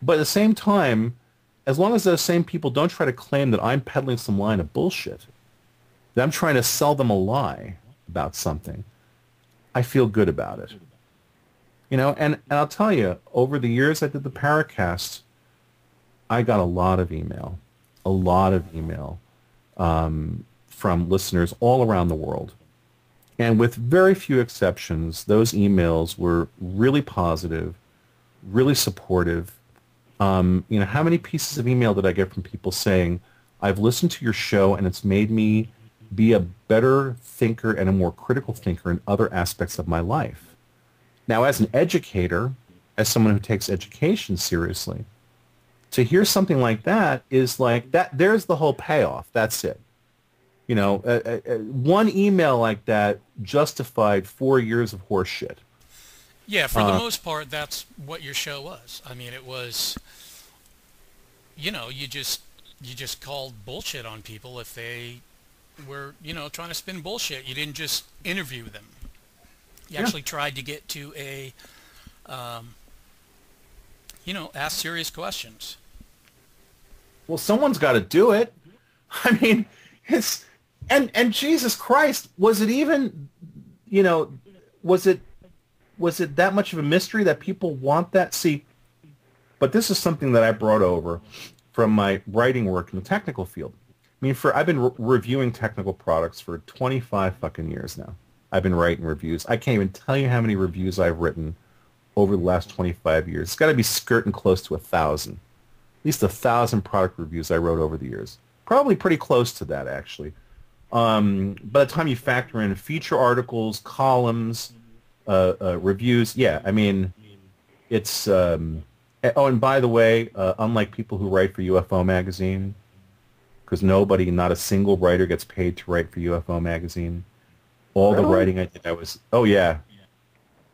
but at the same time, as long as those same people don't try to claim that I'm peddling some line of bullshit, that I'm trying to sell them a lie about something, I feel good about it. You know, and, and I'll tell you, over the years I did the Paracast, I got a lot of email, a lot of email um, from listeners all around the world. And with very few exceptions, those emails were really positive, really supportive. Um, you know, how many pieces of email did I get from people saying, I've listened to your show and it's made me be a better thinker and a more critical thinker in other aspects of my life. Now, as an educator, as someone who takes education seriously, to hear something like that is like that. There's the whole payoff. That's it. You know, uh, uh, one email like that justified four years of horseshit. Yeah, for uh, the most part, that's what your show was. I mean, it was, you know, you just you just called bullshit on people if they were, you know, trying to spin bullshit. You didn't just interview them. You yeah. actually tried to get to a, um, you know, ask serious questions. Well, someone's got to do it. I mean, it's and and Jesus Christ, was it even, you know, was it was it that much of a mystery that people want that? See, but this is something that I brought over from my writing work in the technical field. I mean, for I've been re- reviewing technical products for 25 fucking years now. I've been writing reviews. I can't even tell you how many reviews I've written over the last 25 years. It's got to be skirting close to a thousand, at least a thousand product reviews I wrote over the years. Probably pretty close to that, actually. Um, by the time you factor in feature articles, columns, uh, uh, reviews. Yeah, I mean, it's. Um, eh, oh, and by the way, uh, unlike people who write for UFO magazine, because nobody, not a single writer, gets paid to write for UFO magazine. All really? the writing I did, I was. Oh yeah,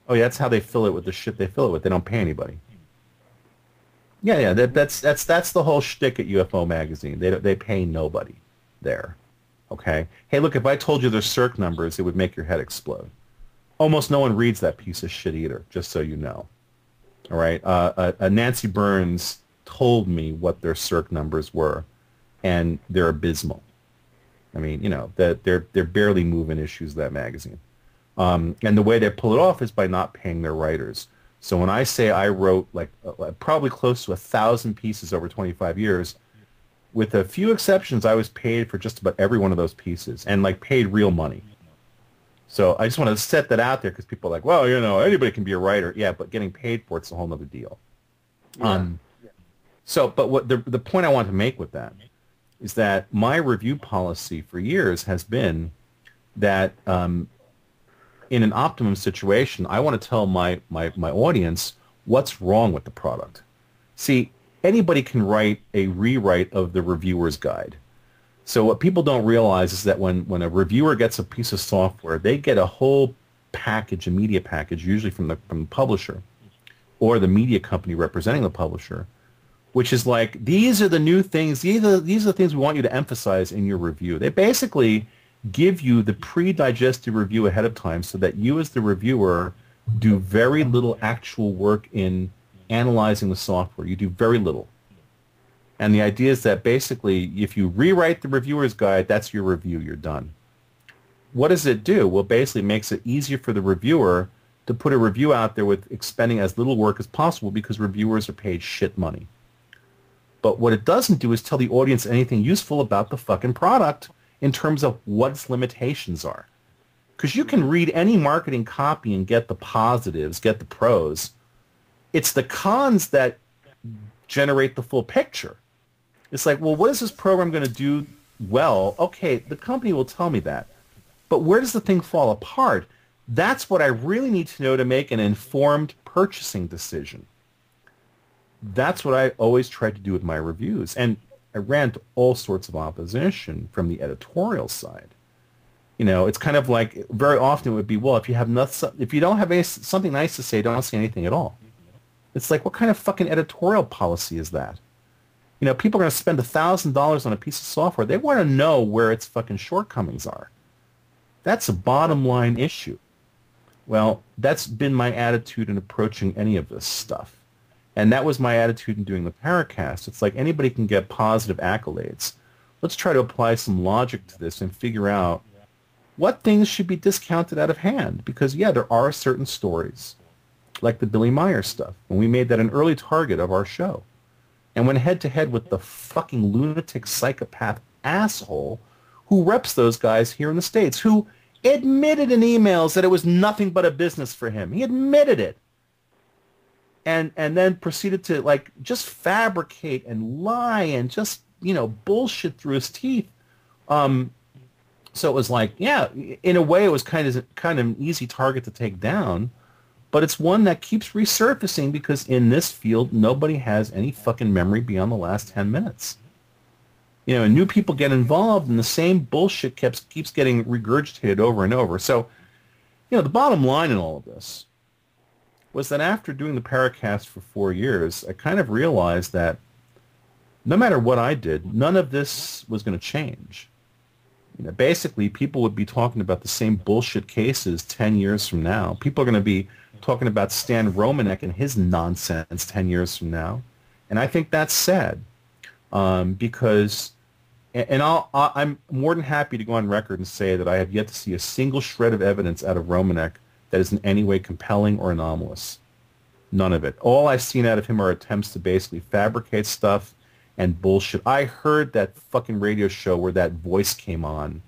oh yeah. That's how they fill it with the shit they fill it with. They don't pay anybody. Yeah, yeah. That, that's that's that's the whole shtick at UFO magazine. They they pay nobody there. Okay. Hey, look, if I told you their circ numbers, it would make your head explode almost no one reads that piece of shit either, just so you know. All right. Uh, uh, uh, Nancy Birnes told me what their circ numbers were, and they're abysmal. I mean, you know, that they're they're barely moving issues of that magazine. Um, and the way they pull it off is by not paying their writers. So when I say I wrote like uh, probably close to a thousand pieces over 25 years, with a few exceptions, I was paid for just about every one of those pieces, and like paid real money. So I just want to set that out there because people are like, well, you know, anybody can be a writer. Yeah, but getting paid for it's a whole other deal. Yeah. Um, so, but what the the point I want to make with that is that my review policy for years has been that um, in an optimum situation, I want to tell my, my, my audience what's wrong with the product. See, anybody can write a rewrite of the reviewer's guide. So what people don't realize is that when, when a reviewer gets a piece of software, they get a whole package, a media package, usually from the, from the publisher or the media company representing the publisher, which is like, these are the new things, these are, these are the things we want you to emphasize in your review. They basically give you the pre-digested review ahead of time so that you as the reviewer do very little actual work in analyzing the software. You do very little. And the idea is that basically if you rewrite the reviewer's guide, that's your review. You're done. What does it do? Well, basically makes it easier for the reviewer to put a review out there with expending as little work as possible because reviewers are paid shit money. But what it doesn't do is tell the audience anything useful about the fucking product in terms of what its limitations are. Because you can read any marketing copy and get the positives, get the pros. It's the cons that generate the full picture. It's like, well, what is this program going to do well? Okay, the company will tell me that. But where does the thing fall apart? That's what I really need to know to make an informed purchasing decision. That's what I always try to do with my reviews. And I ran into all sorts of opposition from the editorial side. You know, it's kind of like very often it would be, well, if you have nothing, if you don't have any, something nice to say, don't say anything at all. It's like, what kind of fucking editorial policy is that? You know, people are going to spend $1,000 on a piece of software. They want to know where its fucking shortcomings are. That's a bottom line issue. Well, that's been my attitude in approaching any of this stuff. And that was my attitude in doing the Paracast. It's like anybody can get positive accolades. Let's try to apply some logic to this and figure out what things should be discounted out of hand. Because, yeah, there are certain stories, like the Billy Meier stuff, and we made that an early target of our show. And went head-to-head with the fucking lunatic psychopath asshole who reps those guys here in the States, who admitted in emails that it was nothing but a business for him. He admitted it and and then proceeded to like just fabricate and lie and just you know bullshit through his teeth. Um, so it was like, yeah, in a way, it was kind of kind of an easy target to take down, but it's one that keeps resurfacing because in this field, nobody has any fucking memory beyond the last ten minutes. You know, and new people get involved, and the same bullshit keeps keeps getting regurgitated over and over. So, you know, the bottom line in all of this was that after doing the Paracast for four years, I kind of realized that no matter what I did, none of this was going to change. You know, basically, people would be talking about the same bullshit cases 10 years from now. People are going to be talking about Stan Romanek and his nonsense 10 years from now. And I think that's sad um, because, and I'll, I'm more than happy to go on record and say that I have yet to see a single shred of evidence out of Romanek that is in any way compelling or anomalous. None of it. All I've seen out of him are attempts to basically fabricate stuff and bullshit. I heard that fucking radio show where that voice came on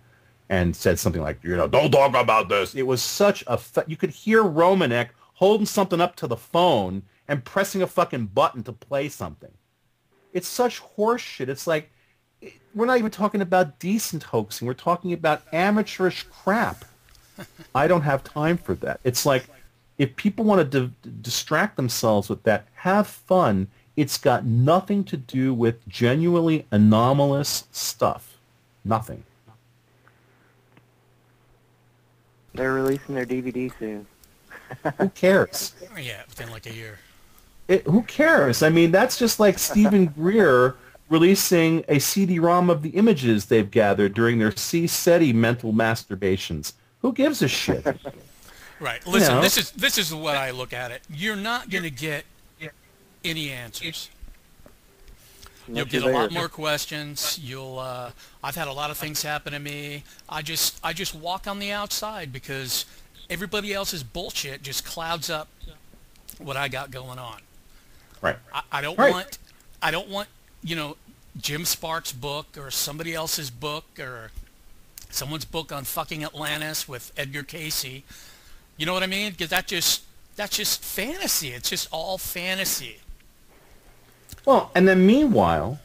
and said something like, you know, don't talk about this. It was such a, fu- you could hear Romanek holding something up to the phone and pressing a fucking button to play something. It's such horseshit. It's like, we're not even talking about decent hoaxing. We're talking about amateurish crap. I don't have time for that. It's like if people want to di- distract themselves with that, have fun. It's got nothing to do with genuinely anomalous stuff. Nothing. They're releasing their DVD soon. Who cares? Yeah, within like a year. It, who cares? I mean, that's just like Steven Greer releasing a CD-ROM of the images they've gathered during their CSETI mental masturbations. Who gives a shit? right. Listen, you know? this is this is what I look at it. You're not going to get any answers. You'll get a lot more questions. You'll. Uh, I've had a lot of things happen to me. I just I just walk on the outside because everybody else's bullshit just clouds up what I got going on. Right. I, I don't right. want I don't want you know Jim Sparks' book or somebody else's book or someone's book on fucking Atlantis with Edgar Cayce. You know what I mean? Because that just that's just fantasy. It's just all fantasy. Well, and then meanwhile,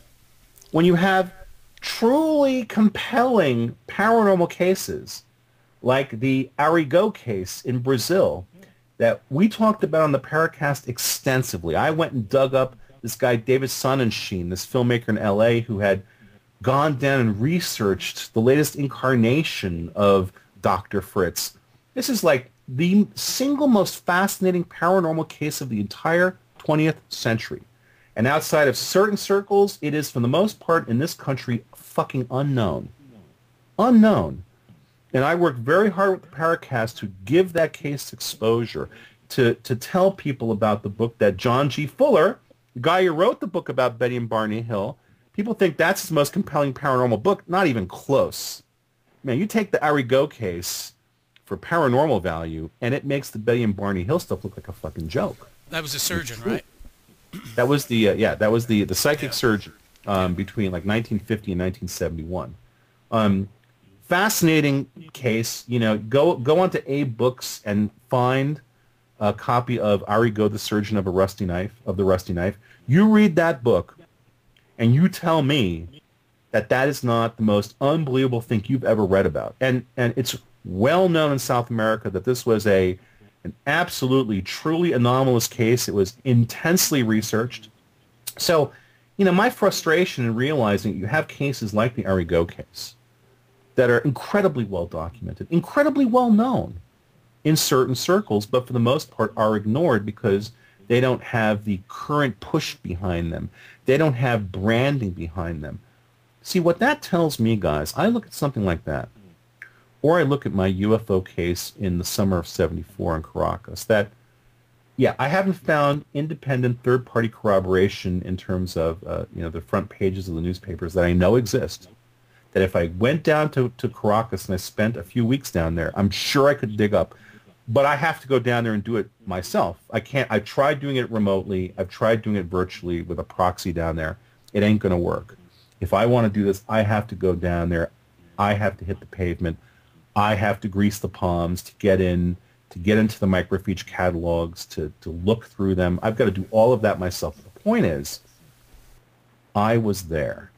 when you have truly compelling paranormal cases like the Arigo case in Brazil that we talked about on the Paracast extensively. I went and dug up this guy David Sonnenschein, this filmmaker in L.A. who had gone down and researched the latest incarnation of Dr. Fritz. This is like the single most fascinating paranormal case of the entire 20th century. And outside of certain circles, it is for the most part in this country fucking unknown. Unknown. And I worked very hard with the Paracast to give that case exposure, to, to tell people about the book that John G. Fuller, the guy who wrote the book about Betty and Barney Hill, people think that's his most compelling paranormal book. Not even close. Man, you take the Arigo case for paranormal value, and it makes the Betty and Barney Hill stuff look like a fucking joke. That was a surgeon, right? That was the uh, yeah, that was the the psychic yeah. surgeon um, between like 1950 and 1971. Um, fascinating case. You know, go go onto AbeBooks and find a copy of Arigo, the Surgeon of a Rusty Knife, of the Rusty Knife. You read that book, and you tell me that that is not the most unbelievable thing you've ever read about. And and it's well known in South America that this was a an absolutely truly anomalous case. It was intensely researched. So, you know, my frustration in realizing you have cases like the Arigo case that are incredibly well documented, incredibly well known in certain circles, but for the most part are ignored because they don't have the current push behind them. They don't have branding behind them. See, what that tells me, guys, I look at something like that, or I look at my UFO case in the summer of 74 in Caracas, that, yeah, I haven't found independent third-party corroboration in terms of, uh, you know, the front pages of the newspapers that I know exist that if I went down to, to Caracas and I spent a few weeks down there, I'm sure I could dig up. But I have to go down there and do it myself. I can't. I've tried doing it remotely. I've tried doing it virtually with a proxy down there. It ain't going to work. If I want to do this, I have to go down there. I have to hit the pavement. I have to grease the palms to get in, to get into the microfiche catalogs, to, to look through them. I've got to do all of that myself. The point is, I was there.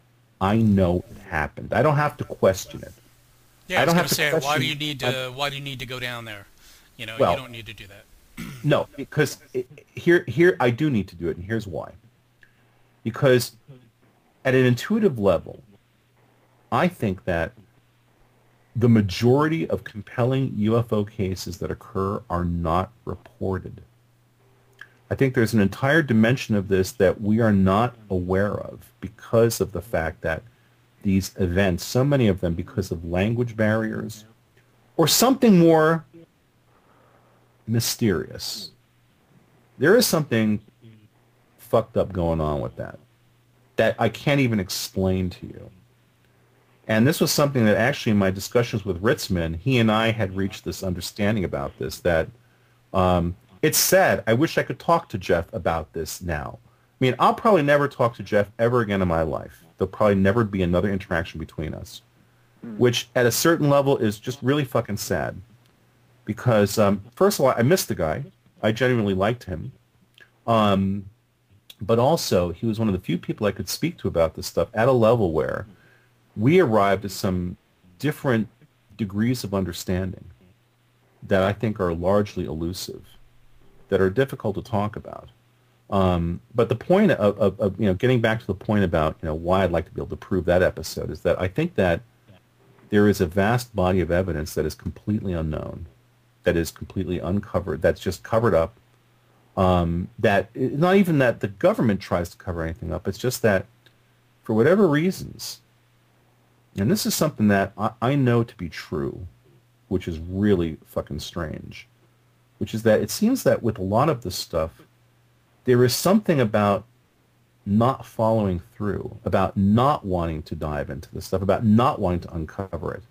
I know it happened. I don't have to question it. Yeah, I, don't have to say, why do you need to? I, why do you need to go down there? You know, well, you don't need to do that. no, because it, here, here, I do need to do it, and here's why. Because at an intuitive level, I think that the majority of compelling UFO cases that occur are not reported. I think there's an entire dimension of this that we are not aware of because of the fact that these events, so many of them because of language barriers or something more mysterious. There is something fucked up going on with that that I can't even explain to you. And this was something that actually in my discussions with Ritzmann, he and I had reached this understanding about this, that um, it's sad. I wish I could talk to Jeff about this now. I mean, I'll probably never talk to Jeff ever again in my life. There'll probably never be another interaction between us, mm. which at a certain level is just really fucking sad. Because um, first of all, I missed the guy. I genuinely liked him. Um, but also, he was one of the few people I could speak to about this stuff at a level where we arrived at some different degrees of understanding that I think are largely elusive that are difficult to talk about. Um, but the point of, of, of, you know, getting back to the point about, you know, why I'd like to be able to prove that episode is that I think that there is a vast body of evidence that is completely unknown, that is completely uncovered, that's just covered up. Um, that not even that the government tries to cover anything up. It's just that for whatever reasons, and this is something that I, I know to be true, which is really fucking strange which is that it seems that with a lot of this stuff, there is something about not following through, about not wanting to dive into this stuff, about not wanting to uncover it,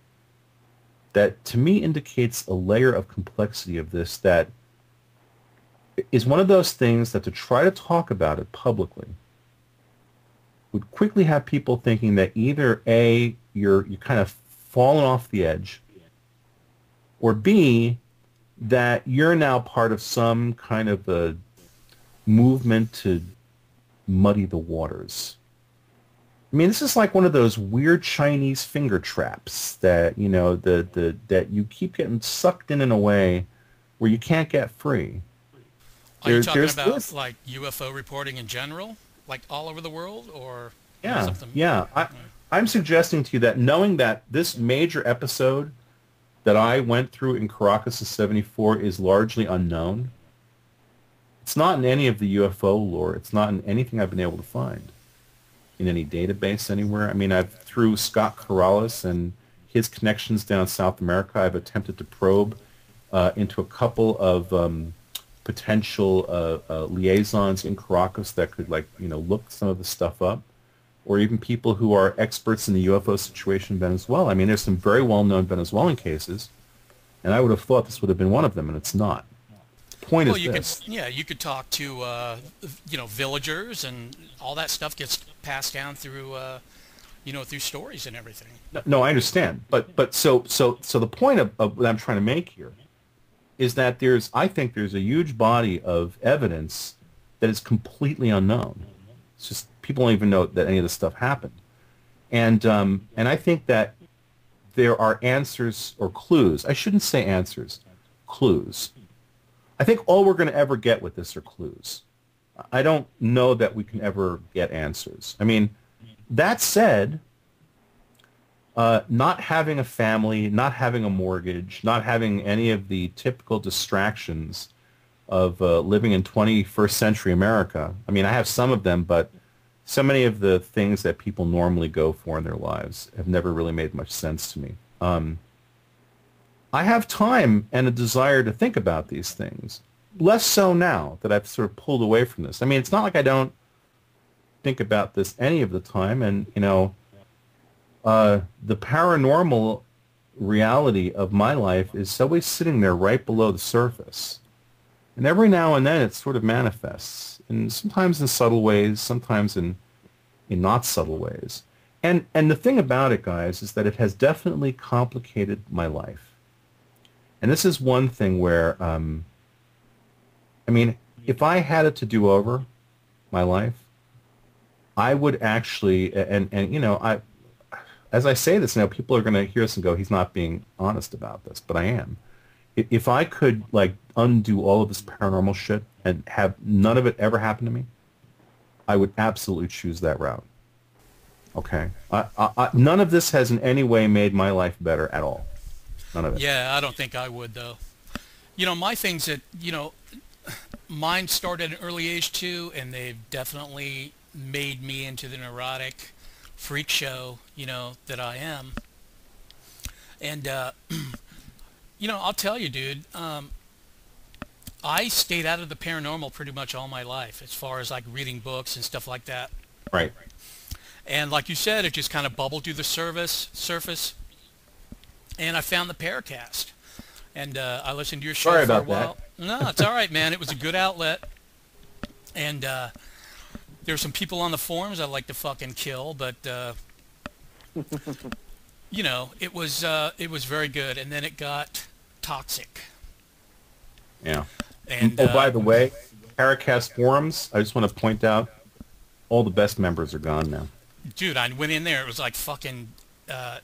that to me indicates a layer of complexity of this that is one of those things that to try to talk about it publicly would quickly have people thinking that either A, you're, you're kind of falling off the edge, or B, that you're now part of some kind of a movement to muddy the waters. I mean, this is like one of those weird Chinese finger traps that you know the the that you keep getting sucked in in a way where you can't get free. Are you talking about this. like UFO reporting in general, like all over the world, or yeah, something? yeah? I, I'm suggesting to you that knowing that this major episode that I went through in Caracas in '74 is largely unknown. It's not in any of the UFO lore. It's not in anything I've been able to find in any database anywhere. I mean, I've through Scott Corrales and his connections down South America, I've attempted to probe uh, into a couple of um, potential uh, uh, liaisons in Caracas that could, like, you know, look some of the stuff up, or even people who are experts in the UFO situation in Venezuela. I mean, there's some very well-known Venezuelan cases, and I would have thought this would have been one of them, and it's not point well, is you this. Could, yeah, you could talk to uh, you know villagers and all that stuff gets passed down through uh, you know through stories and everything. No, no, I understand, but but so so so the point of, of what I'm trying to make here is that there's I think there's a huge body of evidence that is completely unknown. It's just people don't even know that any of this stuff happened, and um, and I think that there are answers or clues. I shouldn't say answers, clues I think all we're going to ever get with this are clues. I don't know that we can ever get answers. I mean, that said, uh, not having a family, not having a mortgage, not having any of the typical distractions of uh, living in 21st century America. I mean, I have some of them, but so many of the things that people normally go for in their lives have never really made much sense to me. Um, I have time and a desire to think about these things. Less so now that I've sort of pulled away from this. I mean, it's not like I don't think about this any of the time. And, you know, uh, the paranormal reality of my life is always sitting there right below the surface. And every now and then it sort of manifests. And sometimes in subtle ways, sometimes in, in not subtle ways. And, and the thing about it, guys, is that it has definitely complicated my life and this is one thing where, um, I mean, if I had it to do over my life, I would actually, and, and you know, I, as I say this now, people are going to hear this and go, he's not being honest about this, but I am. If I could, like, undo all of this paranormal shit and have none of it ever happen to me, I would absolutely choose that route. Okay? I, I, none of this has in any way made my life better at all. None of it. Yeah, I don't think I would though. You know, my things that you know, mine started at an early age too, and they've definitely made me into the neurotic freak show, you know, that I am. And uh, you know, I'll tell you, dude. Um, I stayed out of the paranormal pretty much all my life, as far as like reading books and stuff like that. Right. And like you said, it just kind of bubbled through the surface. Surface and I found the Paracast, and uh, I listened to your show Sorry for about a while. That. No, it's all right, man. It was a good outlet, and uh, there's some people on the forums I like to fucking kill, but uh, you know, it was uh, it was very good, and then it got toxic. Yeah. And oh, by uh, the way, Paracast forums. I just want to point out, all the best members are gone now. Dude, I went in there. It was like fucking uh,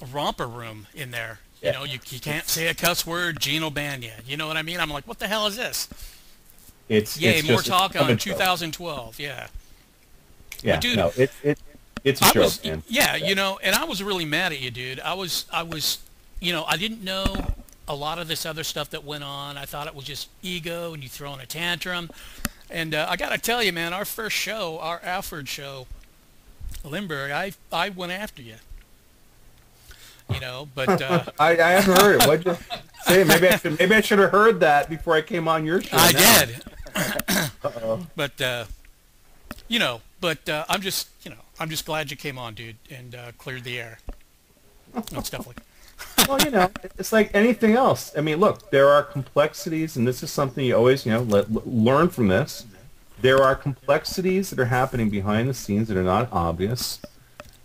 a romper room in there. You Yeah. know, you, you can't say a cuss word. Gene will ban you. You know what I mean? I'm like, what the hell is this? It's Yay, it's more just talk on comedy show. 2012. Yeah. Yeah, dude, no, it's it, it's a I joke, was, man. yeah, you know, and I was really mad at you, dude. I was, I was, you know, I didn't know a lot of this other stuff that went on. I thought it was just ego and you throwing a tantrum. And uh, I got to tell you, man, our first show, our Alfred show, Lindbergh, I, I went after you. You know, but uh, I, I haven't heard it. What'd you say? Maybe I should maybe I should have heard that before I came on your show. I now. did. Uh-oh. But uh, you know, but uh, I'm just, you know, I'm just glad you came on, dude, and uh, cleared the air and stuff like. Well, you know, it's like anything else. I mean, look, there are complexities, and this is something you always, you know, let, learn from this. There are complexities that are happening behind the scenes that are not obvious.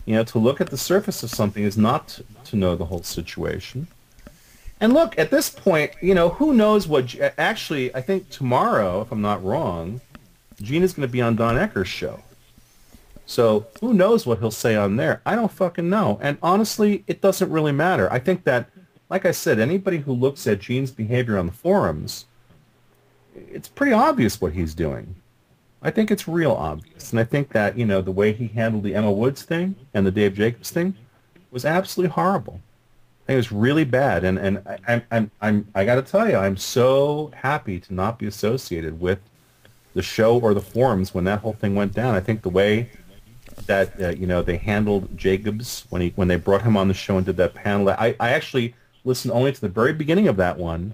You know, to look at the surface of something is not to know the whole situation. And look, at this point, you know, who knows what... Actually, I think tomorrow, if I'm not wrong, Gene is going to be on Don Ecker's show. So who knows what he'll say on there? I don't fucking know. And honestly, it doesn't really matter. I think that, like I said, anybody who looks at Gene's behavior on the forums, it's pretty obvious what he's doing. I think it's real obvious. And I think that, you know, the way he handled the Emma Woods thing and the Dave Jacobs thing was absolutely horrible. I think it was really bad. And, and I, I'm, I'm, I'm, I got to tell you, I'm so happy to not be associated with the show or the forums when that whole thing went down. I think the way that uh, you know they handled Jacobs when he when they brought him on the show and did that panel. I, I actually listened only to the very beginning of that one,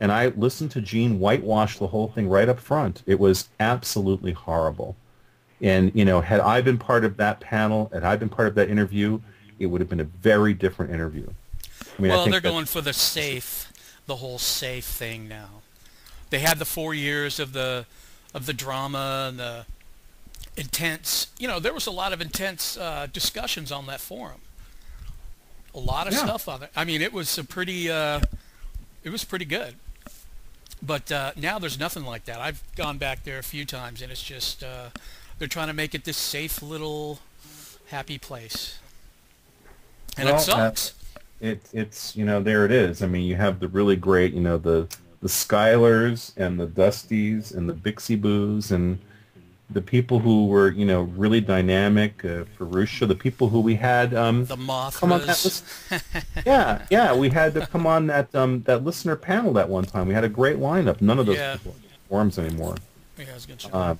and I listened to Gene whitewash the whole thing right up front. It was absolutely horrible. And you know, had I been part of that panel, had I been part of that interview, it would have been a very different interview. I mean, well, they're going for the safe, the whole safe thing now. They had the four years of the of the drama and the intense, you know, there was a lot of intense uh, discussions on that forum. A lot of yeah. stuff on it. I mean, it was a pretty, uh, it was pretty good. But uh, now there's nothing like that. I've gone back there a few times, and it's just uh, they're trying to make it this safe little happy place, and well, it sucks. it it's you know there it is. I mean, you have the really great you know the the Skylers and the Dusties and the Bixie Boos and the people who were, you know, really dynamic, uh, Ferruccia, the people who we had um, the Mothras. come on that yeah, yeah, we had to come on that um, that listener panel that one time. We had a great lineup. None of those yeah. people forums anymore. Yeah, it was good show. Uh,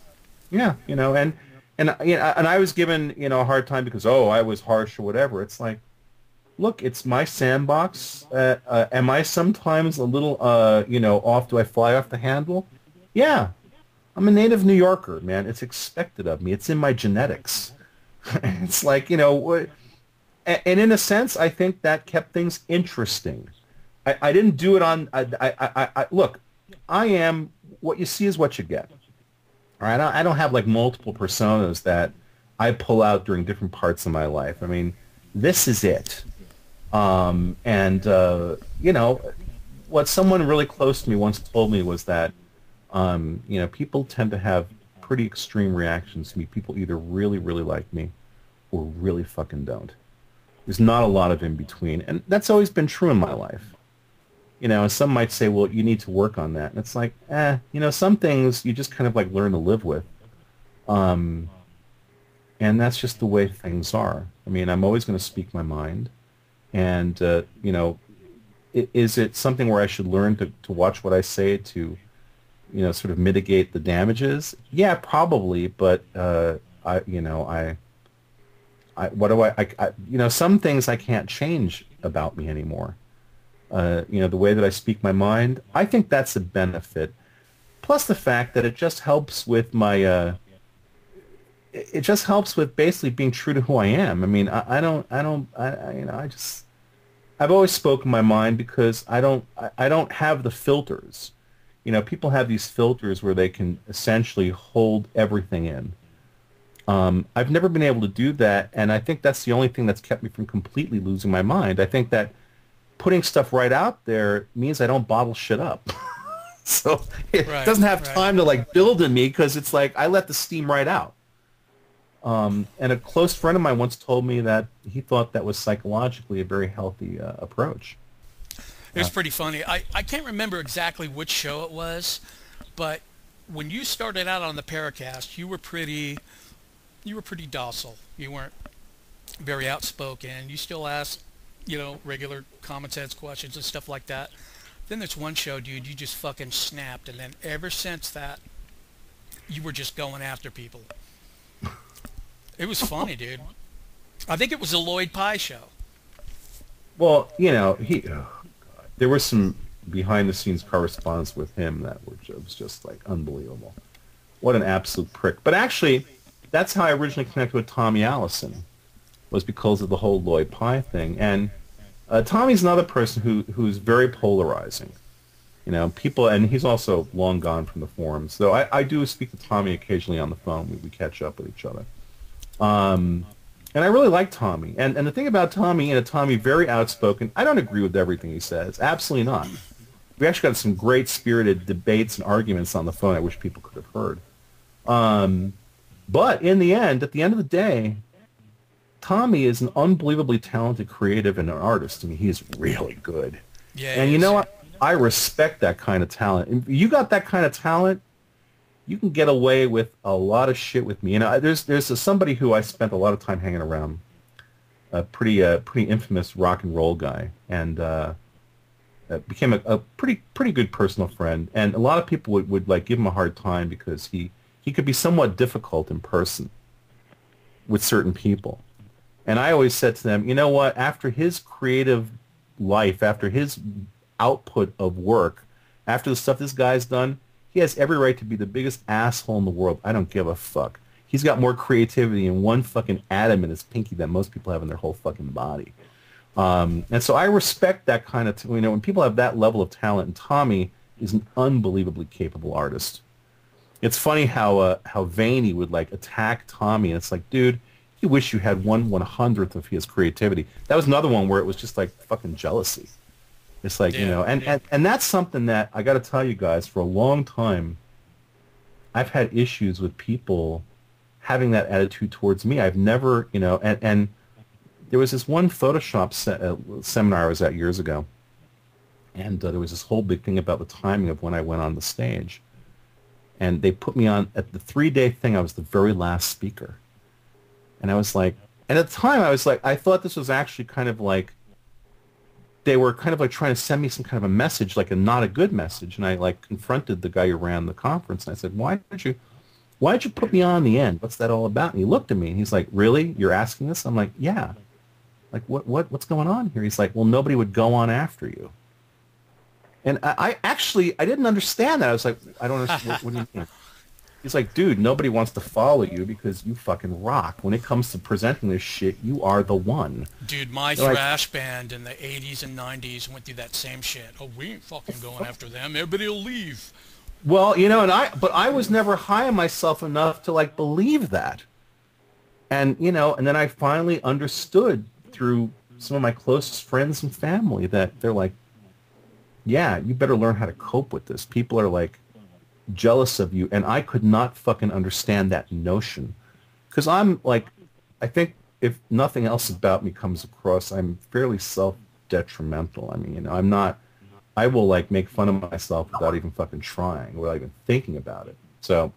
yeah, you know, and and you know, and I was given you know a hard time because oh I was harsh or whatever. It's like, look, it's my sandbox. Uh, uh, am I sometimes a little uh, you know off? Do I fly off the handle? Yeah, I'm a native New Yorker, man. It's expected of me. It's in my genetics. it's like, you know, and in a sense, I think that kept things interesting. I, I didn't do it on, I, I, I, look, I am, what you see is what you get. All right, I don't have like multiple personas that I pull out during different parts of my life. I mean, this is it. Um, and, uh, you know, what someone really close to me once told me was that um, you know, people tend to have pretty extreme reactions to me. People either really, really like me or really fucking don't. There's not a lot of in between. And that's always been true in my life. You know, and some might say, well, you need to work on that. And it's like, eh, you know, some things you just kind of like learn to live with. Um, and that's just the way things are. I mean, I'm always going to speak my mind. And, uh, you know, is it something where I should learn to, to watch what I say to you know, sort of mitigate the damages? Yeah, probably, but uh, I, you know, I, I, what do I, I, I, you know, some things I can't change about me anymore. Uh, you know, the way that I speak my mind, I think that's a benefit. Plus the fact that it just helps with my, uh, it just helps with basically being true to who I am. I mean, I, I don't, I don't, I, I, you know, I just, I've always spoken my mind because I don't, I, I don't have the filters you know, people have these filters where they can essentially hold everything in. Um, I've never been able to do that, and I think that's the only thing that's kept me from completely losing my mind. I think that putting stuff right out there means I don't bottle shit up. so it right, doesn't have right. time to like build in me because it's like I let the steam right out. Um, and a close friend of mine once told me that he thought that was psychologically a very healthy uh, approach. It was pretty funny. I, I can't remember exactly which show it was, but when you started out on the Paracast, you were pretty you were pretty docile. You weren't very outspoken. You still asked, you know, regular common sense questions and stuff like that. Then there's one show, dude, you just fucking snapped, and then ever since that, you were just going after people. It was funny, dude. I think it was a Lloyd Pye show. Well, you know, he uh, there was some behind the scenes correspondence with him that was just like unbelievable. What an absolute prick. But actually, that's how I originally connected with Tommy Allison, was because of the whole Lloyd Pye thing. And uh, Tommy's another person who who's very polarizing. You know, people, and he's also long gone from the forums. Though I, I do speak to Tommy occasionally on the phone. We, we catch up with each other. Um, and I really like Tommy. And and the thing about Tommy, and a Tommy very outspoken. I don't agree with everything he says. Absolutely not. We actually got some great spirited debates and arguments on the phone. I wish people could have heard. Um, But in the end, at the end of the day, Tommy is an unbelievably talented creative and an artist. I mean, he is really good. Yeah. And you know what? I respect that kind of talent. If you got that kind of talent, you can get away with a lot of shit with me. You know, there's there's a, somebody who I spent a lot of time hanging around, a pretty uh, pretty infamous rock and roll guy, and uh, uh, became a, a pretty pretty good personal friend. And a lot of people would, would like give him a hard time because he he could be somewhat difficult in person with certain people. And I always said to them, you know what? After his creative life, after his output of work, after the stuff this guy's done, he has every right to be the biggest asshole in the world. I don't give a fuck. He's got more creativity in one fucking atom in his pinky than most people have in their whole fucking body. Um, and so I respect that kind of, t- you know, when people have that level of talent, and Tommy is an unbelievably capable artist. It's funny how uh, how Vaeni would like attack Tommy, and it's like, dude, you wish you had one one hundredth of his creativity. That was another one where it was just like fucking jealousy. It's like, yeah, you know, and, yeah. and, and that's something that I got to tell you guys for a long time, I've had issues with people having that attitude towards me. I've never, you know, and, and there was this one Photoshop se- uh, seminar I was at years ago, and uh, there was this whole big thing about the timing of when I went on the stage. And they put me on, at the three-day thing, I was the very last speaker. And I was like, and at the time I was like, I thought this was actually kind of like, they were kind of like trying to send me some kind of a message, like a not a good message. And I like confronted the guy who ran the conference and I said, why did you, why did you put me on the end? What's that all about? And he looked at me and he's like, really? You're asking this? I'm like, yeah. Like, what, what, what's going on here? He's like, well, nobody would go on after you. And I, I actually, I didn't understand that. I was like, I don't understand. what, what do you mean? He's like, dude, nobody wants to follow you because you fucking rock. When it comes to presenting this shit, you are the one. Dude, my They're thrash like, band in the 80s and 90s went through that same shit. Oh, we ain't fucking going after them. Everybody will leave. Well, you know, and I, but I was never high on myself enough to like believe that. And, you know, and then I finally understood through some of my closest friends and family that they're like, yeah, you better learn how to cope with this. People are like, jealous of you, and I could not fucking understand that notion, because I'm like, I think if nothing else about me comes across, I'm fairly self-detrimental. I mean, you know, I'm not. I will like make fun of myself without even fucking trying, without even thinking about it. So,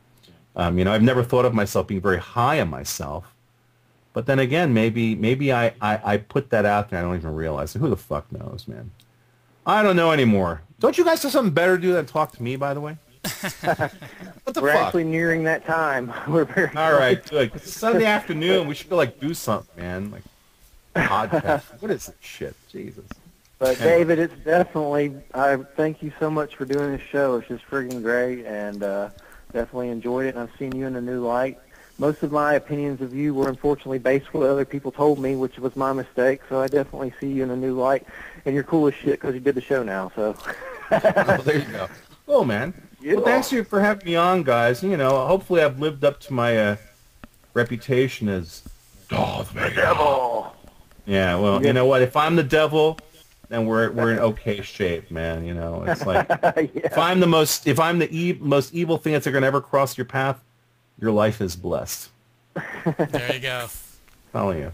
um, you know, I've never thought of myself being very high on myself. But then again, maybe maybe I, I, I put that out there. I don't even realize it. Who the fuck knows, man? I don't know anymore. Don't you guys have something better to do than talk to me, by the way? what the We're fuck? actually nearing that time. We're very all right. Good. It's Sunday afternoon. We should go like do something, man. Like podcast. what is this shit? Jesus. But David, it's definitely. I thank you so much for doing this show. It's just friggin' great, and uh, definitely enjoyed it. And I've seen you in a new light. Most of my opinions of you were unfortunately based what other people told me, which was my mistake. So I definitely see you in a new light, and you're cool as shit because you did the show now. So. oh, there you go. Oh man. Yeah. Well, thanks you for having me on, guys. You know, hopefully I've lived up to my uh, reputation as Darth the devil. Yeah, well, yeah. you know what? If I'm the devil, then we're we're in okay shape, man. You know, it's like yeah. if I'm the most if I'm the e- most evil thing that's going to ever cross your path, your life is blessed. there you go. Telling you.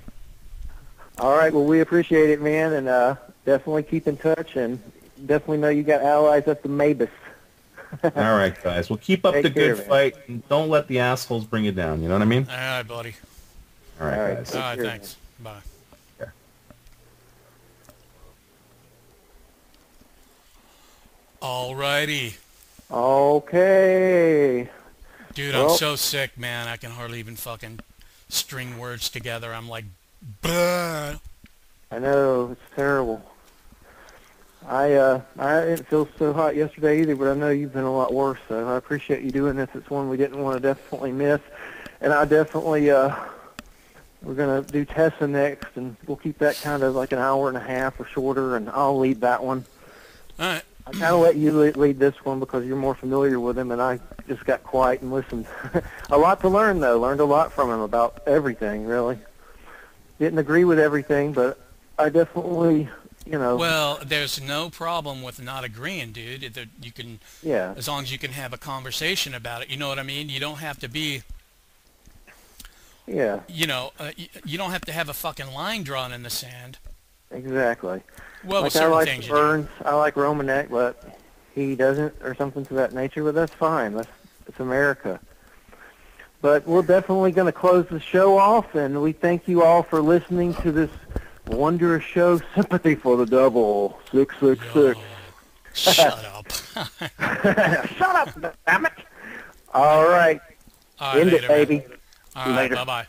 All right. Well, we appreciate it, man, and uh, definitely keep in touch, and definitely know you got allies at the Mabus. All right, guys. Well, keep up Take the care, good man. fight, and don't let the assholes bring you down. You know what I mean? All right, buddy. All right, All right guys. All right, thanks. Man. Bye. All righty. Okay. Dude, well, I'm so sick, man. I can hardly even fucking string words together. I'm like, Bleh. I know it's terrible. I uh, I didn't feel so hot yesterday either, but I know you've been a lot worse. So I appreciate you doing this. It's one we didn't want to definitely miss, and I definitely uh, we're gonna do Tessa next, and we'll keep that kind of like an hour and a half or shorter, and I'll lead that one. All right. I kind of let you lead this one because you're more familiar with him, and I just got quiet and listened. a lot to learn, though. Learned a lot from him about everything, really. Didn't agree with everything, but I definitely you know. Well, there's no problem with not agreeing, dude. You can, yeah. As long as you can have a conversation about it, you know what I mean. You don't have to be Yeah. You know, uh, you, you don't have to have a fucking line drawn in the sand. Exactly. Well, like with I like Birnes, I like Romanek, but he doesn't, or something to that nature. But that's fine. That's it's America. But we're definitely going to close the show off, and we thank you all for listening to this wondrous show, Sympathy for the Devil, six six do. six. Oh, shut up. Shut up, damn it! All right, All right, end later, it, man. baby. All right, Later. bye-bye.